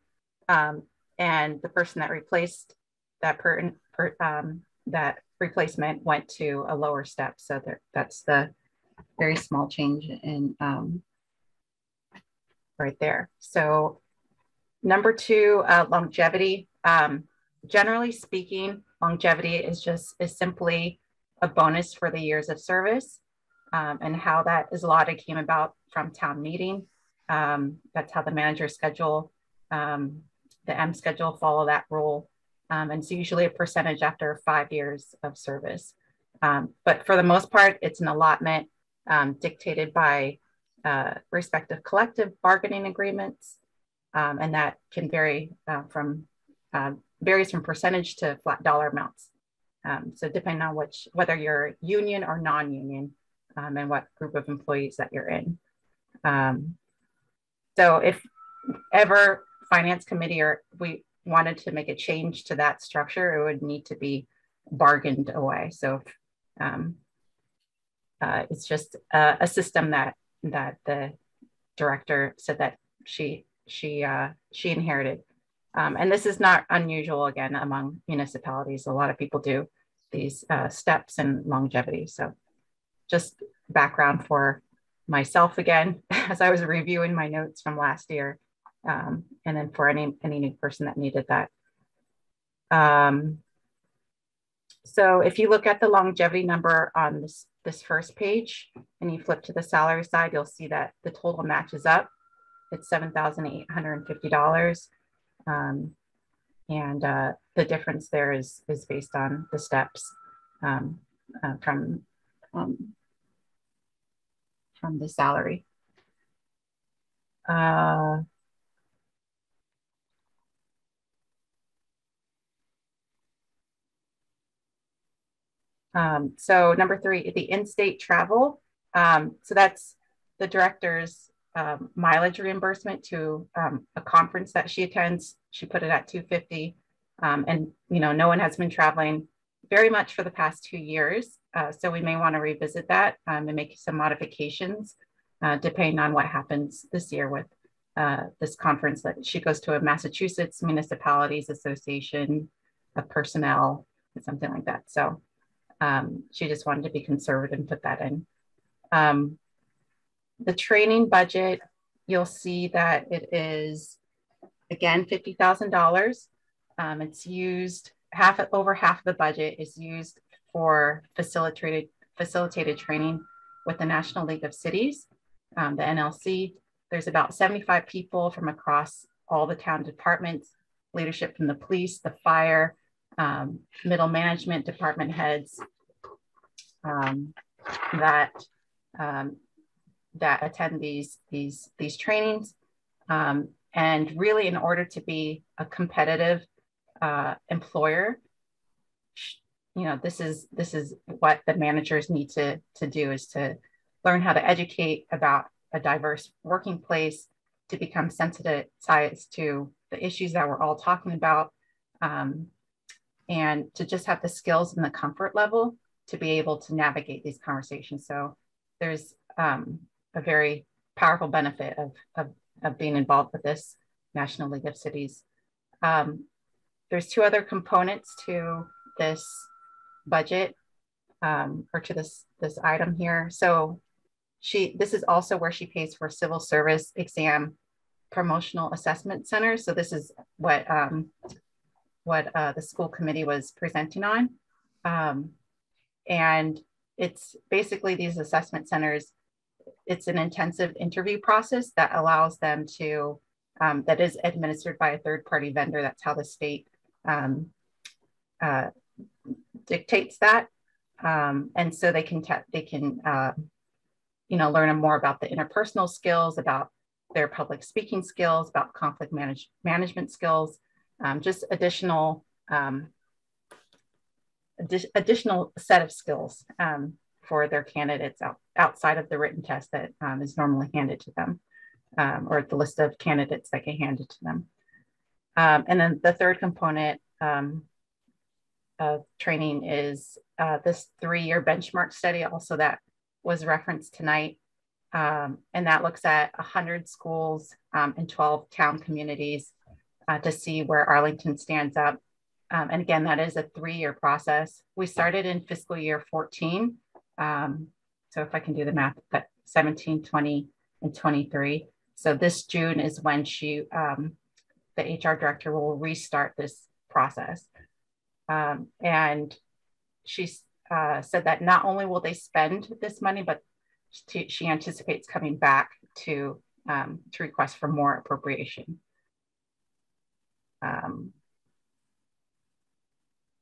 um, and the person that replaced that per, per um, that replacement went to a lower step. So there, that's the very small change in um, right there. So number two, uh, longevity. Um, generally speaking, longevity is just is simply a bonus for the years of service. Um, and how that is allotted came about from town meeting. Um, that's how the manager schedule, um, the M schedule follow that rule. Um, and it's usually a percentage after five years of service. Um, but for the most part, it's an allotment um, dictated by uh, respective collective bargaining agreements. and that can vary uh, from uh, varies from percentage to flat dollar amounts. Um, so depending on which, whether you're union or non-union um, and what group of employees that you're in. Um, so if ever finance committee or we wanted to make a change to that structure, it would need to be bargained away. So um, uh, it's just a, a, system that that the director said that she she uh, she inherited. Um, and this is not unusual again among municipalities. A lot of people do these uh, steps and longevity. So just background for myself again, as I was reviewing my notes from last year. Um, and then for any, any new person that needed that. Um, so if you look at the longevity number on this, this first page and you flip to the salary side, you'll see that the total matches up. it's $7,850. Um, and uh, the difference there is, is based on the steps um, uh, from, um, from the salary. Uh, Um, so number three, the in-state travel. Um, so that's the director's um, mileage reimbursement to um, a conference that she attends. She put it at 250. Um, and you know, no one has been traveling very much for the past two years. Uh, so we may want to revisit that um, and make some modifications uh, depending on what happens this year with uh, this conference that she goes to a Massachusetts Municipalities Association of Personnel, something like that. So um, she just wanted to be conservative and put that in. Um, the training budget, you'll see that it is, again, $50,000. Um, it's used, half over half of the budget is used for facilitated, facilitated training with the National League of Cities, um, the NLC. There's about 75 people from across all the town departments, leadership from the police, the fire, um, middle management department heads um, that um, that attend these these these trainings, um, and really, in order to be a competitive uh, employer, you know, this is this is what the managers need to to do is to learn how to educate about a diverse working place, to become sensitized to the issues that we're all talking about, um, and to just have the skills and the comfort level to be able to navigate these conversations. So there's um, a very powerful benefit of, of, of, being involved with this National League of Cities. Um, there's two other components to this budget um, or to this, this item here. So she, this is also where she pays for civil service exam promotional assessment centers. So this is what um, what uh, the school committee was presenting on. And it's basically these assessment centers, it's an intensive interview process that allows them to, um, that is administered by a third party vendor. That's how the state um, uh, dictates that. Um, and so they can, they can uh, you know, learn more about the interpersonal skills, about their public speaking skills, about conflict manage management skills, um, just additional um, addi additional set of skills um, for their candidates out, outside of the written test that um, is normally handed to them um, or the list of candidates that get handed to them. Um, and then the third component um, of training is uh, this three-year benchmark study also that was referenced tonight. Um, and that looks at 100 schools and 12 town communities uh, to see where Arlington stands up um, and again, that is a three-year process. We started in fiscal year 14. Um, so if I can do the math, but 17, 20, and 23. So this June is when she, um, the HR director will restart this process. Um, and she uh, said that not only will they spend this money, but she, she anticipates coming back to, um, to request for more appropriation. Um,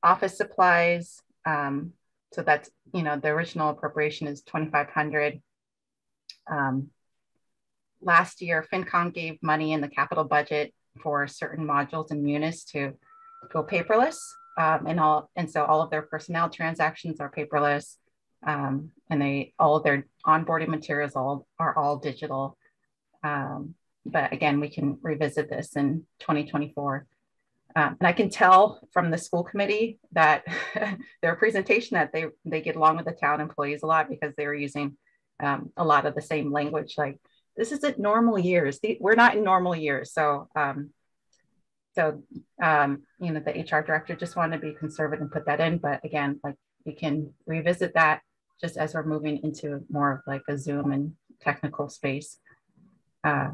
office supplies. Um, so that's, you know, the original appropriation is 2,500. Um, last year, FinCom gave money in the capital budget for certain modules in Munis to go paperless. Um, and all, and so all of their personnel transactions are paperless. Um, and they all of their onboarding materials all are all digital. Um, but again, we can revisit this in 2024. Um, and I can tell from the school committee that their presentation that they, they get along with the town employees a lot because they were using um, a lot of the same language. Like this isn't normal years. The, we're not in normal years. So, um, so um, you know, the HR director just wanted to be conservative and put that in. But again, like we can revisit that just as we're moving into more of like a Zoom and technical space. Uh,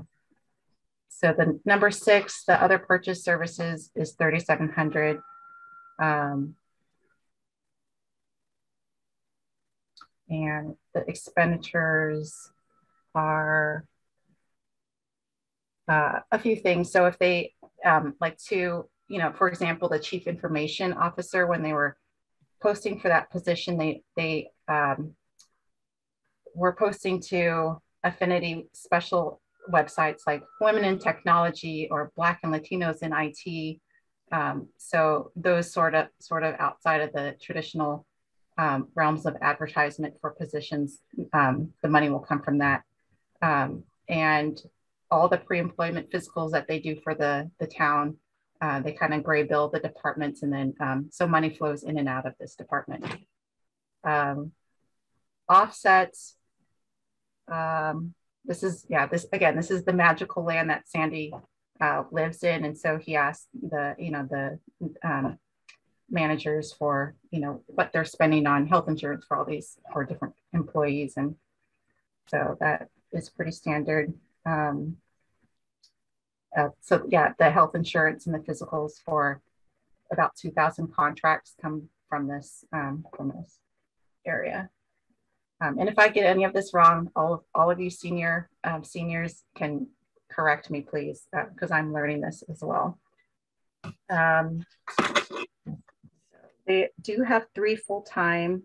so the number six, the other purchase services is 3,700. Um, and the expenditures are uh, a few things. So if they um, like to, you know, for example, the chief information officer, when they were posting for that position, they they um, were posting to affinity special websites like Women in Technology or Black and Latinos in IT. Um, so those sort of sort of outside of the traditional um, realms of advertisement for positions, um, the money will come from that. Um, and all the pre-employment physicals that they do for the, the town, uh, they kind of gray bill the departments and then um, so money flows in and out of this department. Um, offsets, um, this is, yeah, this again, this is the magical land that Sandy uh, lives in. And so he asked the, you know, the um, managers for, you know, what they're spending on health insurance for all these, for different employees. And so that is pretty standard. Um, uh, so yeah, the health insurance and the physicals for about 2,000 contracts come from this um, from this area. Um, and if I get any of this wrong, all of, all of you senior um, seniors can correct me, please, because uh, I'm learning this as well. Um, they do have three full-time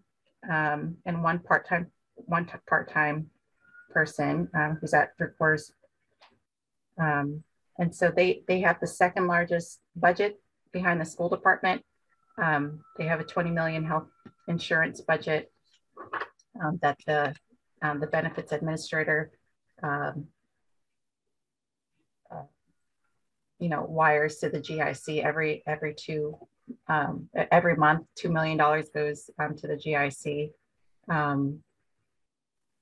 um, and one part-time, one part-time person um, who's at three quarters. Um, and so they, they have the second largest budget behind the school department. they have a 20 million health insurance budget um, that the um, the benefits administrator, um, uh, you know, wires to the GIC every every two um, every month. Two million dollars goes um, to the GIC, um,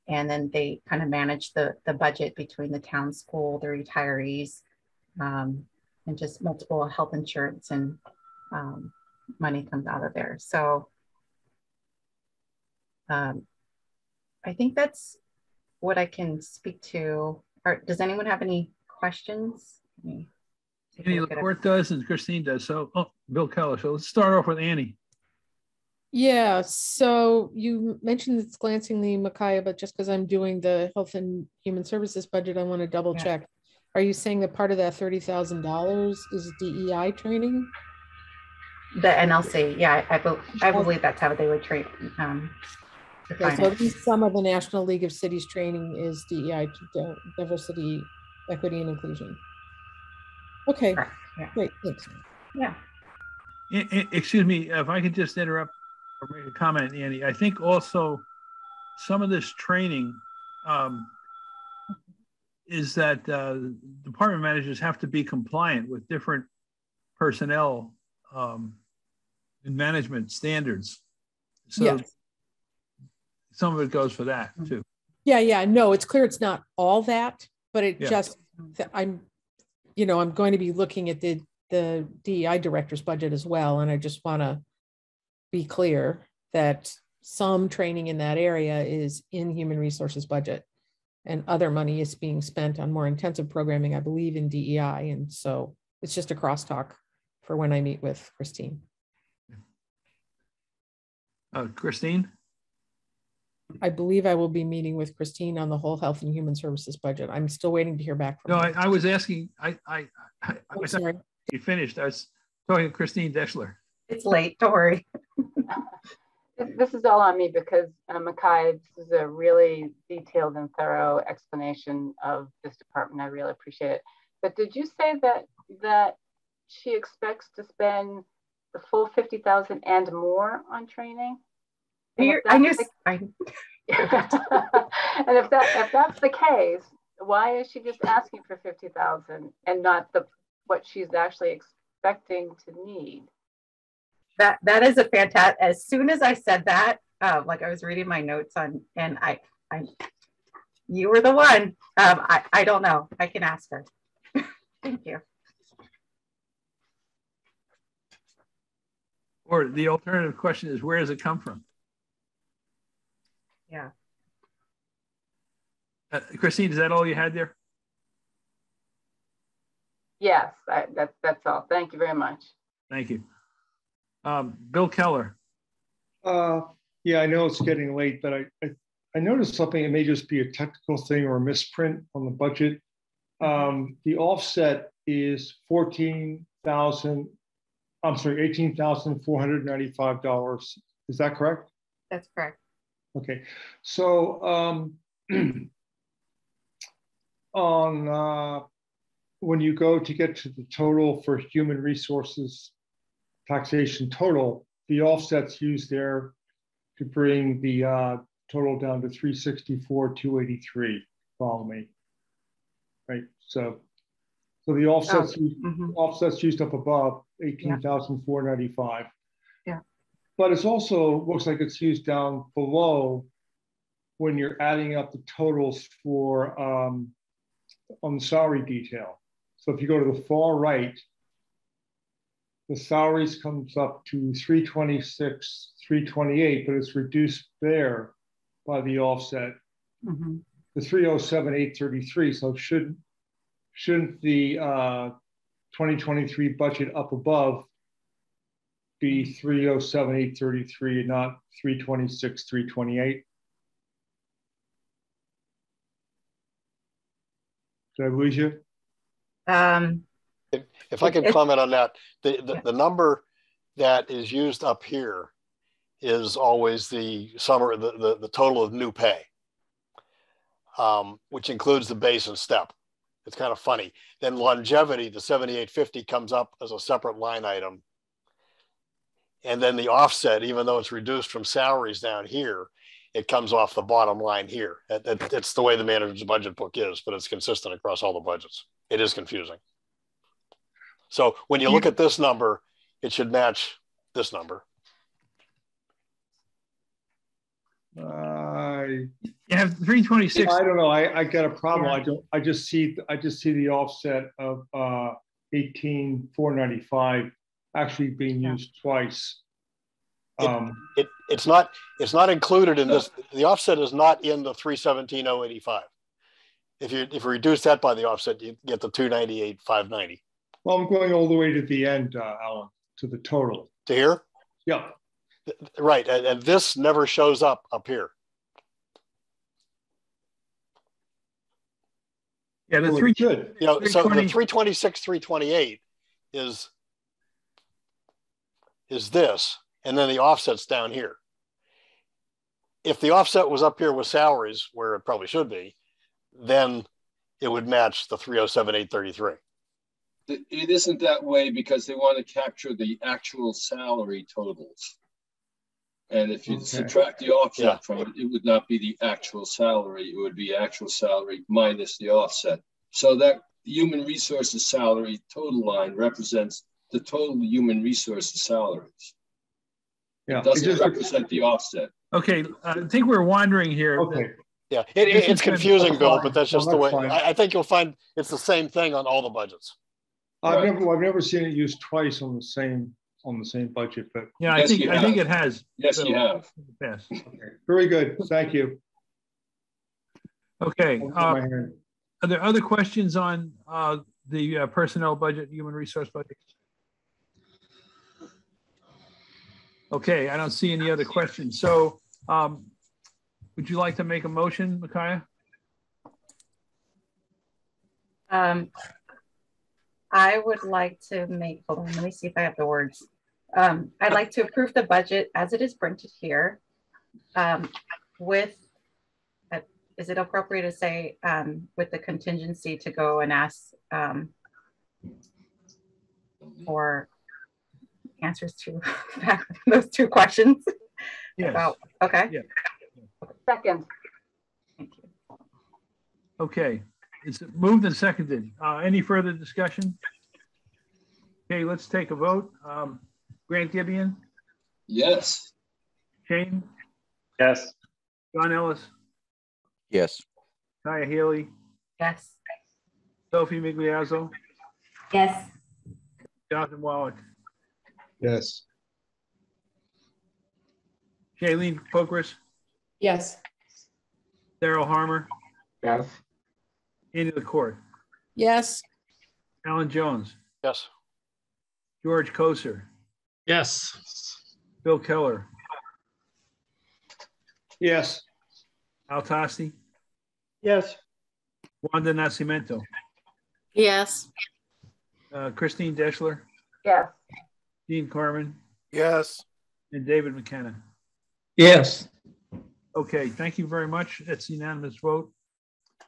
and then they kind of manage the the budget between the town school, the retirees, and just multiple health insurance and money comes out of there. So um, I think that's what I can speak to. Or does anyone have any questions? Annie LaCourt does and Christine does. So, oh, Bill Keller. So let's start off with Annie. Yeah, so you mentioned it's glancingly Micaiah, but just because I'm doing the health and human services budget, I want to double yeah. check. Are you saying that part of that $30,000 is DEI training? The NLC, yeah, I, I, I believe that's how they would treat um, Okay, so at least some of the National League of Cities training is DEI, diversity, equity, and inclusion. Okay, yeah. great, thanks. Yeah. excuse me, if I could just interrupt or make a comment, Annie. I think also some of this training um, is that uh, department managers have to be compliant with different personnel um, and management standards. So yes some of it goes for that too. Yeah, yeah. No, it's clear it's not all that, but it yeah. just I'm, you know, I'm going to be looking at the the DEI director's budget as well, and I just want to be clear that some training in that area is in human resources budget, and other money is being spent on more intensive programming, I believe, in DEI, and so it's just a crosstalk for when I meet with Christine. Uh, Christine. I believe I will be meeting with Christine on the whole health and human services budget. I'm still waiting to hear back from No, I, I, was asking, I, I, I, I sorry. you finished. I was talking to Christine Deshler. It's late, don't worry. this is all on me because uh, Makai, this is a really detailed and thorough explanation of this department. I really appreciate it. But did you say that that she expects to spend the full 50,000 and more on training? I knew. I... and if that if that's the case, why is she just asking for fifty thousand and not the what she's actually expecting to need? That that is a fantastic. As soon as I said that, uh, like I was reading my notes on, and I, I, you were the one. Um, I I don't know. I can ask her. Thank you. Or the alternative question is, where does it come from? Yeah. Uh, Christine, is that all you had there? Yes, I, that, that's all. Thank you very much. Thank you. Um, Bill Keller. Uh, yeah, I know it's getting late, but I, I, I, noticed something. It may just be a technical thing or a misprint on the budget. um, the offset is fourteen thousand, I'm sorry, eighteen thousand four hundred ninety-five dollars. Is that correct? That's correct. Okay, so um, on uh, when you go to get to the total for human resources taxation total, the offsets used there to bring the uh, total down to 364, 283. Follow me, right? So, so the offsets Oh, used, mhm. offsets used up above 18,495. Yeah. But it's also looks like it's used down below when you're adding up the totals for um, on the salary detail. So if you go to the far right, the salaries comes up to 326, 328, but it's reduced there by the offset Mhm. the 307 833 so should shouldn't the uh 2023 budget up above be 307 833 and not 326 328 did i lose you Um, If I could It- comment on that, the, the, the number that is used up here is always the summer, the, the, the total of new pay, um, which includes the base and step. It's kind of funny. Then longevity, the 7850 comes up as a separate line item. And then the offset, even though it's reduced from salaries down here, it comes off the bottom line here. It- it- it's the way the manager's budget book is, but it's consistent across all the budgets. It is confusing. So when you look at this number, it should match this number. I You have 326. I don't know. I, I got a problem. I don't. I just see. I just see the offset of uh, eighteen four ninety five actually being used twice. It, Um, it, it's not, it's not included in this, the offset is not in the three seventeen oh eighty-five. If you, if you reduce that by the offset, you get the two ninety-eight, five ninety. well, I'm going all the way to the end, uh, Alan, to the total. To here? Yeah. Right, and, and this never shows up up here. Yeah, the Well, three. good. You know, so the three twenty-six, three twenty-eight is, is this, and then the offset's down here. If the offset was up here with salaries, where it probably should be, then it would match the three oh seven, eight thirty-three. It it isn't that way because they want to capture the actual salary totals. And if you Okay. subtract the Yeah. offset from it, it would not be the actual salary. It would be actual salary minus the offset. So that human resources salary total line represents the total human resources salaries. Yeah. It it doesn't just- represent the offset. Okay, I think we're wandering here. Okay. Yeah, it, This it- is confusing, Bill, but that's just the that's way. I, I think you'll find it's the same thing on all the budgets. I've Right. never, I've never seen it used twice on the same, on the same budget, but Yeah, I think, you I think it has. Yes, you have. Yes. very good. Thank you. Okay, uh, are there other questions on uh, the uh, personnel budget, human resource budget? Okay, I don't see any other questions. So um, would you like to make a motion, Micaiah? Um, I would like to make, hold on, let me see if I have the words. Um, I'd like to approve the budget as it is printed here. Um, with, uh, is it appropriate to say, um, with the contingency to go and ask, um, for answers to those two questions? Yes. About, okay, Second, Thank you. Okay, it's moved and seconded. Uh, Any further discussion? Okay, let's take a vote. Um, Grant Gibian, Yes. Shane, Yes. John Ellis, Yes. Kaya Haley, yes. Sophie Migliazzo, Yes. Jonathan Wallach, Yes. Shailene Pokris, Yes. Daryl Harmer, Yes. Andy LaCourt, Yes. Alan Jones, Yes, George Koser, Yes. Bill Keller, Yes. Al Tosti, Yes. Wanda Nascimento. Yes. uh, Christine Deshler, Yes. Dean Carman, Yes. and David McKenna. Yes. Okay, thank you very much. It's unanimous vote.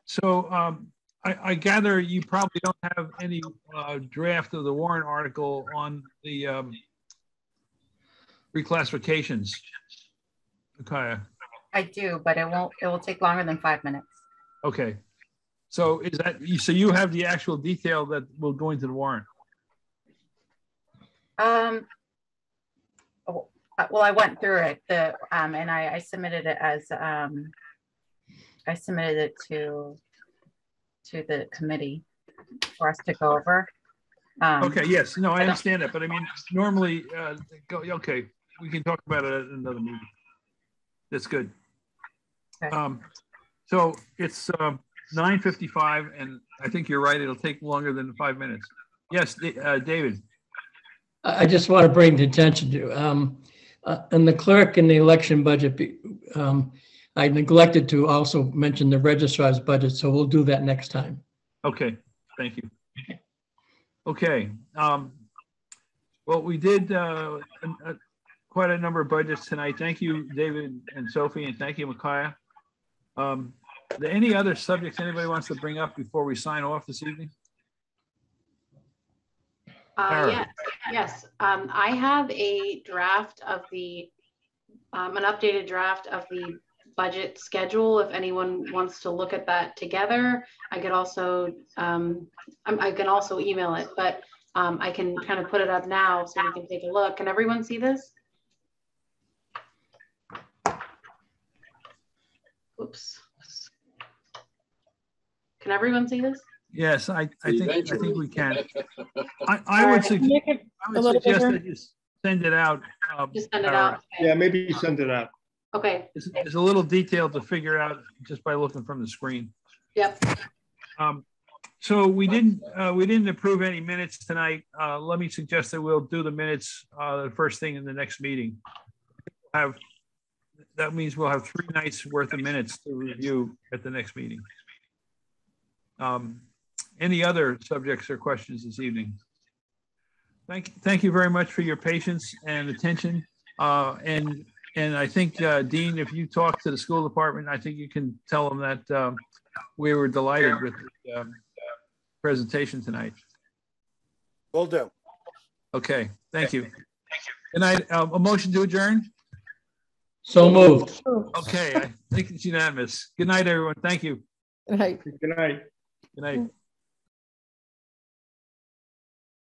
So um, I, I gather you probably don't have any uh, draft of the warrant article on the um, reclassifications. Okay, I do, but it won't, it will take longer than five minutes. okay. So is that, so you have the actual detail that will go into the warrant? Um, oh, uh, well, I went through it, the, um, and I, I submitted it as, um, I submitted it to, to the committee for us to go over. Um, Okay, yes, no, I don't- understand that, but I mean, normally, uh, go, okay, we can talk about it at another meeting. That's good. Okay. Um, so it's, um, nine fifty-five, and I think you're right, it'll take longer than five minutes. Yes, Da- uh, David, I just want to bring the attention to, um, uh, and the clerk in the election budget, be- um, I neglected to also mention the registrar's budget, so we'll do that next time. okay, thank you. Okay, um, well, we did, uh, an- uh, quite a number of budgets tonight. Thank you, David and Sophie, and thank you, Micaiah. Um, there any other subjects anybody wants to bring up before we sign off this evening? Uh, yes, yes. Um, I have a draft of the, um, an updated draft of the budget schedule. If anyone wants to look at that together, I could also, um, I, I can also email it, but, um, I can kind of put it up now so we can take a look. Can everyone see this? Oops. Can everyone see this? Yes, I, I think, I think we can. I, I would suggest, Make it would suggest bigger. that you send it out. um, Just send it Tara. out. Okay. Yeah, maybe send it out. Okay, It's, it's a little detail to figure out just by looking from the screen. yep. Um, so we didn't, uh, we didn't approve any minutes tonight. Uh, let me suggest that we'll do the minutes, uh, the first thing in the next meeting. Have, that means we'll have three nights worth of minutes to review at the next meeting. Um, any other subjects or questions this evening? Thank, you. thank you very much for your patience and attention. Uh, and, and I think, uh, Dean, if you talk to the school department, I think you can tell them that, um, we were delighted with the, um, presentation tonight. Will do. Okay, thank you. Thank you. Good night. Uh, a motion to adjourn? So moved. Okay, I think it's unanimous. Good night, everyone. Thank you. Right. Good night. Good night.